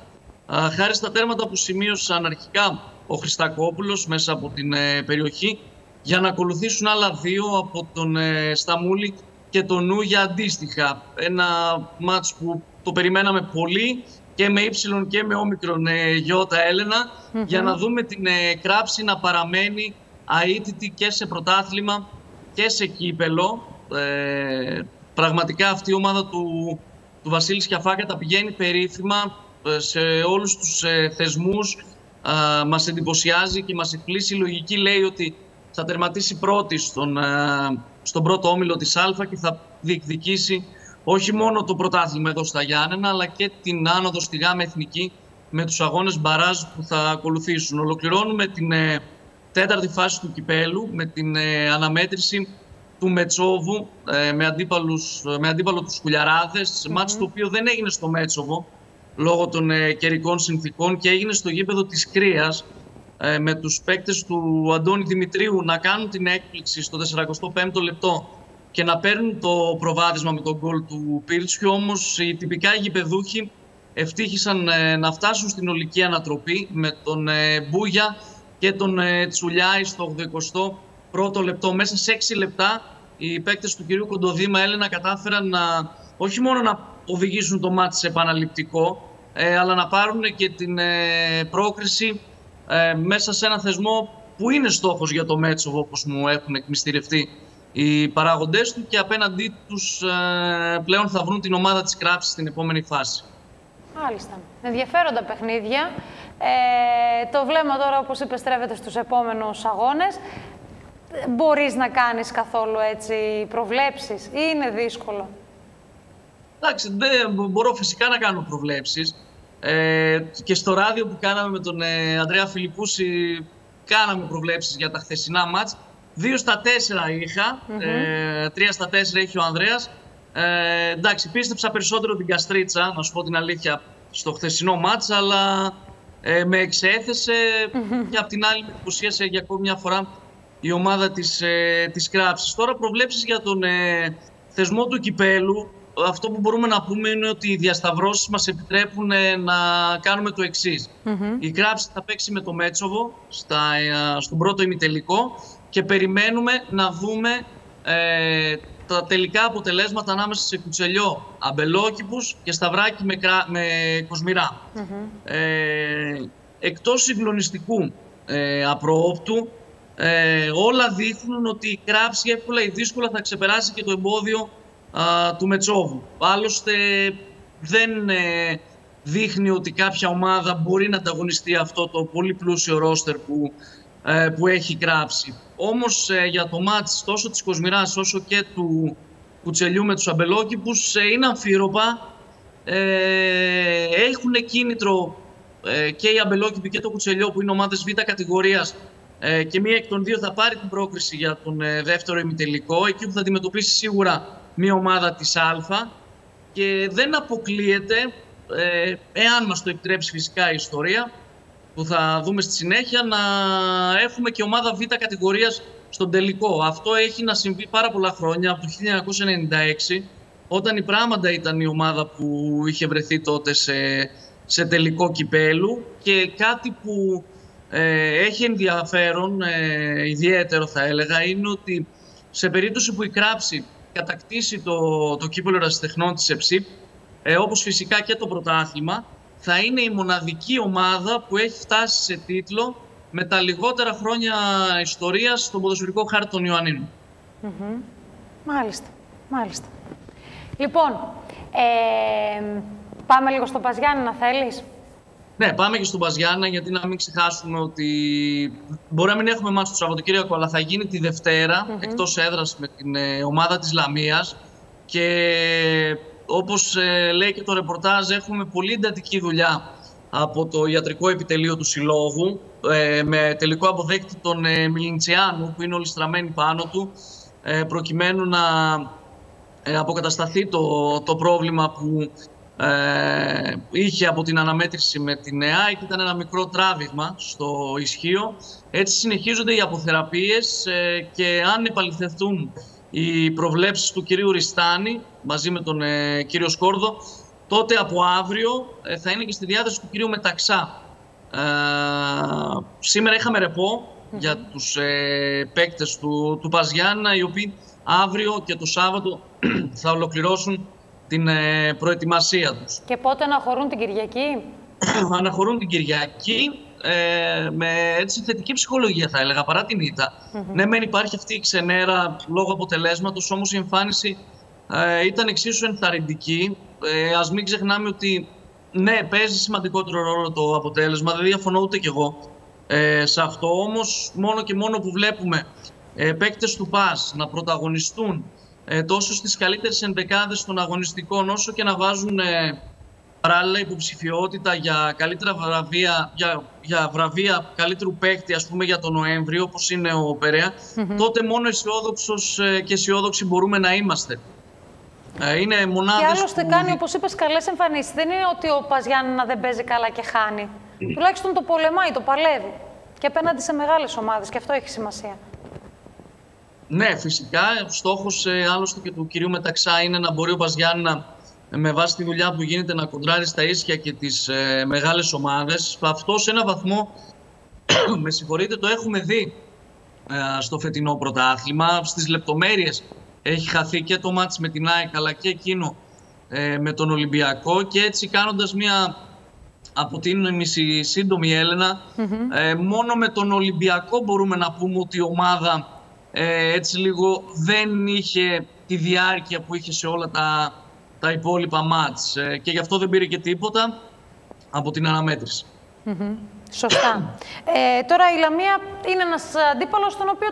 Χάρη στα τέρματα που σημείωσαν αρχικά ο Χριστακόπουλος μέσα από την ε, περιοχή για να ακολουθήσουν άλλα δύο από τον ε, Σταμούλη και το νου για αντίστοιχα. Ένα μάτς που το περιμέναμε πολύ και με ύψιλον και με όμικρον ε, γιώτα Έλενα για να δούμε την ε, Κράψη να παραμένει αίτητη και σε πρωτάθλημα και σε κύπελο. Ε, πραγματικά αυτή η ομάδα του, του Βασίλης Σκιαφάκα τα πηγαίνει περίφημα ε, σε όλους τους ε, θεσμούς. μας εντυπωσιάζει και μας εκπλήσει. Η λογική λέει ότι θα τερματίσει πρώτη στον, στον πρώτο όμιλο της Α και θα διεκδικήσει όχι μόνο το πρωτάθλημα εδώ στα Γιάννενα, αλλά και την άνοδο στη ΓΑΜ Εθνική με τους αγώνες μπαράζ που θα ακολουθήσουν. Ολοκληρώνουμε την ε, τέταρτη φάση του κυπέλου με την ε, αναμέτρηση του Μετσόβου ε, με, αντίπαλους, με αντίπαλο τους Κουλιαράδες, mm μάτς το οποίο δεν έγινε στο Μέτσοβο λόγω των καιρικών συνθήκων και έγινε στο γήπεδο της Κρίας ε, με τους παίκτες του Αντώνη Δημητρίου να κάνουν την έκπληξη στο 45ο λεπτό και να παίρνουν το προβάδισμα με τον γκολ του Πίρτσιου. Όμως οι τυπικά γηπεδούχοι ευτύχησαν ε, να φτάσουν στην ολική ανατροπή με τον ε, Μπούγια και τον Τσουλιάη στο 81ο λεπτό. Μέσα σε 6 λεπτά οι παίκτες του κυρίου Κοντοδήμα Έλενα κατάφεραν να όχι μόνο να οδηγήσουν το μάτι σε επαναληπτικό, αλλά να πάρουν και την πρόκριση ε, μέσα σε ένα θεσμό που είναι στόχος για το Μέτσοβ όπως μου έχουν εκμυστηρευτεί οι παράγοντές του και απέναντί τους ε, πλέον θα βρουν την ομάδα της Κράψης στην επόμενη φάση.
Μάλιστα. Ενδιαφέροντα παιχνίδια. Ε, το βλέμμα τώρα, όπως είπες, στρέφεται στους επόμενους αγώνες. Μπορείς να κάνεις καθόλου έτσι προβλέψεις ή είναι δύσκολο;
Εντάξει, δεν μπορώ φυσικά να κάνω προβλέψεις. Ε, και στο ράδιο που κάναμε με τον ε, Ανδρέα Φιλιππούση κάναμε προβλέψεις για τα χθεσινά μάτς. Δύο στα τέσσερα είχα, ε, τρία στα τέσσερα είχε ο Ανδρέας. Ε, εντάξει, πίστεψα περισσότερο την Καστρίτσα, να σου πω την αλήθεια, στο χθεσινό μάτς, αλλά ε, με εξέθεσε και απ' την άλλη με εντυπωσίασε για ακόμη μια φορά η ομάδα της, ε, της Κράψης. Τώρα προβλέψεις για τον ε, θεσμό του κυπέλου, αυτό που μπορούμε να πούμε είναι ότι οι διασταυρώσεις μας επιτρέπουν ε, να κάνουμε το εξής. Η Κράψη θα παίξει με το Μέτσοβο στα, ε, στον πρώτο ημιτελικό και περιμένουμε να δούμε ε, τα τελικά αποτελέσματα ανάμεσα σε Κουτσελιό, Αμπελόκηπους και Σταυράκι με, κρα, με Κοσμηρά. Ε, εκτός συγκλονιστικού ε, απροόπτου, ε, όλα δείχνουν ότι η Κράψη εύκολα ή δύσκολα θα ξεπεράσει και το εμπόδιο α, του Μετσόβου. Άλλωστε δεν ε, δείχνει ότι κάποια ομάδα μπορεί να ανταγωνιστεί αυτό το πολύ πλούσιο ρόστερ που, ε, που έχει κράψει. Όμως ε, για το μάτς τόσο της Κοσμηράς όσο και του Κουτσελιού με τους Αμπελόκηπους είναι αμφίροπα. έχουν κίνητρο και οι Αμπελόκηποι και το Κουτσελιό που είναι ομάδες β' κατηγορίας και μία εκ των δύο θα πάρει την πρόκριση για τον δεύτερο ημιτελικό εκεί που θα αντιμετωπίσει σίγουρα μια ομάδα της Α και δεν αποκλείεται, ε, εάν μας το επιτρέψει φυσικά η ιστορία, που θα δούμε στη συνέχεια, να έχουμε και ομάδα Β κατηγορίας στον τελικό. Αυτό έχει να συμβεί πάρα πολλά χρόνια, από το 1996, όταν η Πράμαντα ήταν η ομάδα που είχε βρεθεί τότε σε, σε τελικό κυπέλου και κάτι που ε, έχει ενδιαφέρον, ε, ιδιαίτερο θα έλεγα, είναι ότι σε περίπτωση που η Κράψη κατακτήσει το, το κύπελο ερασιτεχνών της ΕΨΥΠ, ε, όπως φυσικά και το πρωτάθλημα, θα είναι η μοναδική ομάδα που έχει φτάσει σε τίτλο με τα λιγότερα χρόνια ιστορίας στον ποδοσφαιρικό χάρτη των Ιωαννίνων.
Μάλιστα, μάλιστα. Λοιπόν, ε, πάμε λίγο στο Παζιάννη, να θέλεις;
Ναι, πάμε και στον Παζιάννα, γιατί να μην ξεχάσουμε ότι μπορεί να μην έχουμε μάτς το Σαββατοκύριακο, αλλά θα γίνει τη Δευτέρα, mm-hmm. εκτός έδρας με την ε, ομάδα της Λαμίας. Και όπως ε, λέει και το ρεπορτάζ, έχουμε πολύ εντατική δουλειά από το ιατρικό επιτελείο του Συλλόγου, ε, με τελικό αποδέκτη τον ε, Μιλιντσιάνου, που είναι όλοι στραμμένοι πάνω του, ε, προκειμένου να αποκατασταθεί το, το πρόβλημα που ε, είχε από την αναμέτρηση με την ΕΑΕ και ήταν ένα μικρό τράβηγμα στο ισχύο. Έτσι συνεχίζονται οι αποθεραπείες ε, και αν επαληθευτούν οι προβλέψεις του κυρίου Ριστάνη μαζί με τον ε, κύριο Σκόρδο, τότε από αύριο ε, θα είναι και στη διάθεση του κυρίου Μεταξά. σήμερα είχαμε ρεπό για τους ε, παίκτες του, του Παζιάννα, οι οποίοι αύριο και το Σάββατο θα ολοκληρώσουν την ε, προετοιμασία τους.
Και πότε αναχωρούν την Κυριακή;
αναχωρούν την Κυριακή ε, με έτσι, θετική ψυχολογία θα έλεγα παρά την ήττα. Ναι, μεν υπάρχει αυτή η ξενέρα λόγω αποτελέσματος, όμως η εμφάνιση ε, ήταν εξίσου ενθαρρυντική. Ε, ας μην ξεχνάμε ότι ναι, παίζει σημαντικότερο ρόλο το αποτέλεσμα, δεν διαφωνώ ούτε κι εγώ ε, σε αυτό, όμως μόνο και μόνο που βλέπουμε ε, παίκτες του ΠΑΣ να πρωταγωνιστούν ε, τόσο στις καλύτερες ενδεκάδες των αγωνιστικών όσο και να βάζουν ε, παράλληλα υποψηφιότητα για καλύτερα βραβεία, για, για βραβεία καλύτερου παίκτη ας πούμε για τον Νοέμβριο όπως είναι ο Περέα, τότε μόνο αισιόδοξος ε, και αισιόδοξοι μπορούμε να είμαστε. Ε, είναι μονάδες
και άλλωστε που... κάνει, όπως είπες, καλές εμφανίσεις. Δεν είναι ότι ο Παζιάννα δεν παίζει καλά και χάνει. Mm. Τουλάχιστον το πολεμάει, το παλεύει. Και απέναντι σε μεγάλες ομάδες. Και αυτό έχει σημασία.
Ναι, φυσικά. Ο στόχος ε, άλλωστε και του κυρίου Μεταξά είναι να μπορεί ο Παζιάννα με βάση τη δουλειά που γίνεται να κοντράρει στα ίσια και τις ε, μεγάλες ομάδες. Αυτό σε ένα βαθμό, με συγχωρείτε, το έχουμε δει ε, στο φετινό πρωτάθλημα. Στις λεπτομέρειες έχει χαθεί και το μάτς με την ΑΕΚ αλλά και εκείνο ε, με τον Ολυμπιακό και έτσι κάνοντας μια αποτίμηση σύντομη Έλενα, ε, μόνο με τον Ολυμπιακό μπορούμε να πούμε ότι η ομάδα ε, έτσι λίγο δεν είχε τη διάρκεια που είχε σε όλα τα, τα υπόλοιπα μάτς ε, και γι' αυτό δεν πήρε και τίποτα από την αναμέτρηση.
Σωστά. ε, τώρα η Λαμία είναι ένας αντίπαλος τον οποίο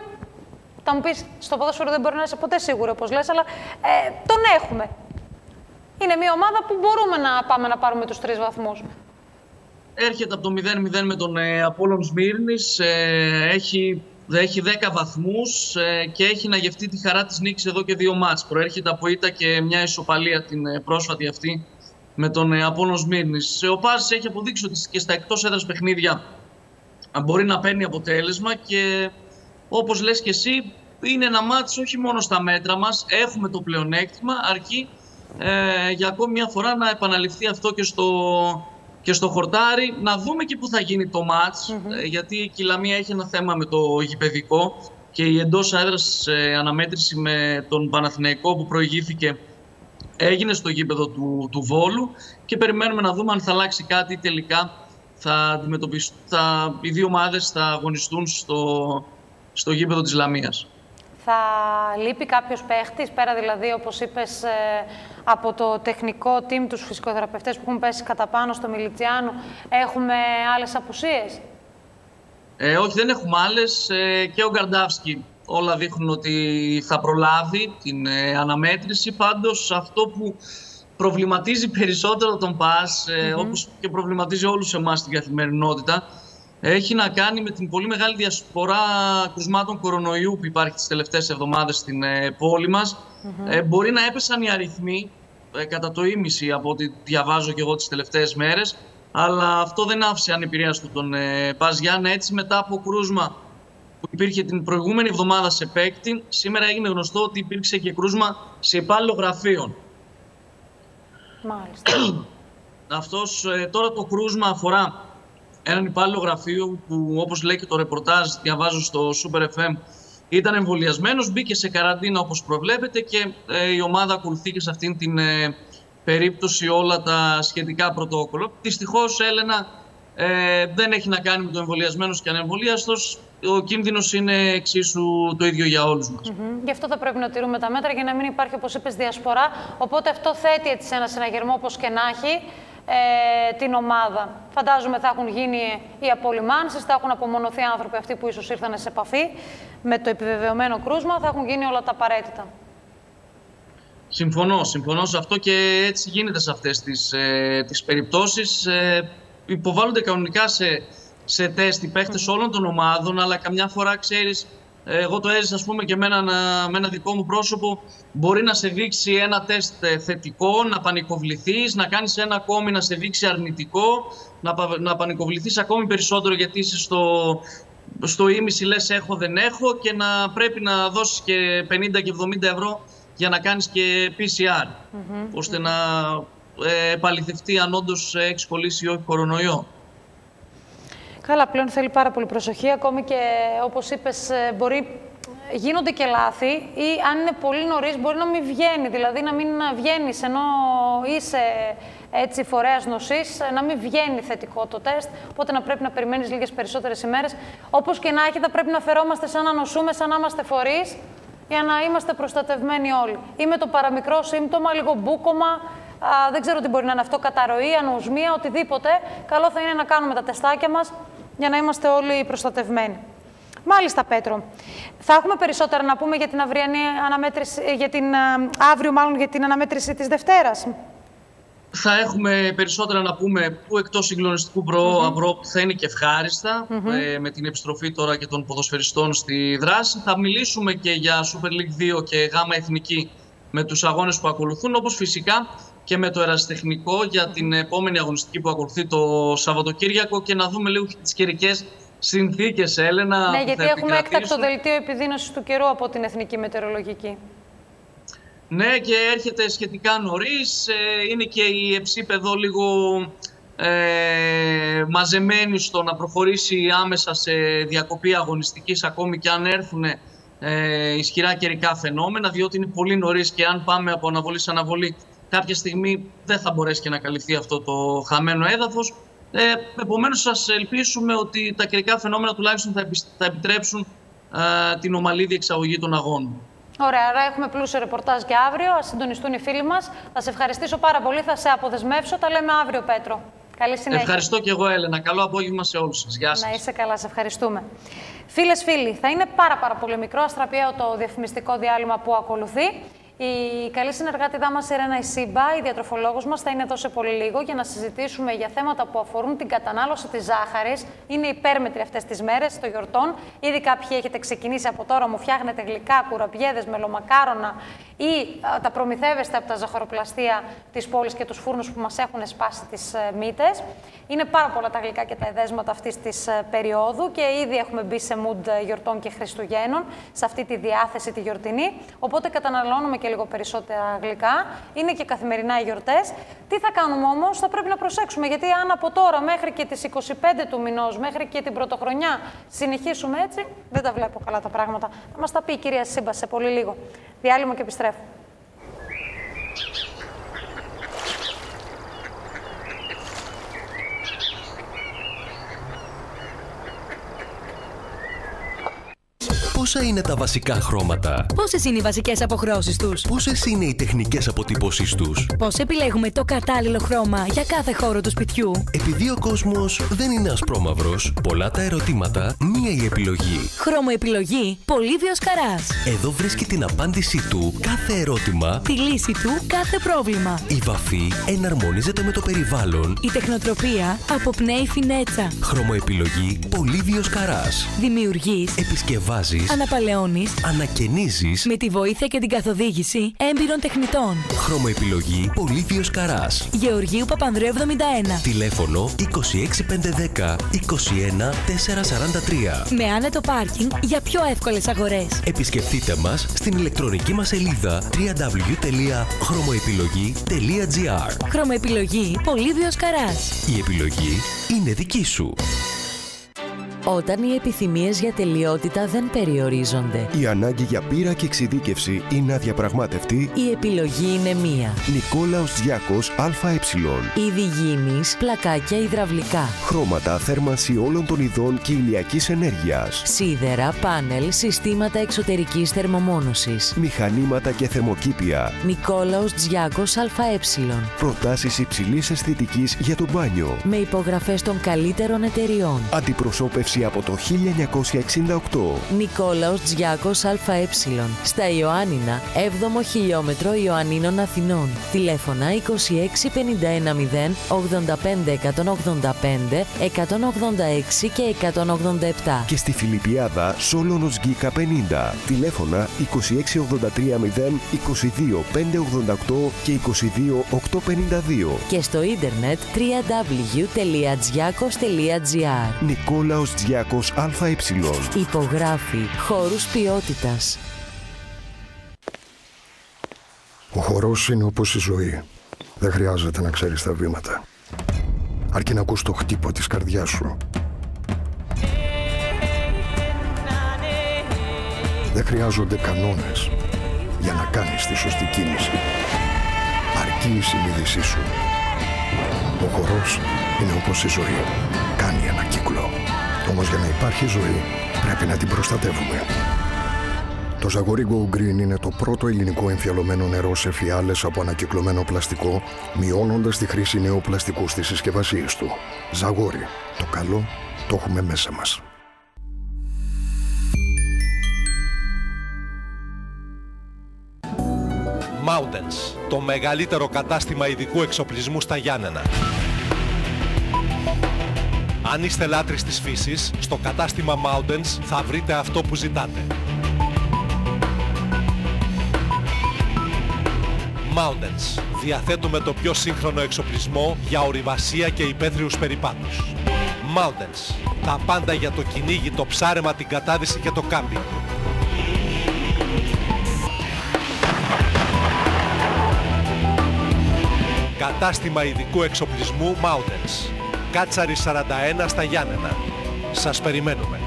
θα μου πεις στο ποδόσφαιρο δεν μπορεί να είσαι ποτέ σίγουρο όπως λες, αλλά ε, τον έχουμε. Είναι μια ομάδα που μπορούμε να πάμε να πάρουμε τους τρεις βαθμούς.
έρχεται από το 0-0 με τον ε, Απόλλων Σμύρνης, ε, έχει, έχει 10 βαθμούς ε, και έχει να γευτεί τη χαρά της νίκης εδώ και δύο μάτς. Προέρχεται από ήττα και μια ισοπαλία την ε, πρόσφατη αυτή με τον ε, Απόλλων Σμύρνης. Ο Πας έχει αποδείξει ότι και στα εκτός έδρας παιχνίδια μπορεί να παίρνει αποτέλεσμα και όπως λες και εσύ είναι ένα μάτς όχι μόνο στα μέτρα μας, έχουμε το πλεονέκτημα αρκεί ε, για ακόμη μια φορά να επαναληφθεί αυτό και στο, και στο χορτάρι. Να δούμε και πού θα γίνει το μάτς, ε, γιατί η Λαμία έχει ένα θέμα με το γηπαιδικό και η εντός έδρας ε, αναμέτρηση με τον Παναθηναϊκό που προηγήθηκε έγινε στο γήπεδο του, του Βόλου και περιμένουμε να δούμε αν θα αλλάξει κάτι τελικά θα αντιμετωπιστούν, θα, οι δύο ομάδες θα αγωνιστούν στο, στο γήπεδο της Λαμίας.
Θα λείπει κάποιος παίχτης, πέρα δηλαδή, όπως είπες, ε, από το τεχνικό team, τους φυσικοθεραπευτές που έχουν πέσει κατά πάνω στο Μιλιτσιάνου. Έχουμε άλλες απουσίες;
Ε, όχι, δεν έχουμε άλλες. Ε, και ο Γκαρντάφσκι όλα δείχνουν ότι θα προλάβει την ε, αναμέτρηση. Πάντως αυτό που προβληματίζει περισσότερο τον ΠΑΣ, mm όπως και προβληματίζει όλους εμάς στην καθημερινότητα, έχει να κάνει με την πολύ μεγάλη διασπορά κρουσμάτων κορονοϊού που υπάρχει τις τελευταίες εβδομάδες στην ε, πόλη μας. Ε, μπορεί να έπεσαν οι αριθμοί ε, κατά το ίμιση από ό,τι διαβάζω και εγώ τις τελευταίες μέρες, αλλά αυτό δεν άφησε ανεπηρέαστο τον ε, Πας Γιάννα. Έτσι μετά από κρούσμα που υπήρχε την προηγούμενη εβδομάδα σε παίκτη, σήμερα έγινε γνωστό ότι υπήρξε και κρούσμα σε υπάλληλο γραφείων.
Μάλιστα.
Αυτός, ε, τώρα το κρούσμα αφορά έναν υπάλληλο γραφείο που όπως λέει και το ρεπορτάζ διαβάζω στο Super FM ήταν εμβολιασμένος, μπήκε σε καραντίνα όπως προβλέπετε και ε, η ομάδα ακολουθεί και σε αυτήν την ε, περίπτωση όλα τα σχετικά πρωτόκολλα. Δυστυχώς, Έλενα, ε, δεν έχει να κάνει με το εμβολιασμένος και ανεμβολίαστος. Ο κίνδυνος είναι εξίσου το ίδιο για όλους μας.
Mm Γι' αυτό θα πρέπει να τηρούμε τα μέτρα για να μην υπάρχει, όπως είπες, διασπορά. Οπότε αυτό θέτει έτσι ένα συναγερμό, όπως και να έχει, ε, την ομάδα. Φαντάζομαι θα έχουν γίνει οι απολυμάνσεις, θα έχουν απομονωθεί άνθρωποι αυτοί που ίσως ήρθαν σε επαφή με το επιβεβαιωμένο κρούσμα, θα έχουν γίνει όλα τα απαραίτητα.
Συμφωνώ, συμφωνώ σε αυτό και έτσι γίνεται σε αυτές τις, ε, τις περιπτώσεις. Ε, υποβάλλονται κανονικά σε, σε τεστ οι παίχτες όλων των ομάδων, αλλά καμιά φορά ξέρεις εγώ το έζησα, ας πούμε, και με ένα, με ένα δικό μου πρόσωπο. Μπορεί να σε δείξει ένα τεστ ε, θετικό, να πανικοβληθείς, να κάνεις ένα ακόμη να σε δείξει αρνητικό, να, να πανικοβληθείς ακόμη περισσότερο γιατί είσαι στο, στο ίμιση λες έχω δεν έχω και να πρέπει να δώσεις και 50 και 70 ευρώ για να κάνεις και PCR, ώστε να ε, επαληθευτεί αν όντως έχεις κολλήσει ή όχι κορονοϊό.
Καλά, πλέον θέλει πάρα πολύ προσοχή. Ακόμη και όπως είπες, ε, μπορεί γίνονται και λάθη ή αν είναι πολύ νωρίς μπορεί να μην βγαίνει. Δηλαδή να μην βγαίνεις ενώ είσαι έτσι φορέας νοσής, να μην βγαίνει θετικό το τεστ, οπότε να πρέπει να περιμένεις λίγες περισσότερες ημέρες. Όπως και να έχει, θα πρέπει να φερόμαστε σαν να νοσούμε, σαν να είμαστε φορείς, για να είμαστε προστατευμένοι όλοι. Ή με το παραμικρό σύμπτωμα, λίγο μπούκομα, α, δεν ξέρω τι μπορεί να είναι αυτό, καταρροή, ανοσμία, οτιδήποτε. Καλό θα είναι να κάνουμε τα τεστάκια μας για να είμαστε όλοι προστατευμένοι. Μάλιστα, Πέτρο. Θα έχουμε περισσότερα να πούμε για την αυριανή αναμέτρηση, για την, αύριο μάλλον για την αναμέτρηση της Δευτέρας.
Θα έχουμε περισσότερα να πούμε που εκτός συγκλονιστικού προ, mm θα είναι και ευχάριστα ε, με την επιστροφή τώρα και των ποδοσφαιριστών στη δράση. Θα μιλήσουμε και για Super League 2 και Γάμα Εθνική με τους αγώνες που ακολουθούν, όπως φυσικά και με το ερασιτεχνικό για την επόμενη αγωνιστική που ακολουθεί το Σαββατοκύριακο και να δούμε λίγο τις καιρικές συνθήκες, Έλενα.
Ναι, γιατί έχουμε έκτακτο δελτίο επιδείνωσης του καιρού από την Εθνική Μετεωρολογική.
Ναι, και έρχεται σχετικά νωρίς. Ε, είναι και η εψίπεδο λίγο ε, μαζεμένη στο να προχωρήσει άμεσα σε διακοπή αγωνιστικής ακόμη και αν έρθουν ε, ισχυρά καιρικά φαινόμενα, διότι είναι πολύ νωρίς και αν πάμε από αναβολής σε αναβολή κάποια στιγμή δεν θα μπορέσει και να καλυφθεί αυτό το χαμένο έδαφος. Ε, επομένως, σας ελπίσουμε ότι τα καιρικά φαινόμενα τουλάχιστον θα, θα επιτρέψουν ε, την ομαλή διεξαγωγή των αγώνων.
Ωραία, άρα έχουμε πλούσιο ρεπορτάζ και αύριο. Α συντονιστούν οι φίλοι μας. Θα σε ευχαριστήσω πάρα πολύ. Θα σε αποδεσμεύσω. Τα λέμε αύριο, Πέτρο. Καλή συνέχεια.
Ευχαριστώ και εγώ, Έλενα. Καλό απόγευμα σε όλους σας. Γεια σας.
Να είσαι καλά, σε ευχαριστούμε. Φίλες, φίλοι, θα είναι πάρα, πάρα πολύ μικρό αστραπιαίο το διαφημιστικό διάλειμμα που ακολουθεί. Η καλή συνεργάτηδά μα, η Ρένα Ισίμπα, η διατροφολόγος μας, θα είναι εδώ σε πολύ λίγο για να συζητήσουμε για θέματα που αφορούν την κατανάλωση της ζάχαρης. Είναι υπέρμετροι αυτές τις μέρες των γιορτών. Ήδη κάποιοι έχετε ξεκινήσει από τώρα, μου φτιάχνετε γλυκά, κουραμπιέδες, μελομακάρονα ή α, τα προμηθεύεστε από τα ζαχαροπλαστεία της πόλης και τους φούρνους που μας έχουν σπάσει τις ε, μύτες. Είναι πάρα πολλά τα γλυκά και τα εδέσματα αυτής της ε, περίοδου και ήδη έχουμε μπει σε mood ε, γιορτών και Χριστουγέννων, σε αυτή τη διάθεση τη γιορτινή. Οπότε καταναλώνουμε και λίγο περισσότερα γλυκά. Είναι και καθημερινά οι γιορτές. Τι θα κάνουμε όμως, θα πρέπει να προσέξουμε. Γιατί αν από τώρα μέχρι και τις 25 του μηνός, μέχρι και την πρωτοχρονιά συνεχίσουμε έτσι, δεν τα βλέπω καλά τα πράγματα. Θα μας τα πει η κυρία Σύμπα σε πολύ λίγο. Διάλειμμα και επιστρέφω.
Πόσα είναι τα βασικά χρώματα;
Πόσες είναι οι βασικές αποχρώσεις τους;
Πόσες είναι οι τεχνικές αποτυπώσει τους;
Πώς επιλέγουμε το κατάλληλο χρώμα για κάθε χώρο του σπιτιού;
Επειδή ο κόσμος δεν είναι ασπρόμαυρος, πολλά τα ερωτήματα, μία η επιλογή.
Χρώμο επιλογή Πολύβιο Καρά.
Εδώ βρίσκει την απάντησή του κάθε ερώτημα.
Τη λύση του κάθε πρόβλημα.
Η βαφή εναρμονίζεται με το περιβάλλον.
Η τεχνοτροπία αποπνέει φινέτσα.
Χρώμοεπιλογή Πολύβιο Καρά.
Δημιουργείς.
Επισκευάζεις.
Αναπαλαιώνεις.
Ανακαινίζεις.
Με τη βοήθεια και την καθοδήγηση έμπειρων τεχνητών.
Χρώμοεπιλογή Πολύβιο Καράς.
Γεωργίου Παπανδρέου 71.
Τηλέφωνο 26510 21443.
Με άνετο πάρκινγκ για πιο εύκολες αγορές.
Επισκεφτείτε μας στην ηλεκτρονική μας σελίδα www.χρωμοεπιλογή.gr
Χρωμοεπιλογή Πολύβιος Καράς.
Η επιλογή είναι δική σου.
Όταν οι επιθυμίες για τελειότητα δεν περιορίζονται.
Η ανάγκη για πείρα και εξειδίκευση είναι αδιαπραγμάτευτη.
Η επιλογή είναι μία.
Νικόλαος Τζιάκος ΑΕ.
Είδη γήινης, πλακάκια υδραυλικά.
Χρώματα, θέρμανση όλων των ειδών και ηλιακής ενέργειας.
Σίδερα, πάνελ, συστήματα εξωτερικής θερμομόνωσης.
Μηχανήματα και θερμοκήπια.
Νικόλαος Τζιάκος ΑΕ.
Προτάσεις υψηλής αισθητικής για το μπάνιο.
Με υπογραφές των καλύτερων εταιριών.
Αντιπροσώπευση από το 1968.
Νικόλαος Τζιάκος ΑΕ. Στα Ιωάννινα, 7ο χιλιόμετρο Ιωαννίνων Αθηνών. Τηλέφωνα 2651 0 85 185 186 και 187.
Και στη Φιλιππιάδα, Σόλωνος Γκίκα 50. Τηλέφωνα 2683 0 22 588 και 22 852.
Και στο ίντερνετ www.giakos.gr
Νικόλαος Τζιάκος ΑΕ.
Υπογράφει χώρους ποιότητας.
Ο χορός είναι όπως η ζωή. Δεν χρειάζεται να ξέρεις τα βήματα. Αρκεί να ακούς το χτύπο της καρδιάς σου. Δεν χρειάζονται κανόνες για να κάνεις τη σωστή κίνηση. Αρκεί η συνείδησή σου. Ο χορός είναι όπως η ζωή. Κάνει ένα κύκλο. Όμως για να υπάρχει ζωή πρέπει να την προστατεύουμε. Το Ζαγόρι Go Green είναι το πρώτο ελληνικό εμφιαλωμένο νερό σε φιάλες από ανακυκλωμένο πλαστικό, μειώνοντας τη χρήση νέου πλαστικού στις συσκευασίες του. Ζαγόρι. Το καλό το έχουμε μέσα μας.
Mountains, το μεγαλύτερο κατάστημα ειδικού εξοπλισμού στα Γιάννενα. Αν είστε λάτρεις της φύσης, στο κατάστημα Mountains θα βρείτε αυτό που ζητάτε. Mountains. Διαθέτουμε το πιο σύγχρονο εξοπλισμό για ορειβασία και υπαίθριους περιπάτους. Mountains. Τα πάντα για το κυνήγι, το ψάρεμα, την κατάδυση και το κάμπινγκ. Κατάστημα ειδικού εξοπλισμού Mountains. Κάτσαρη 41 στα Γιάννενα. Σας περιμένουμε.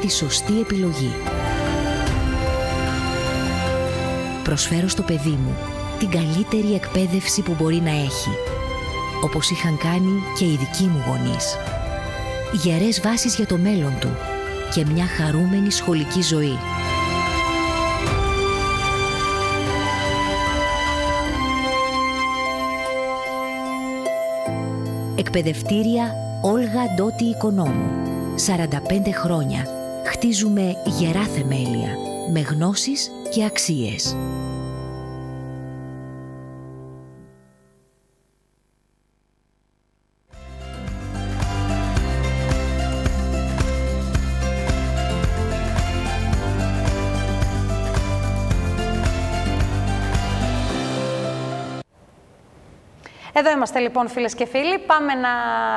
Τη σωστή επιλογή.
προσφέρω στο παιδί μου την καλύτερη εκπαίδευση που μπορεί να έχει, όπως είχαν κάνει και οι δικοί μου γονείς. Γερές βάσεις για το μέλλον του και μια χαρούμενη σχολική ζωή. Εκπαιδευτήρια Όλγα Ντότι Οικονόμου. 45 χρόνια. Χτίζουμε γερά θεμέλια με γνώσεις και αξίες.
Εδώ είμαστε λοιπόν φίλες και φίλοι. Πάμε να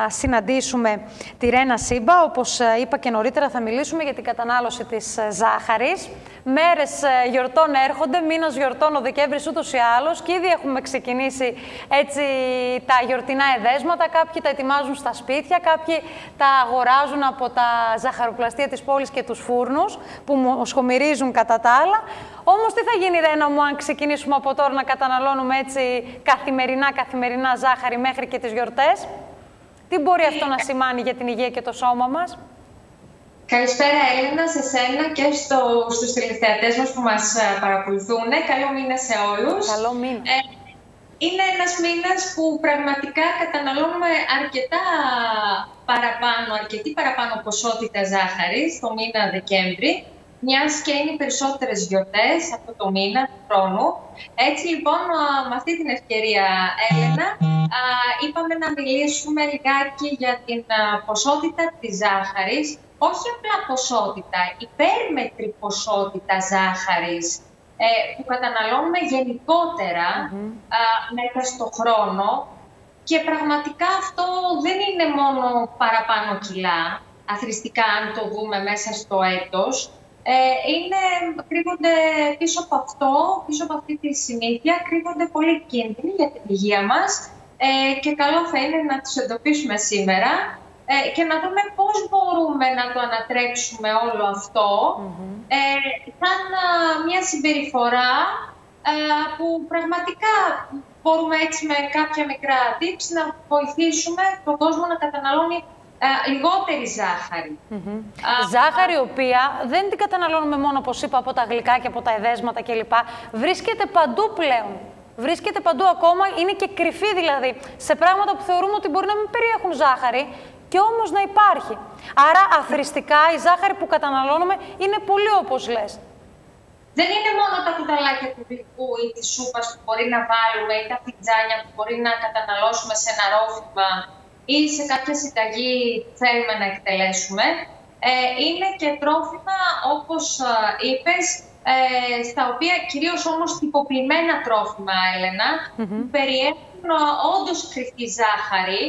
συναντήσουμε τη Ρένα Σίμπα. Όπως ε, είπα και νωρίτερα θα μιλήσουμε για την κατανάλωση της ε, ζάχαρης. Μέρες ε, γιορτών έρχονται, μήνας γιορτών ο Δεκέμβρης ούτως ή άλλως και ήδη έχουμε ξεκινήσει έτσι τα γιορτινά εδέσματα. Κάποιοι τα ετοιμάζουν στα σπίτια, κάποιοι τα αγοράζουν από τα ζαχαροπλαστεία της πόλης και τους φούρνους που σχομυρίζουν κατά τα άλλα. Όμως, τι θα γίνει, Ρένα μου, αν ξεκινήσουμε από τώρα να καταναλώνουμε έτσι καθημερινά, καθημερινά ζάχαρη μέχρι και τις γιορτές; Τι μπορεί αυτό να σημάνει για την υγεία και το σώμα μας;
Καλησπέρα Έλληνα, σε σένα και στο, στους τηλεθεατές μας που μας ε, παρακολουθούν. Καλό μήνα σε όλους.
Καλό μήνα. Ε,
είναι ένας μήνας που πραγματικά καταναλώνουμε αρκετά παραπάνω, αρκετή παραπάνω ποσότητα ζάχαρης το μήνα Δεκέμβρη μιας και είναι οι περισσότερες γιορτές αυτό το μήνα του χρόνου. Έτσι λοιπόν, με αυτή την ευκαιρία, Έλενα, είπαμε να μιλήσουμε λιγάκι για την ποσότητα της ζάχαρης, όχι απλά ποσότητα, υπέρμετρη ποσότητα ζάχαρης ε, που καταναλώνουμε γενικότερα μέσα στο χρόνο. Και πραγματικά αυτό δεν είναι μόνο παραπάνω κιλά, αθρηστικά αν το δούμε μέσα στο έτος, ε, είναι, κρύβονται πίσω από αυτό, πίσω από αυτή τη συνήθεια, κρύβονται πολύ κίνδυνοι για την υγεία μας. Ε, και καλό θα είναι να τους εντοπίσουμε σήμερα ε, και να δούμε πώς μπορούμε να το ανατρέψουμε όλο αυτό. Ε, σαν μια συμπεριφορά που πραγματικά μπορούμε έτσι με κάποια μικρά tips να βοηθήσουμε τον κόσμο να καταναλώνει λιγότερη ζάχαρη.
Ζάχαρη, η οποία δεν την καταναλώνουμε μόνο, όπως είπα, από τα γλυκά και από τα εδέσματα κλπ. Βρίσκεται παντού πλέον. Βρίσκεται παντού ακόμα, είναι και κρυφή δηλαδή, σε πράγματα που θεωρούμε ότι μπορεί να μην περιέχουν ζάχαρη και όμως να υπάρχει. Άρα αθρηστικά η ζάχαρη που καταναλώνουμε είναι πολύ όπως λες.
Δεν είναι μόνο τα κουταλάκια του γλυκού ή της σούπας που μπορεί να βάλουμε ή τα φιτζάνια που μπορεί να καταναλώσουμε σε ένα ρόφημα ή σε κάποια συνταγή που θέλουμε να εκτελέσουμε. Ε, είναι και τρόφιμα, όπως ε, είπες, ε, στα οποία κυρίως όμως τυποποιημένα τρόφιμα, Έλενα, που περιέχουν όντως κρυφτή ζάχαρη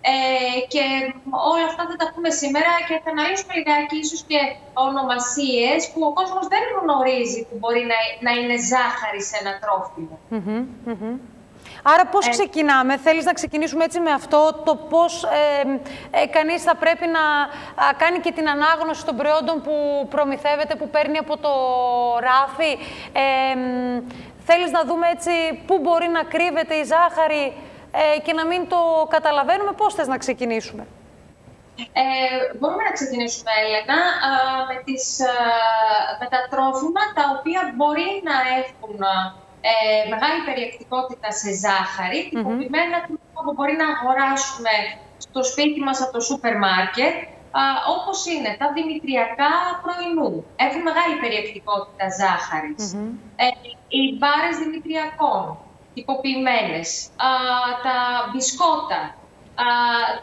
ε, και όλα αυτά θα τα πούμε σήμερα και θα αναλύσουμε λιγάκι ίσως και ονομασίες που ο κόσμος δεν γνωρίζει που μπορεί να, να είναι ζάχαρη σε ένα τρόφιμο.
Άρα πώς ε. ξεκινάμε, θέλεις να ξεκινήσουμε έτσι με αυτό, το πώς ε, ε, κανείς θα πρέπει να κάνει και την ανάγνωση των προϊόντων που προμηθεύεται, που παίρνει από το ράφι. Ε, θέλεις να δούμε έτσι πού μπορεί να κρύβεται η ζάχαρη ε, και να μην το καταλαβαίνουμε; Πώς θες να ξεκινήσουμε;
Ε, μπορούμε να ξεκινήσουμε, Έλενα, με, τις, με τα τρόφιμα τα οποία μπορεί να έχουν ε, μεγάλη περιεκτικότητα σε ζάχαρη, mm-hmm. τυποποιημένα που μπορεί να αγοράσουμε στο σπίτι μας από το σούπερ μάρκετ, α, όπως είναι τα δημητριακά πρωινού. Έχουν μεγάλη περιεκτικότητα Ε, οι μπάρες δημητριακών, τυποποιημένες, α, τα μπισκότα, α,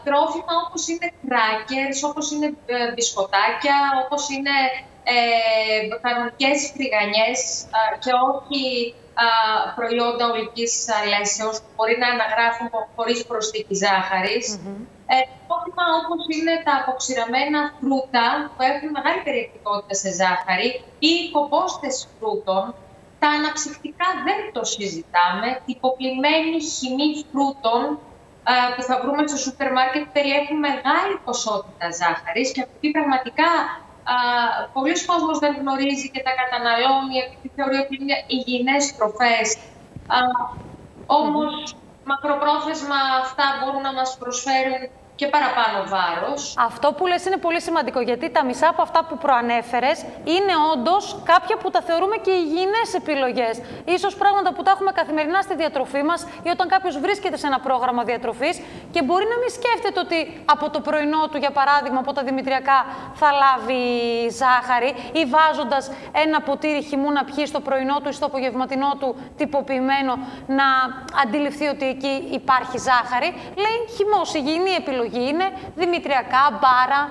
τρόφιμα όπως είναι κράκερς, όπως είναι ε, μπισκοτάκια, όπως είναι ε, κανονικές φρυγανιές και όχι προϊόντα ολικής αλέσεως που μπορεί να αναγράφουν χωρίς προσθήκη ζάχαρης. Mm-hmm. Ε, όπως είναι τα αποξηραμένα φρούτα που έχουν μεγάλη περιεκτικότητα σε ζάχαρη ή οι κομπόστες φρούτων, τα αναψυκτικά δεν το συζητάμε. Τυποποιημένη χυμή φρούτων που θα βρούμε στο σούπερ μάρκετ περιέχουν μεγάλη ποσότητα ζάχαρης και αυτή πραγματικά πολλοί κόσμος δεν γνωρίζει και τα καταναλώνει επειδή θεωρεί ότι είναι υγιεινές τροφές. Α, όμως, μακροπρόθεσμα αυτά μπορούν να μας προσφέρουν και παραπάνω βάρος.
Αυτό που λες είναι πολύ σημαντικό γιατί τα μισά από αυτά που προανέφερες είναι όντως κάποια που τα θεωρούμε και υγιεινές επιλογές. σω πράγματα που τα έχουμε καθημερινά στη διατροφή μας ή όταν κάποιος βρίσκεται σε ένα πρόγραμμα διατροφής και μπορεί να μην σκέφτεται ότι από το πρωινό του, για παράδειγμα, από τα δημητριακά θα λάβει ζάχαρη ή βάζοντας ένα ποτήρι χυμού να πιει στο πρωινό του ή στο απογευματινό του τυποποιημένο να αντιληφθεί ότι εκεί υπάρχει ζάχαρη. Λέει χυμός, υγιεινή επιλογή είναι δημητριακά, μπάρα,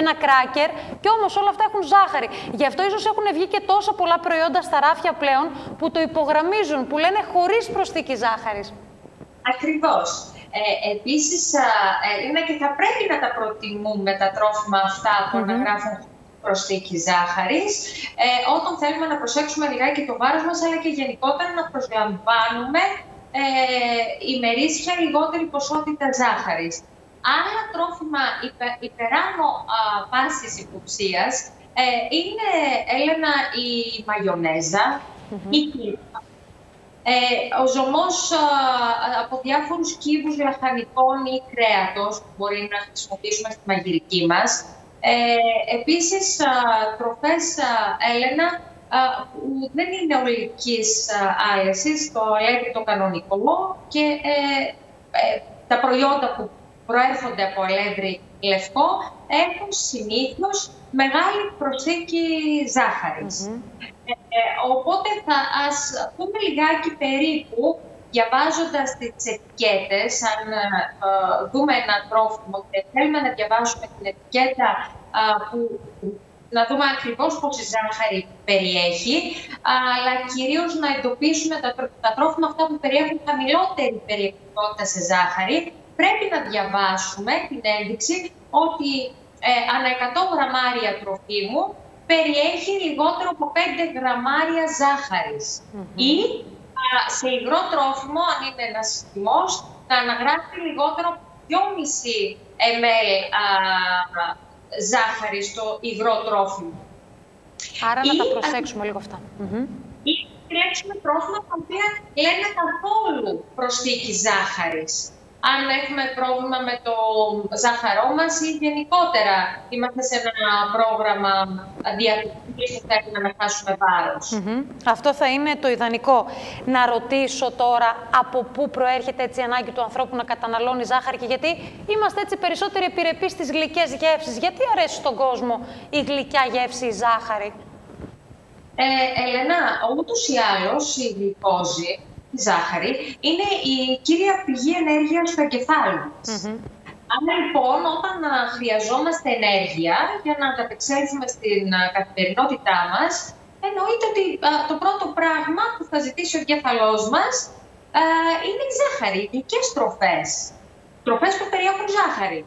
ένα κράκερ και όμως όλα αυτά έχουν ζάχαρη. Γι' αυτό ίσως έχουν βγει και τόσα πολλά προϊόντα στα ράφια πλέον που το υπογραμμίζουν, που λένε χωρίς προσθήκη ζάχαρης.
Ακριβώς. Ε, επίσης, είναι και θα πρέπει να τα προτιμούμε τα τρόφιμα αυτά που mm -hmm. αναγράφουν προσθήκη ζάχαρης, ε, όταν θέλουμε να προσέξουμε λιγάκι το βάρος μας, αλλά και γενικότερα να προσλαμβάνουμε ε, ημερήσια λιγότερη ποσότητα ζάχαρης. Άλλα τρόφιμα υπε, υπεράνω α, πάσης υποψίας ε, είναι, Έλενα, η μαγιονέζα, η κλίπα, ε, ο ζωμός από διάφορους κύβους λαχανικών ή κρέατος που μπορεί να χρησιμοποιήσουμε στη μαγειρική μας. Ε, επίσης, τροφές, Έλενα, που δεν είναι ολικής άλεσης, το αλεύρι το κανονικό και ε, ε, τα προϊόντα που προέρχονται από αλεύρι λευκό έχουν συνήθως μεγάλη προσθήκη ζάχαρης. Ε, ε, οπότε θα ας πούμε λιγάκι περίπου, διαβάζοντας τις ετικέτες, αν ε, δούμε ένα τρόφιμο και θέλουμε να διαβάσουμε την ετικέτα που να δούμε ακριβώς πόση ζάχαρη περιέχει, αλλά κυρίως να εντοπίσουμε τα, τα τρόφιμα αυτά που περιέχουν χαμηλότερη περιεκτικότητα σε ζάχαρη, πρέπει να διαβάσουμε την ένδειξη ότι ε, ανά 100 γραμμάρια τροφίμου περιέχει λιγότερο από 5 γραμμάρια ζάχαρης. Ή σε υγρό τρόφιμο, αν είναι ένας θυμός, να αναγράφει λιγότερο από 2,5 ml α, ζάχαρης στο υγρό τρόφιμο.
Άρα να τα προσέξουμε λίγο αυτά.
Ή επιλέξουμε τρόφιμα τα οποία λένε καθόλου προσθήκη ζάχαρης αν έχουμε πρόβλημα με το ζάχαρό μας ή γενικότερα είμαστε σε ένα πρόγραμμα διατηρητικής που θέλουμε να χάσουμε βάρος.
Αυτό θα είναι το ιδανικό. Να ρωτήσω τώρα από πού προέρχεται έτσι η ανάγκη του ανθρώπου να καταναλώνει ζάχαρη και γιατί είμαστε έτσι περισσότεροι επιρρεπείς στις γλυκές γεύσεις. Γιατί αρέσει στον κόσμο η γλυκιά γεύση, η ζάχαρη;
Ε, Ελένα, ούτως ή άλλως η γλυκόζη η ζάχαρη, είναι η κύρια πηγή ενέργειας στο εγκεφάλου mm Άρα λοιπόν, όταν χρειαζόμαστε ενέργεια για να ανταπεξέλθουμε στην καθημερινότητά μας, εννοείται ότι το πρώτο πράγμα που θα ζητήσει ο εγκέφαλός μας είναι η ζάχαρη, οι γλυκές τροφές. Τροφές που περιέχουν ζάχαρη.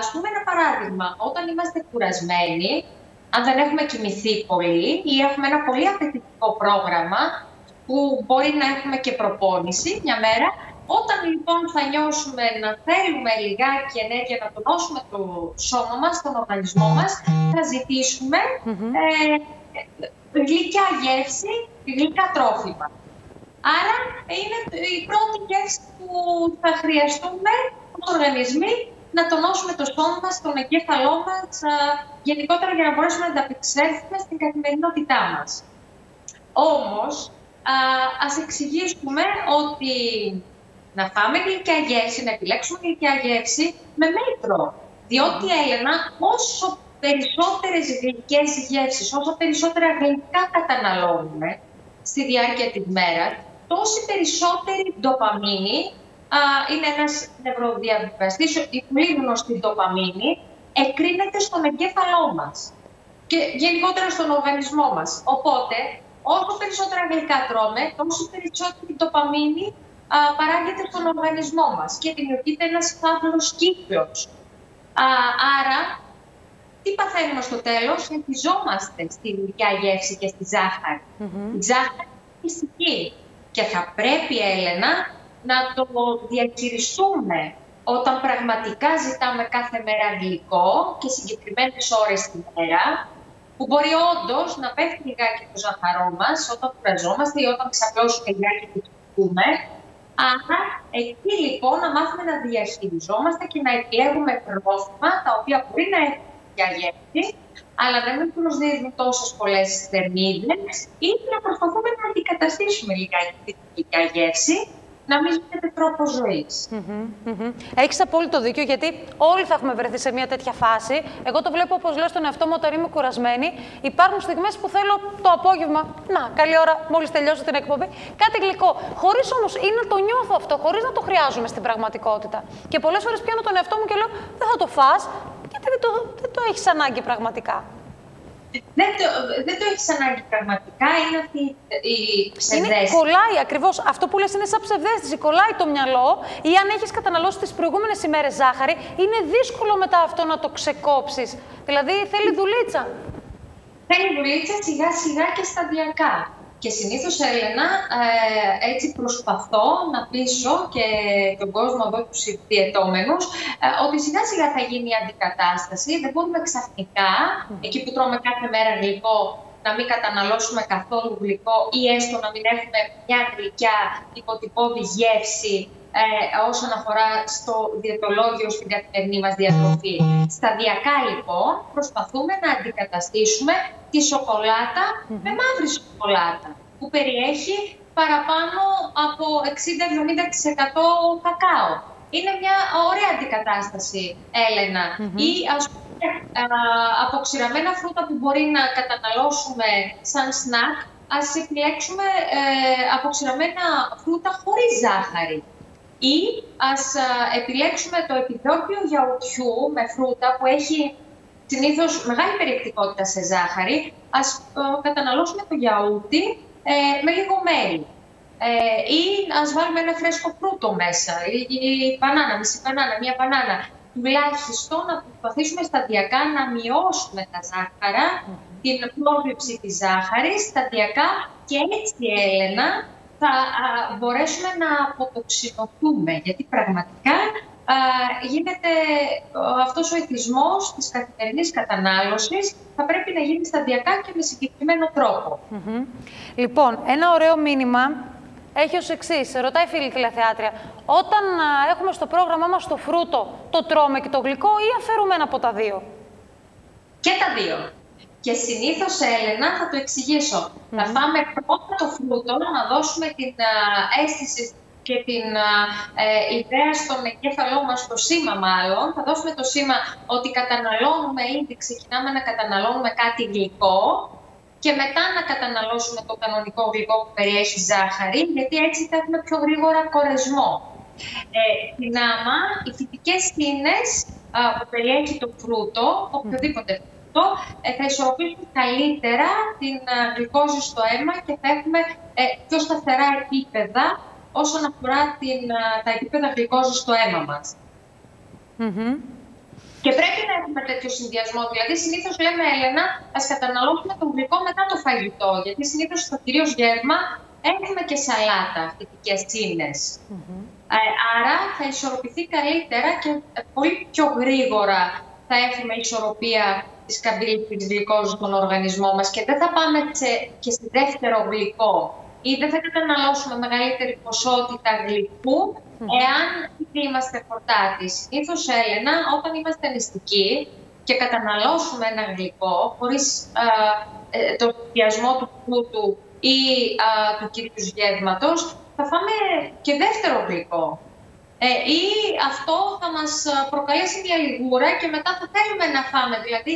Ας πούμε ένα παράδειγμα, όταν είμαστε κουρασμένοι, αν δεν έχουμε κοιμηθεί πολύ ή έχουμε ένα πολύ απαιτητικό πρόγραμμα, που μπορεί να έχουμε και προπόνηση μια μέρα. Όταν λοιπόν θα νιώσουμε να θέλουμε λιγάκι ενέργεια να τονώσουμε το σώμα μας, τον οργανισμό μας, θα ζητήσουμε ε, γλυκιά γεύση, γλυκά τρόφιμα. Άρα είναι η πρώτη γεύση που θα χρειαστούμε ως οργανισμοί να τονώσουμε το σώμα μας, τον εγκέφαλό μας, γενικότερα για να μπορέσουμε να ανταπεξέλθουμε στην καθημερινότητά μας. Όμως, α, ας εξηγήσουμε ότι να φάμε γλυκιά γεύση, να επιλέξουμε γλυκιά γεύση με μέτρο. Διότι, Έλενα, όσο περισσότερες γλυκές γεύσεις, όσο περισσότερα γλυκά καταναλώνουμε στη διάρκεια της μέρας, τόση περισσότερη ντοπαμίνη, α, είναι ένας νευροδιαβιβαστής, η πολύ γνωστή ντοπαμίνη, εκρίνεται στον εγκέφαλό μας και γενικότερα στον οργανισμό μας. Οπότε, όσο περισσότερα γλυκά τρώμε, τόσο περισσότερη τοπαμίνη α, παράγεται στον οργανισμό μας και δημιουργείται ένας φαύλος κύκλος. άρα, τι παθαίνουμε στο τέλος, εθιζόμαστε στη γλυκιά γεύση και στη ζάχαρη. Η ζάχαρη είναι φυσική και θα πρέπει, Έλενα, να το διαχειριστούμε όταν πραγματικά ζητάμε κάθε μέρα γλυκό και συγκεκριμένες ώρες τη μέρα, που μπορεί όντως να πέφτει λιγάκι το ζαχαρό μας όταν κουραζόμαστε ή όταν ξαπλώσουμε λιγάκι και κοιτούμε. Άρα, εκεί λοιπόν να μάθουμε να διαχειριζόμαστε και να επιλέγουμε τρόφιμα τα οποία μπορεί να έχουν για γεύση, αλλά δεν μην προσδίδουν τόσες πολλές θερμίδες ή να προσπαθούμε να αντικαταστήσουμε λιγάκι τη γλυκιά γεύση να μην γίνεται τρόπο ζωής.
Mm-hmm, Έχεις απόλυτο δίκιο, γιατί όλοι θα έχουμε βρεθεί σε μια τέτοια φάση. Εγώ το βλέπω, όπως λέω στον εαυτό μου, όταν είμαι κουρασμένη. Υπάρχουν στιγμές που θέλω το απόγευμα. Να, καλή ώρα, μόλις τελειώσω την εκπομπή. Κάτι γλυκό. Χωρίς όμως ή να το νιώθω αυτό, χωρίς να το χρειάζομαι στην πραγματικότητα. Και πολλές φορές πιάνω τον εαυτό μου και λέω, Δεν θα το φας, γιατί δεν το, δεν το έχεις ανάγκη πραγματικά.
Δεν το, δεν το έχεις ανάγκη πραγματικά, είναι αυτή η ψευδέστηση.
Είναι, κολλάει ακριβώς. Αυτό που λες είναι σαν ψευδέστηση. Κολλάει το μυαλό ή αν έχεις καταναλώσει τις προηγούμενες ημέρες ζάχαρη, είναι δύσκολο μετά αυτό να το ξεκόψεις. Δηλαδή θέλει δουλίτσα.
Θέλει δουλίτσα σιγά σιγά και σταδιακά. Και συνήθως, Έλενα, ε, έτσι προσπαθώ να πείσω και τον κόσμο εδώ, τους διαιτώμενους, ε, ότι σιγά σιγά θα γίνει η αντικατάσταση. Δεν μπορούμε ξαφνικά, εκεί που τρώμε κάθε μέρα γλυκό, να μην καταναλώσουμε καθόλου γλυκό ή έστω να μην έχουμε μια γλυκιά υποτυπώδη γεύση ε, όσον αφορά στο διαιτολόγιο, στην καθημερινή μας διατροφή. Σταδιακά λοιπόν προσπαθούμε να αντικαταστήσουμε τη σοκολάτα με μαύρη σοκολάτα που περιέχει παραπάνω από 60-70% κακάο. Είναι μια ωραία αντικατάσταση, Έλενα. Ή ας πούμε αποξηραμένα φρούτα που μπορεί να καταναλώσουμε σαν σνακ, ας επιλέξουμε ε, αποξηραμένα φρούτα χωρίς ζάχαρη. Ή ας επιλέξουμε το επιδόρπιο γιαουρτιού με φρούτα που έχει συνήθως μεγάλη περιεκτικότητα σε ζάχαρη. Ας καταναλώσουμε το γιαούρτι ε, με λίγο μέλι. Ε, ή ας βάλουμε ένα φρέσκο φρούτο μέσα, ή, ή μπανάνα, μισή μπανάνα, μία μπανάνα. Τουλάχιστον να προσπαθήσουμε σταδιακά να μειώσουμε τα ζάχαρα, την πρόβληψη της ζάχαρης, σταδιακά και έτσι, Έλενα, θα μπορέσουμε να αποτοξινωθούμε, γιατί πραγματικά α, γίνεται αυτός ο εθισμός της καθημερινής κατανάλωσης θα πρέπει να γίνει σταδιακά και με συγκεκριμένο τρόπο.
Λοιπόν, ένα ωραίο μήνυμα έχει ως εξής. Ρωτάει η φίλη τηλεθεάτρια, όταν έχουμε στο πρόγραμμά μας το φρούτο, το τρώμε και το γλυκό ή αφαιρούμε ένα από τα δύο;
Και τα δύο. Και συνήθως, Έλενα, θα το εξηγήσω. Θα φάμε πρώτα το φρούτο, να δώσουμε την αίσθηση και την ε, ιδέα στον εγκέφαλό μας, το σήμα μάλλον. Θα δώσουμε το σήμα ότι καταναλώνουμε ήδη, ξεκινάμε να καταναλώνουμε κάτι γλυκό και μετά να καταναλώσουμε το κανονικό γλυκό που περιέχει ζάχαρη, γιατί έτσι θα έχουμε πιο γρήγορα κορεσμό. Ε, την άμα, οι φυτικές στήνες που περιέχει το φρούτο, οποιοδήποτε αυτό ε, θα ισορροπήσουμε καλύτερα την ε, γλυκόζη στο αίμα και θα έχουμε ε, πιο σταθερά επίπεδα όσον αφορά την, τα επίπεδα γλυκόζης στο αίμα μας. Και πρέπει να έχουμε τέτοιο συνδυασμό. Δηλαδή, συνήθως λέμε, Έλενα, ας καταναλώσουμε το γλυκό μετά το φαγητό. Γιατί συνήθως στο κυρίως γεύμα έχουμε και σαλάτα, φυτικές τσίνες. άρα θα ισορροπηθεί καλύτερα και πολύ πιο γρήγορα θα έχουμε ισορροπία της καμπύλης γλυκόζης στον οργανισμό μας και δεν θα πάμε σε, και σε δεύτερο γλυκό ή δεν θα καταναλώσουμε μεγαλύτερη ποσότητα γλυκού εάν είμαστε φορτάτοι. Συνήθω, Έλενα, όταν είμαστε νηστικοί και καταναλώσουμε ένα γλυκό χωρίς ε, το συνδυασμό του φρούτου ή α, του κυρίου γεύματος, θα φάμε και δεύτερο γλυκό. Ε, ή αυτό θα μας προκαλέσει μια λιγούρα και μετά θα θέλουμε να φάμε. Δηλαδή,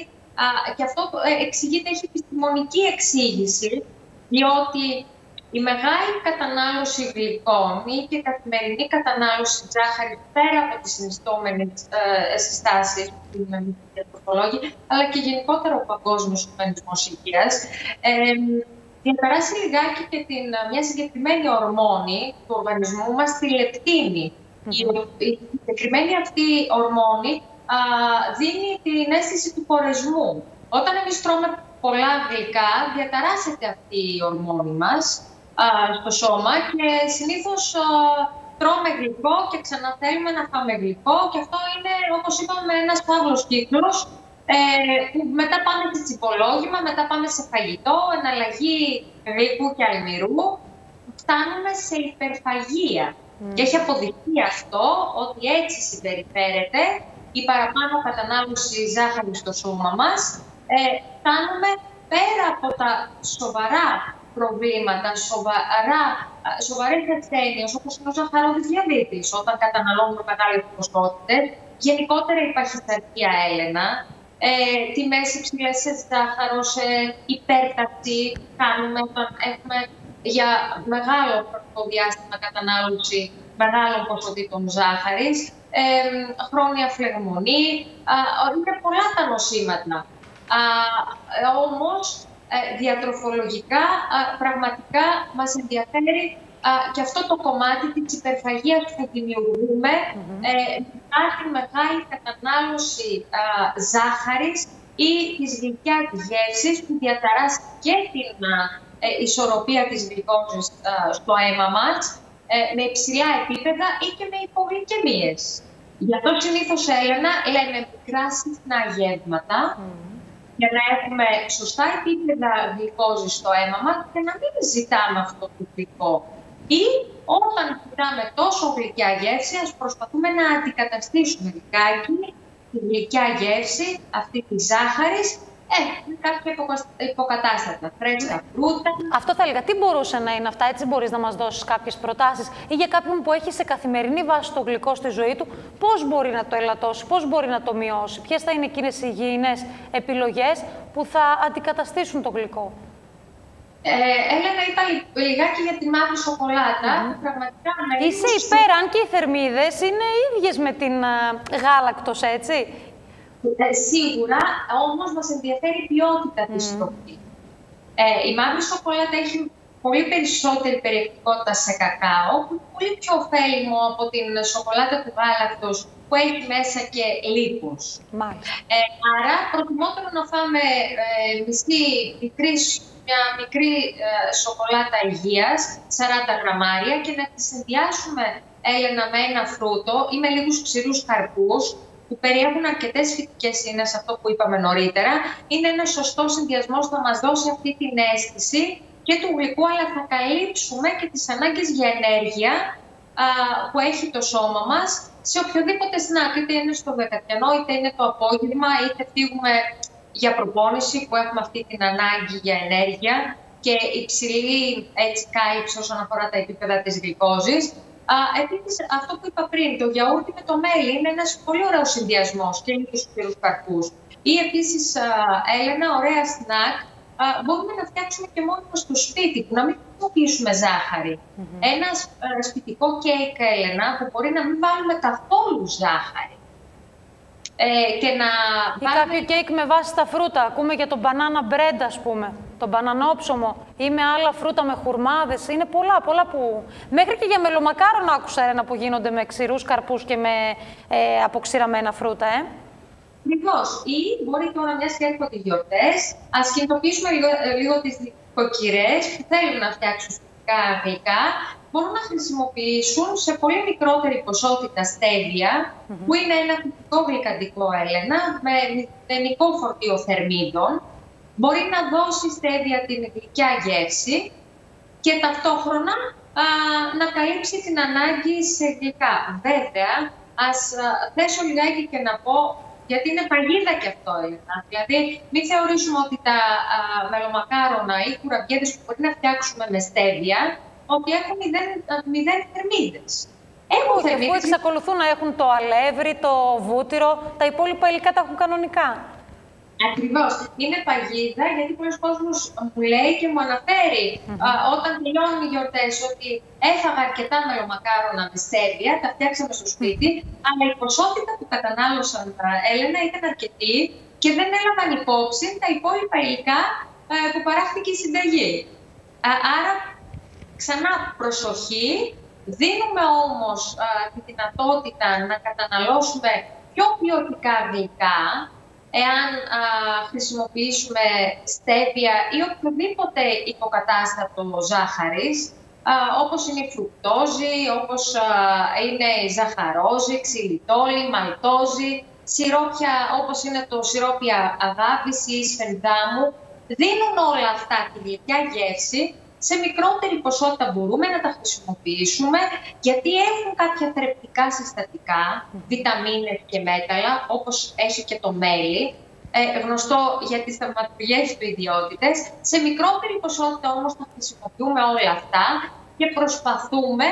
και αυτό ε, εξηγείται, έχει επιστημονική εξήγηση, διότι η μεγάλη κατανάλωση γλυκών ή και η καθημερινή κατανάλωση ζάχαρη πέρα από τις συνιστόμενες ε, συστάσεις που είναι διατροφολόγοι, αλλά και γενικότερα ο Παγκόσμιος Οργανισμός Υγείας, ε, διαπεράσει λιγάκι και την, μια συγκεκριμένη ορμόνη του οργανισμού μας, τη λεπτίνη. Η, η συγκεκριμένη αυτή ορμόνη α, δίνει την αίσθηση του κορεσμού. Όταν εμείς τρώμε πολλά γλυκά, διαταράσσεται αυτή η ορμόνη μας α, στο σώμα και συνήθως α, τρώμε γλυκό και ξαναθέλουμε να φάμε γλυκό και αυτό είναι, όπως είπαμε, ένας παύλος κύκλος Ε, που μετά πάμε σε τσιπολόγημα, μετά πάμε σε φαγητό, εναλλαγή γλυκού και αλμυρού. Φτάνουμε σε υπερφαγία. Και έχει αποδειχθεί αυτό ότι έτσι συμπεριφέρεται η παραπάνω κατανάλωση ζάχαρη στο σώμα μας. Ε, φτάνουμε πέρα από τα σοβαρά προβλήματα, σοβαρά, σοβαρές ασθένειες, όπως είναι ο ζαχαρόδης διαβήτης, όταν καταναλώνουμε μεγάλες ποσότητες, γενικότερα η παχυσαρκία Έλενα, ε, τιμές υψηλές σε ζάχαρο, σε υπέρταση κάνουμε όταν έχουμε για μεγάλο χρονικό διάστημα κατανάλωση μεγάλων ποσοτήτων ζάχαρης, ε, χρόνια φλεγμονή, είναι πολλά τα νοσήματα. Α, όμως, ε, διατροφολογικά πραγματικά μας ενδιαφέρει και αυτό το κομμάτι της υπερφαγίας που δημιουργούμε ε, υπάρχει μεγάλη κατανάλωση α, ζάχαρης ή της γλυκιάς γεύσης που διαταράσσει και την ε, ισορροπία της γλυκόζης στο αίμα μας. ε, με υψηλά επίπεδα ή και με υπογλυκαιμίες. Γι' αυτό συνήθως Έλενα λέμε μικρά συχνά γεύματα, για να έχουμε σωστά επίπεδα γλυκόζης στο αίμα μας και να μην ζητάμε αυτό το γλυκό. Ή όταν κοιτάμε τόσο γλυκιά γεύση, ας προσπαθούμε να αντικαταστήσουμε λιγάκι τη γλυκιά γεύση, αυτή τη ζάχαρης, ε, κάποια υποκατάστατα, φρέσκα φρούτα.
Αυτό θα έλεγα. Τι μπορούσε να είναι αυτά, έτσι μπορείς να μας δώσεις κάποιες προτάσεις ή για κάποιον που έχει σε καθημερινή βάση το γλυκό στη ζωή του, πώς μπορεί να το ελαττώσει, πώς μπορεί να το μειώσει, ποιες θα είναι εκείνες οι υγιεινές επιλογές που θα αντικαταστήσουν το γλυκό;
Ε, Έλενα, είπα λιγάκι για τη μαύρη σοκολάτα. Mm. Πραγματικά
Είσαι υπέρ, αν και οι θερμίδες είναι ίδιες με την γάλακτος, έτσι.
Ε, σίγουρα, όμως μας ενδιαφέρει η ποιότητα της τροφής. Ε, η μαύρη σοκολάτα έχει πολύ περισσότερη περιεκτικότητα σε κακάο, που είναι πολύ πιο ωφέλιμο από την σοκολάτα του γάλακτος, που έχει μέσα και λίπος. Ε, άρα, προτιμότερο να φάμε ε, μισή μικρή, μια μικρή ε, σοκολάτα υγείας, 40 γραμμάρια, και να τη συνδυάσουμε Έλενα με ένα φρούτο ή με λίγους ξηρούς καρπούς, που περιέχουν αρκετές φυτικές ίνες, αυτό που είπαμε νωρίτερα, είναι ένα σωστό συνδυασμός που θα μας δώσει αυτή την αίσθηση και του γλυκού, αλλά θα καλύψουμε και τις ανάγκες για ενέργεια α, που έχει το σώμα μας σε οποιοδήποτε σνακ, είτε είναι στο δεκατιανό, είτε είναι το απόγευμα, είτε φύγουμε για προπόνηση που έχουμε αυτή την ανάγκη για ενέργεια και υψηλή έτσι, κάλυψη όσον αφορά τα επίπεδα της γλυκόζης. Επίσης, αυτό που είπα πριν, το γιαούρτι με το μέλι είναι ένας πολύ ωραίος συνδυασμός και με τους σκληρού καρπούς. Ή επίσης, Έλενα, ωραία σνακ μπορούμε να φτιάξουμε και μόνο στο σπίτι, που να μην χρησιμοποιήσουμε ζάχαρη. Mm-hmm. Ένα σπιτικό κέικ, Έλενα, που μπορεί να μην βάλουμε καθόλου ζάχαρη. Ε, και να
Ή βάλουμε... κάποιο κέικ με βάση τα φρούτα. Ακούμε για το banana bread, ας πούμε το μπανανόψωμο ή με άλλα φρούτα με χουρμάδες. Είναι πολλά, πολλά που... Μέχρι και για μελομακάρονα άκουσα ένα που γίνονται με ξηρούς καρπούς και με ε, αποξηραμένα φρούτα, ε.
Ακριβώς. Ή μπορεί τώρα, μιας και έρχονται γιορτές, ας κινητοποιήσουμε λίγο, ε, λίγο τις νοικοκυρές που θέλουν να φτιάξουν σπιτικά γλυκά. Μπορούν να χρησιμοποιήσουν σε πολύ μικρότερη ποσότητα στέβια, που είναι ένα φυσικό γλυκαντικό έλαινα με μηδενικό φορτίο θερμίδων, μπορεί να δώσει στέβια την γλυκιά γεύση και ταυτόχρονα α, να καλύψει την ανάγκη σε γλυκά. Βέβαια, ας θέσω λιγάκι και να πω, γιατί είναι παγίδα και αυτό, Ελένα. Δηλαδή, μην θεωρήσουμε ότι τα α, μελομακάρονα ή κουραμπιέδες που μπορεί να φτιάξουμε με στέβια, ότι έχουν μηδέν, μηδέν θερμίδες.
Έχουν θερμίδες. Που εξακολουθούν να έχουν το αλεύρι, το βούτυρο, τα υπόλοιπα υλικά τα έχουν κανονικά.
Ακριβώς. Είναι παγίδα γιατί πολλοί κόσμος μου λέει και μου αναφέρει α, όταν τελειώνουν οι γιορτές ότι έφαγα αρκετά μελομακάρονα με στέβια, τα φτιάξαμε στο σπίτι, αλλά η ποσότητα που κατανάλωσαν τα Έλενα ήταν αρκετή και δεν έλαβαν υπόψη τα υπόλοιπα υλικά που παράχθηκε η συνταγή. άρα, ξανά προσοχή. Δίνουμε όμως τη δυνατότητα να καταναλώσουμε πιο ποιοτικά γλυκά, εάν α, χρησιμοποιήσουμε στέβια ή οποιοδήποτε υποκατάστατο ζάχαρης, α, όπως είναι η φρουκτόζη, όπως είναι η ζαχαρόζη, ξυλιτόλη, μαλτόζη, σιρόπια όπως είναι το σιρόπια αγάπης ή σφενδάμου, δίνουν όλα αυτά τη γλυκιά γεύση σε μικρότερη ποσότητα μπορούμε να τα χρησιμοποιήσουμε γιατί έχουν κάποια θρεπτικά συστατικά, βιταμίνες και μέταλλα, όπως έχει και το μέλι, ε, γνωστό για τις θαυματουργές του ιδιότητες. Σε μικρότερη ποσότητα όμως τα χρησιμοποιούμε όλα αυτά και προσπαθούμε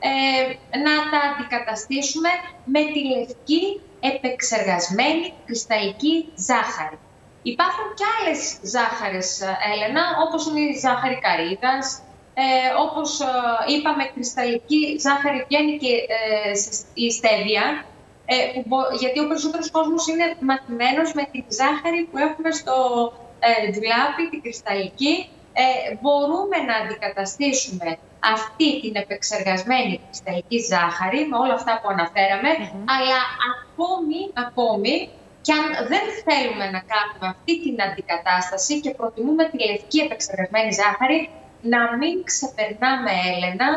ε, να τα αντικαταστήσουμε με τη λευκή επεξεργασμένη κρυσταλλική ζάχαρη. Υπάρχουν και άλλες ζάχαρες, ε, Έλενα, όπως είναι η ζάχαρη καρύδας, ε, όπως ε, είπαμε, κρυσταλλική ζάχαρη βγαίνει και ε, η στέβια, ε, γιατί ο περισσότερος κόσμος είναι μαθημένος με τη ζάχαρη που έχουμε στο ε, τζουλάπι, την κρυσταλλική. Ε, μπορούμε να αντικαταστήσουμε αυτή την επεξεργασμένη κρυσταλλική ζάχαρη με όλα αυτά που αναφέραμε, αλλά ακόμη, ακόμη και αν δεν θέλουμε να κάνουμε αυτή την αντικατάσταση και προτιμούμε τη λευκή επεξεργασμένη ζάχαρη, να μην ξεπερνάμε, Έλενα,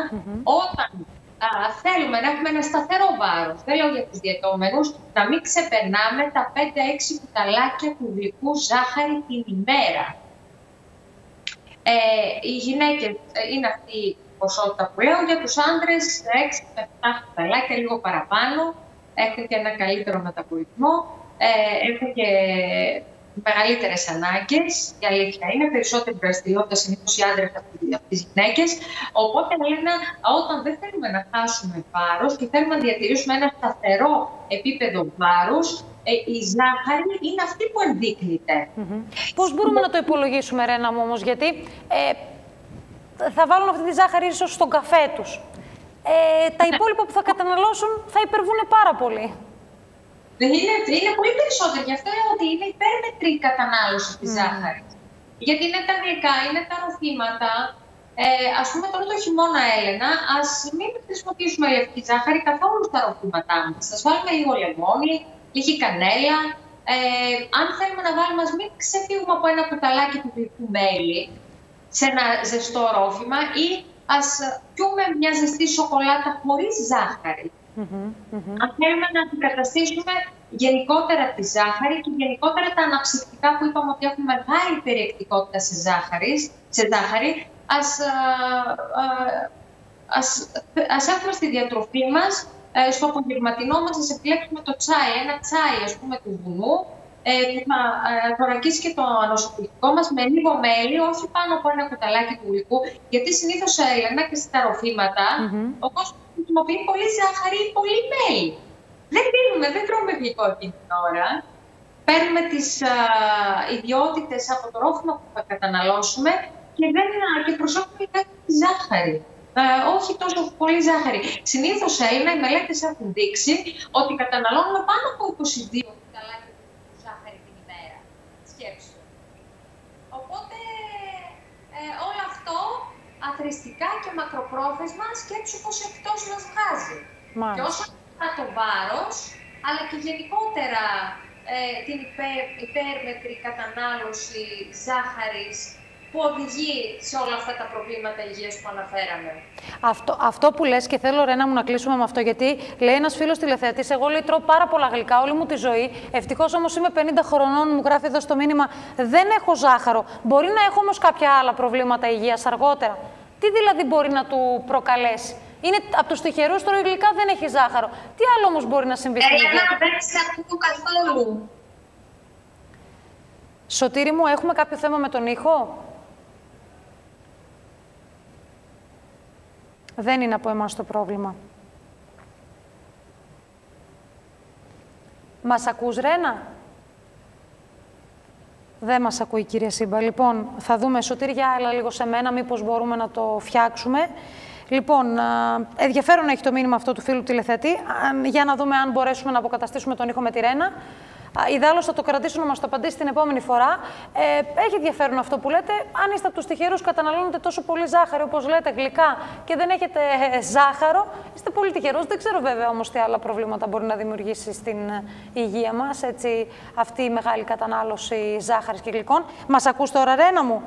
όταν α, θέλουμε να έχουμε ένα σταθερό βάρος, δεν λέω για τους διαιτώμενους, να μην ξεπερνάμε τα 5-6 κουταλάκια του γλυκού ζάχαρη την ημέρα. Ε, οι γυναίκες ε, είναι αυτή η ποσότητα που λέω, για τους άντρες 6 7 κουταλάκια, λίγο παραπάνω, έχουν και ένα καλύτερο μεταπολιτισμό ε, έχουν και μεγαλύτερες ανάγκες, η αλήθεια είναι, περισσότερη δραστηριότητα συνήθως οι άντρες από τις γυναίκες. Οπότε, Ελένα, όταν δεν θέλουμε να χάσουμε βάρος και θέλουμε να διατηρήσουμε ένα σταθερό επίπεδο βάρους, ε, η ζάχαρη είναι αυτή που ενδείκνυται.
Mm Πώς μπορούμε να το υπολογίσουμε, Ρένα μου, όμως, γιατί ε, θα βάλουν αυτή τη ζάχαρη ίσως στον καφέ τους. Ε, τα ναι. υπόλοιπα που θα καταναλώσουν θα υπερβούν πάρα πολύ.
Είναι, είναι πολύ περισσότερο. Γι' αυτό λέω ότι είναι υπέρμετρη η κατανάλωση της mm. ζάχαρης. Γιατί είναι τα γλυκά, είναι τα ροφήματα. Ε, Α πούμε τώρα το χειμώνα, Έλενα, ας μην χρησιμοποιήσουμε λευκή ζάχαρη καθόλου στα ροφήματά μας. Α βάλουμε λίγο λεμόνι, λίγη κανέλα. Ε, αν θέλουμε να βάλουμε, ας μην ξεφύγουμε από ένα κουταλάκι του γλυκού μέλι σε ένα ζεστό ρόφημα ή ας πιούμε μια ζεστή σοκολάτα χωρίς ζάχαρη. Αν θέλουμε να αντικαταστήσουμε γενικότερα τη ζάχαρη και γενικότερα τα αναψυκτικά που είπαμε ότι έχουν μεγάλη περιεκτικότητα σε, ζάχαρη, σε ζάχαρη, ας, ας, ας έχουμε στη διατροφή μας, ε, στο απογευματινό μας, ας επιλέξουμε το τσάι, ένα τσάι ας πούμε του βουνού, ε, που θα ε, θωρακίσει και το ανοσοποιητικό μας με λίγο μέλι, όχι πάνω από ένα κουταλάκι του γλυκού, γιατί συνήθως, Έλενα, και στα ροφήματα, ο κόσμος χρησιμοποιεί πολύ ζάχαρη ή πολύ μέλι. Δεν πίνουμε, δεν τρώμε γλυκό εκείνη την ώρα. Παίρνουμε τις α, ιδιότητες από το ρόφημα που θα καταναλώσουμε και, δεν, και προσώπημα τη ζάχαρη. όχι τόσο πολύ ζάχαρη. Συνήθως, Έλληνα, οι μελέτες έχουν δείξει ότι καταναλώνουμε πάνω από 22 κουταλάκια ζάχαρη την ημέρα. Σκέψου. Οπότε, ε, όλο αυτό αθρηστικά και μακροπρόθεσμα σκέψου πως εκτός μας βγάζει. Και όσο αφορά το βάρος, αλλά και γενικότερα ε, την υπέρ, υπέρμετρη κατανάλωση ζάχαρης που οδηγεί σε όλα αυτά τα προβλήματα υγείας που αναφέραμε.
Αυτό, αυτό που λες και θέλω Ρένα μου να κλείσουμε με αυτό γιατί λέει ένας φίλος τηλεθεατής εγώ λέει τρώω πάρα πολλά γλυκά όλη μου τη ζωή ευτυχώς όμως είμαι 50 χρονών μου γράφει εδώ στο μήνυμα δεν έχω ζάχαρο μπορεί να έχω όμως κάποια άλλα προβλήματα υγείας αργότερα. Τι δηλαδή μπορεί να του προκαλέσει; Είναι από τους τυχερούς τρώει γλυκά, δεν έχει ζάχαρο. Τι άλλο όμως μπορεί να συμβεί στην υγεία;
του. Δεν καθόλου.
Σωτήρι μου, έχουμε κάποιο θέμα με τον ήχο; Δεν είναι από εμάς το πρόβλημα. Μας ακούς, Ρένα; Δεν μας ακούει η κυρία Σύμπα. Λοιπόν, θα δούμε σωτήρια, αλλά λίγο σε μένα, μήπως μπορούμε να το φτιάξουμε. Λοιπόν, ενδιαφέρον έχει το μήνυμα αυτό του φίλου τηλεθεατή, για να δούμε αν μπορέσουμε να αποκαταστήσουμε τον ήχο με τη Ρένα. Ιδάλω θα το κρατήσω να μας το απαντήσει την επόμενη φορά. Ε, έχει ενδιαφέρον αυτό που λέτε. Αν είστε από τους τυχερούς, καταναλώνετε τόσο πολύ ζάχαρη, όπως λέτε, γλυκά και δεν έχετε ε, ζάχαρο, είστε πολύ τυχερό. Δεν ξέρω βέβαια όμως τι άλλα προβλήματα μπορεί να δημιουργήσει στην ε, υγεία μας αυτή η μεγάλη κατανάλωση ζάχαρης και γλυκών. Μας ακούς τώρα, Ρένα μου;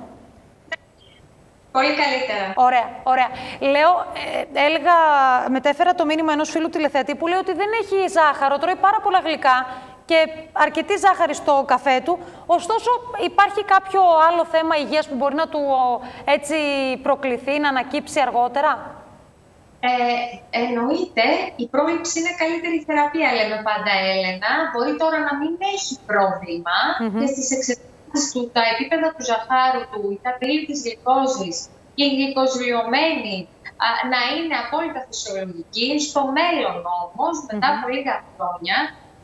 Πολύ καλύτερα.
Ωραία, ωραία. Λέω, ε, έλεγα, μετέφερα το μήνυμα ενός φίλου τηλεθεατή που λέει ότι δεν έχει ζάχαρο, τρώει πάρα πολλά γλυκά και αρκετή ζάχαρη στο καφέ του. Ωστόσο, υπάρχει κάποιο άλλο θέμα υγείας που μπορεί να του έτσι προκληθεί, να ανακύψει αργότερα;
Ε, εννοείται, η πρόληψη είναι καλύτερη θεραπεία, λέμε πάντα, Έλενα. Μπορεί τώρα να μην έχει πρόβλημα και στις εξετάσεις του τα επίπεδα του ζαχάρου του, η κατρίλη της γλυκόζης και η γλυκοζηλιωμένη να είναι απόλυτα φυσιολογική. Στο μέλλον όμως, μετά από λίγα χρόνια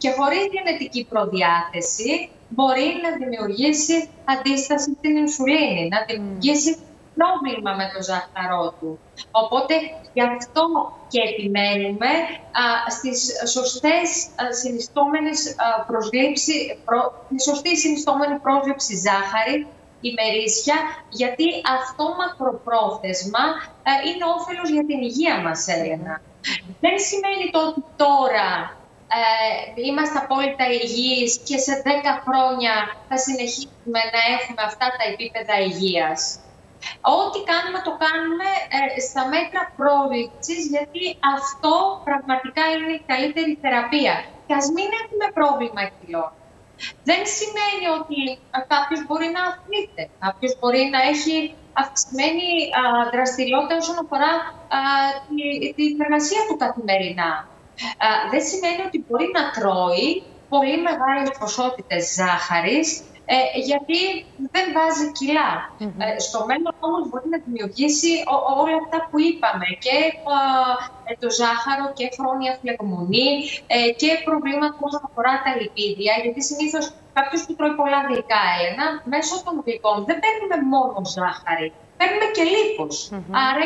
και χωρίς γενετική προδιάθεση, μπορεί να δημιουργήσει αντίσταση στην ινσουλίνη, να δημιουργήσει πρόβλημα με το ζάχαρό του. Οπότε γι' αυτό και επιμένουμε α, στις σωστές α, συνιστόμενες προσλήψη, προ, τη σωστή συνιστόμενη πρόσληψη ζάχαρη ημερήσια, γιατί αυτό μακροπρόθεσμα είναι όφελος για την υγεία μας, Έλενα. Δεν σημαίνει το ότι τώρα ε, είμαστε απόλυτα υγιείς και σε 10 χρόνια θα συνεχίσουμε να έχουμε αυτά τα επίπεδα υγείας. Ό,τι κάνουμε, το κάνουμε ε, στα μέτρα πρόληψης, γιατί αυτό πραγματικά είναι η καλύτερη θεραπεία. Και ας μην έχουμε πρόβλημα κιλών. Δεν σημαίνει ότι κάποιος μπορεί να αθλείται, κάποιος μπορεί να έχει αυξημένη δραστηριότητα όσον αφορά τη, τη εργασία του καθημερινά. Δεν σημαίνει ότι μπορεί να τρώει πολύ μεγάλες ποσότητες ζάχαρης ε, γιατί δεν βάζει ε, στο μέλλον όμως μπορεί να δημιουργήσει όλα αυτά που είπαμε και ε, το ζάχαρο και χρόνια φλεγμονή ε, και προβλήματα όσον αφορά τα λιπίδια, γιατί συνήθως κάποιος που τρώει πολλά γλυκά, Έλενα, μέσω των γλυκών δεν παίρνουμε μόνο ζάχαρη, παίρνουμε και λίπος. Άρα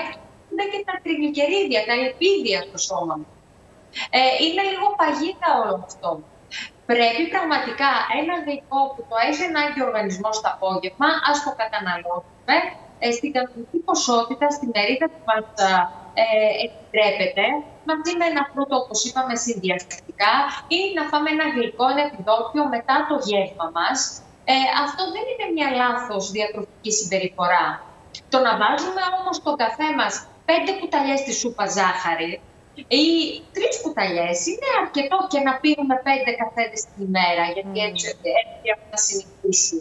είναι και τα τριγλικερίδια, τα λιπίδια στο σώμα. Ε, είναι λίγο παγίδα όλο αυτό. Πρέπει πραγματικά ένα γλυκό που το έχει ανάγκη ο οργανισμό στο απόγευμα, ας το καταναλώσουμε ε, στην κανονική ποσότητα, στη μερίδα που μας ε, επιτρέπεται, μαζί με ένα φρούτο, όπως είπαμε, συνδυαστικά, ή να φάμε ένα γλυκό, ένα επιδόκιο μετά το γεύμα μας. Ε, αυτό δεν είναι μια λάθος διατροφική συμπεριφορά. Το να βάζουμε όμως στον καφέ μας πέντε κουταλιές στη σούπας ζάχαρης, ή τρεις κουταλιές είναι αρκετό και να πίνουμε πέντε καφέδες την ημέρα, γιατί έτσι, έτσι έχουμε συνηθίσει.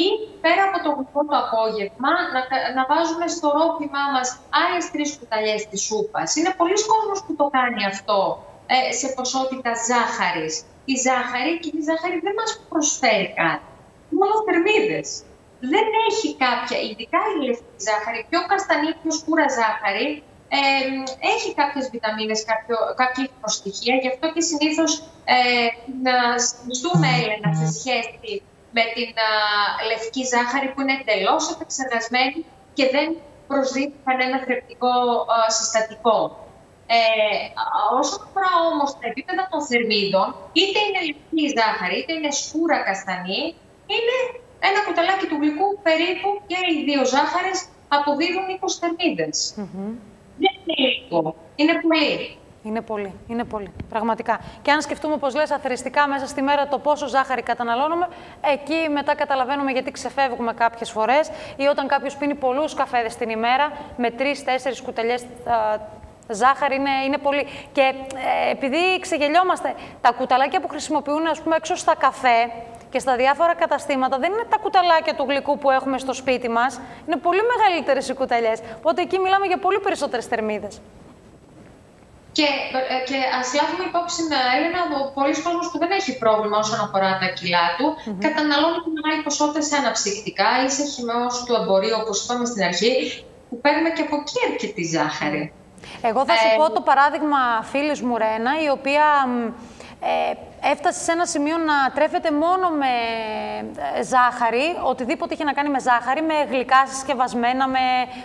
Ή πέρα από το γλυκό το απόγευμα, να, να βάζουμε στο ρόπιμά μας άλλες τρεις κουταλιές της σούπας. Είναι πολλοί κόσμοι που το κάνει αυτό ε, σε ποσότητα ζάχαρης. Η ζάχαρη και η ζάχαρη δεν μας προσφέρει κάτι. Μόνο θερμίδες. Δεν έχει κάποια, ειδικά η λευκή ζάχαρη, πιο καστανή, πιο σκούρα ζάχαρη, έχει κάποιες βιταμίνες, κάποιο, κάποια υποστοιχεία, γι' αυτό και συνήθως ε, να συνιστούμε, Έλενα, σε σχέση με την λευκή ζάχαρη που είναι εντελώς επεξεργασμένη και δεν προσδίδει κανένα θρεπτικό συστατικό. Ε, όσον αφορά όμως τα επίπεδα των θερμίδων, είτε είναι λευκή ζάχαρη, είτε είναι σκούρα καστανή, είναι ένα κουταλάκι του γλυκού περίπου και οι δύο ζάχαρες αποδίδουν 20 θερμίδες. Δεν είναι λίγο. Είναι πολύ.
Είναι πολύ, είναι πολύ, πραγματικά. Και αν σκεφτούμε, όπως λες, αθεριστικά μέσα στη μέρα το πόσο ζάχαρη καταναλώνουμε, εκεί μετά καταλαβαίνουμε γιατί ξεφεύγουμε κάποιες φορές ή όταν κάποιος πίνει πολλούς καφέδες την ημέρα με τρεις-τέσσερις κουταλιές ζάχαρη είναι, είναι πολύ. Και ε, επειδή ξεγελιόμαστε, τα κουταλάκια που χρησιμοποιούν ας πούμε, έξω στα καφέ, και στα διάφορα καταστήματα δεν είναι τα κουταλάκια του γλυκού που έχουμε στο σπίτι μας. Είναι πολύ μεγαλύτερες οι κουταλιές. Οπότε εκεί μιλάμε για πολύ περισσότερες θερμίδες.
Και, ε, και ας λάβουμε υπόψη, Έλενα, πολλοί κόσμοι που δεν έχει πρόβλημα όσον αφορά τα κιλά του, mm -hmm. καταναλώνει μεγάλη ποσότητα σε αναψυκτικά ή σε χυμαίο του εμπορίου, όπως είπαμε στην αρχή, που παίρνουμε και από εκεί αρκετή ζάχαρη.
Εγώ θα σου ε, πω το παράδειγμα φίλης μου Ρένα, η οποία ε, έφτασες σε ένα σημείο να τρέφεται μόνο με ε, ζάχαρη, οτιδήποτε είχε να κάνει με ζάχαρη, με γλυκά συσκευασμένα, με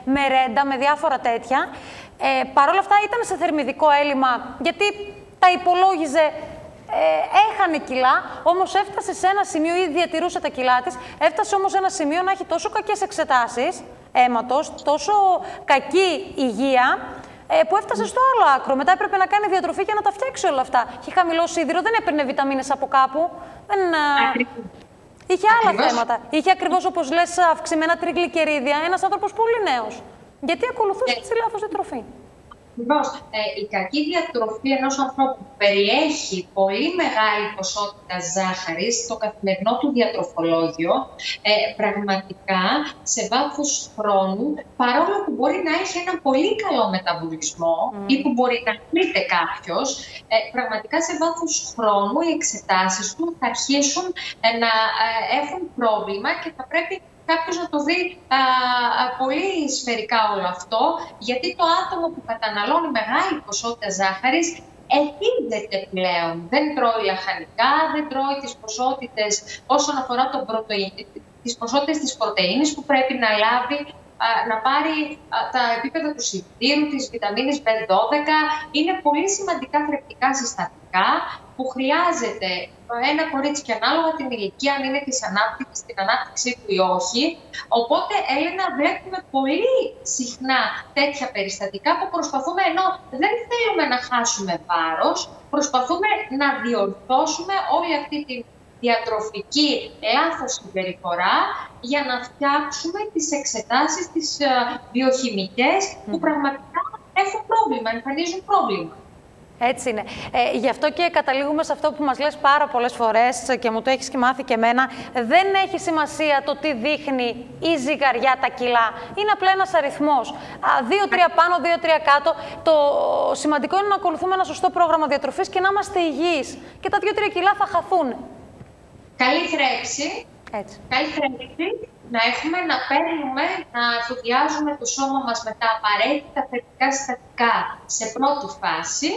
μερέντα, με διάφορα τέτοια. Ε, Παρ' όλα αυτά ήταν σε θερμιδικό έλλειμμα, γιατί τα υπολόγιζε ε, έχανε κιλά, όμως έφτασε σε ένα σημείο, ή διατηρούσε τα κιλά της, έφτασε όμως σε ένα σημείο να έχει τόσο κακές εξετάσεις αίματος, τόσο κακή υγεία, ε, που έφτασε στο άλλο άκρο. Μετά έπρεπε να κάνει διατροφή για να τα φτιάξει όλα αυτά. Είχε χαμηλό σίδηρο, δεν έπαιρνε βιταμίνες από κάπου. Δεν, Είχε άλλα ακριβώς. θέματα. Είχε ακριβώς όπως λες αυξημένα τριγλικερίδια. Ένας άνθρωπος πολύ νέος. Γιατί ακολουθούσε τη λάθος διατροφή.
Ακριβώς. Ε, η κακή διατροφή ενός ανθρώπου που περιέχει πολύ μεγάλη ποσότητα ζάχαρης στο καθημερινό του διατροφολόγιο, ε, πραγματικά σε βάθος χρόνου, παρόλο που μπορεί να έχει ένα πολύ καλό μεταβολισμό ή που μπορεί να κρύται κάποιος, ε, πραγματικά σε βάθος χρόνου οι εξετάσεις του θα αρχίσουν ε, να ε, έχουν πρόβλημα και θα πρέπει κάποιος να το δει α, πολύ σφαιρικά όλο αυτό, γιατί το άτομο που καταναλώνει μεγάλη ποσότητα ζάχαρης ευθύνεται πλέον. Δεν τρώει λαχανικά, δεν τρώει τις ποσότητες όσον αφορά τον τις ποσότητες της πρωτεΐνης που πρέπει να λάβει να πάρει τα επίπεδα του σιτήρου, της βιταμίνης B12. Είναι πολύ σημαντικά θρεπτικά συστατικά που χρειάζεται ένα κορίτσι και ανάλογα την ηλικία, αν είναι της ανάπτυξης, την ανάπτυξή του ή όχι. Οπότε, Έλενα, βλέπουμε πολύ συχνά τέτοια περιστατικά που προσπαθούμε, ενώ δεν θέλουμε να χάσουμε βάρος, προσπαθούμε να διορθώσουμε όλη αυτή τη διατροφική λάθος συμπεριφορά για να φτιάξουμε τις εξετάσεις, τις ε, βιοχημικές που πραγματικά έχουν πρόβλημα, εμφανίζουν πρόβλημα.
Έτσι είναι. Ε, γι' αυτό και καταλήγουμε σε αυτό που μας λες πάρα πολλές φορές και μου το έχεις και μάθει και εμένα. Δεν έχει σημασία το τι δείχνει η ζυγαριά τα κιλά. Είναι απλά ένας αριθμός. Δύο-τρία πάνω, δύο-τρία κάτω. Το σημαντικό είναι να ακολουθούμε ένα σωστό πρόγραμμα διατροφής και να είμαστε υγιείς. Και τα δύο-τρία κιλά θα χαθούν.
Καλή θρέψη.
Έτσι.
Καλή θρέψη. Να έχουμε να παίρνουμε, να εφοδιάζουμε το σώμα μας με τα απαραίτητα θετικά συστατικά σε πρώτη φάση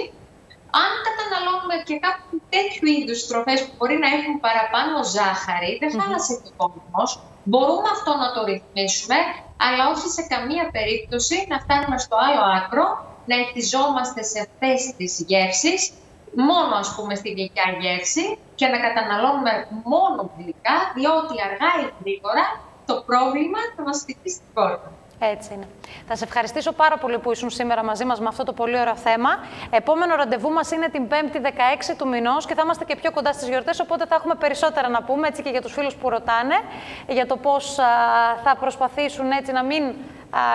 αν καταναλώνουμε και κάποιο τέτοιου είδους τροφές που μπορεί να έχουν παραπάνω ζάχαρη, δεν χάλασε και ο κόσμος. Μπορούμε αυτό να το ρυθμίσουμε, αλλά όχι σε καμία περίπτωση να φτάνουμε στο άλλο άκρο, να εχθιζόμαστε σε αυτές τις γεύσεις, μόνο ας πούμε στη γλυκιά γεύση και να καταναλώνουμε μόνο γλυκά, διότι αργά ή γρήγορα το πρόβλημα θα μας χτυπήσει στην πόρτα.
Έτσι είναι. Θα σε ευχαριστήσω πάρα πολύ που ήσουν σήμερα μαζί μας με αυτό το πολύ ωραίο θέμα. Επόμενο ραντεβού μας είναι την 5η 16 του μηνός και θα είμαστε και πιο κοντά στις γιορτές. Οπότε θα έχουμε περισσότερα να πούμε έτσι και για τους φίλους που ρωτάνε για το πώς θα προσπαθήσουν έτσι να μην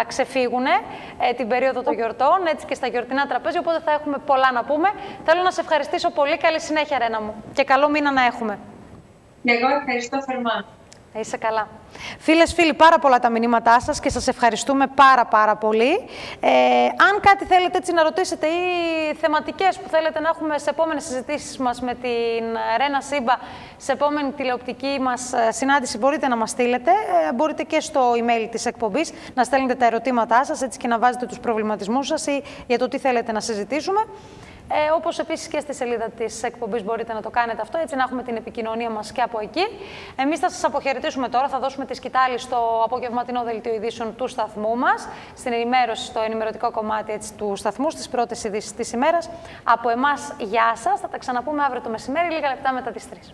ξεφύγουν ε, την περίοδο των γιορτών, έτσι και στα γιορτινά τραπέζια. Οπότε θα έχουμε πολλά να πούμε. Θέλω να σε ευχαριστήσω πολύ. Καλή συνέχεια, Ρένα μου. Και καλό μήνα να έχουμε.
Εγώ ευχαριστώ θερμά.
Είσαι καλά. Φίλες, φίλοι, πάρα πολλά τα μηνύματά σας και σας ευχαριστούμε πάρα πάρα πολύ. Ε, αν κάτι θέλετε έτσι να ρωτήσετε ή θεματικές που θέλετε να έχουμε σε επόμενες συζητήσεις μας με την Ρένα Σύμπα, σε επόμενη τηλεοπτική μας ε, συνάντηση, μπορείτε να μας στείλετε. Ε, μπορείτε και στο email της εκπομπής να στέλνετε τα ερωτήματά σας έτσι και να βάζετε τους προβληματισμούς σας ή για το τι θέλετε να συζητήσουμε. Ε, Όπως επίσης και στη σελίδα της εκπομπής μπορείτε να το κάνετε αυτό, έτσι να έχουμε την επικοινωνία μας και από εκεί. Εμείς θα σας αποχαιρετήσουμε τώρα, θα δώσουμε τη σκητάλη στο απογευματινό δελτίο ειδήσεων του σταθμού μας, στην ενημέρωση, στο ενημερωτικό κομμάτι έτσι, του σταθμού, στις πρώτες ειδήσεις της ημέρας. Από εμάς, γεια σας. Θα τα ξαναπούμε αύριο το μεσημέρι, λίγα λεπτά μετά τις 3.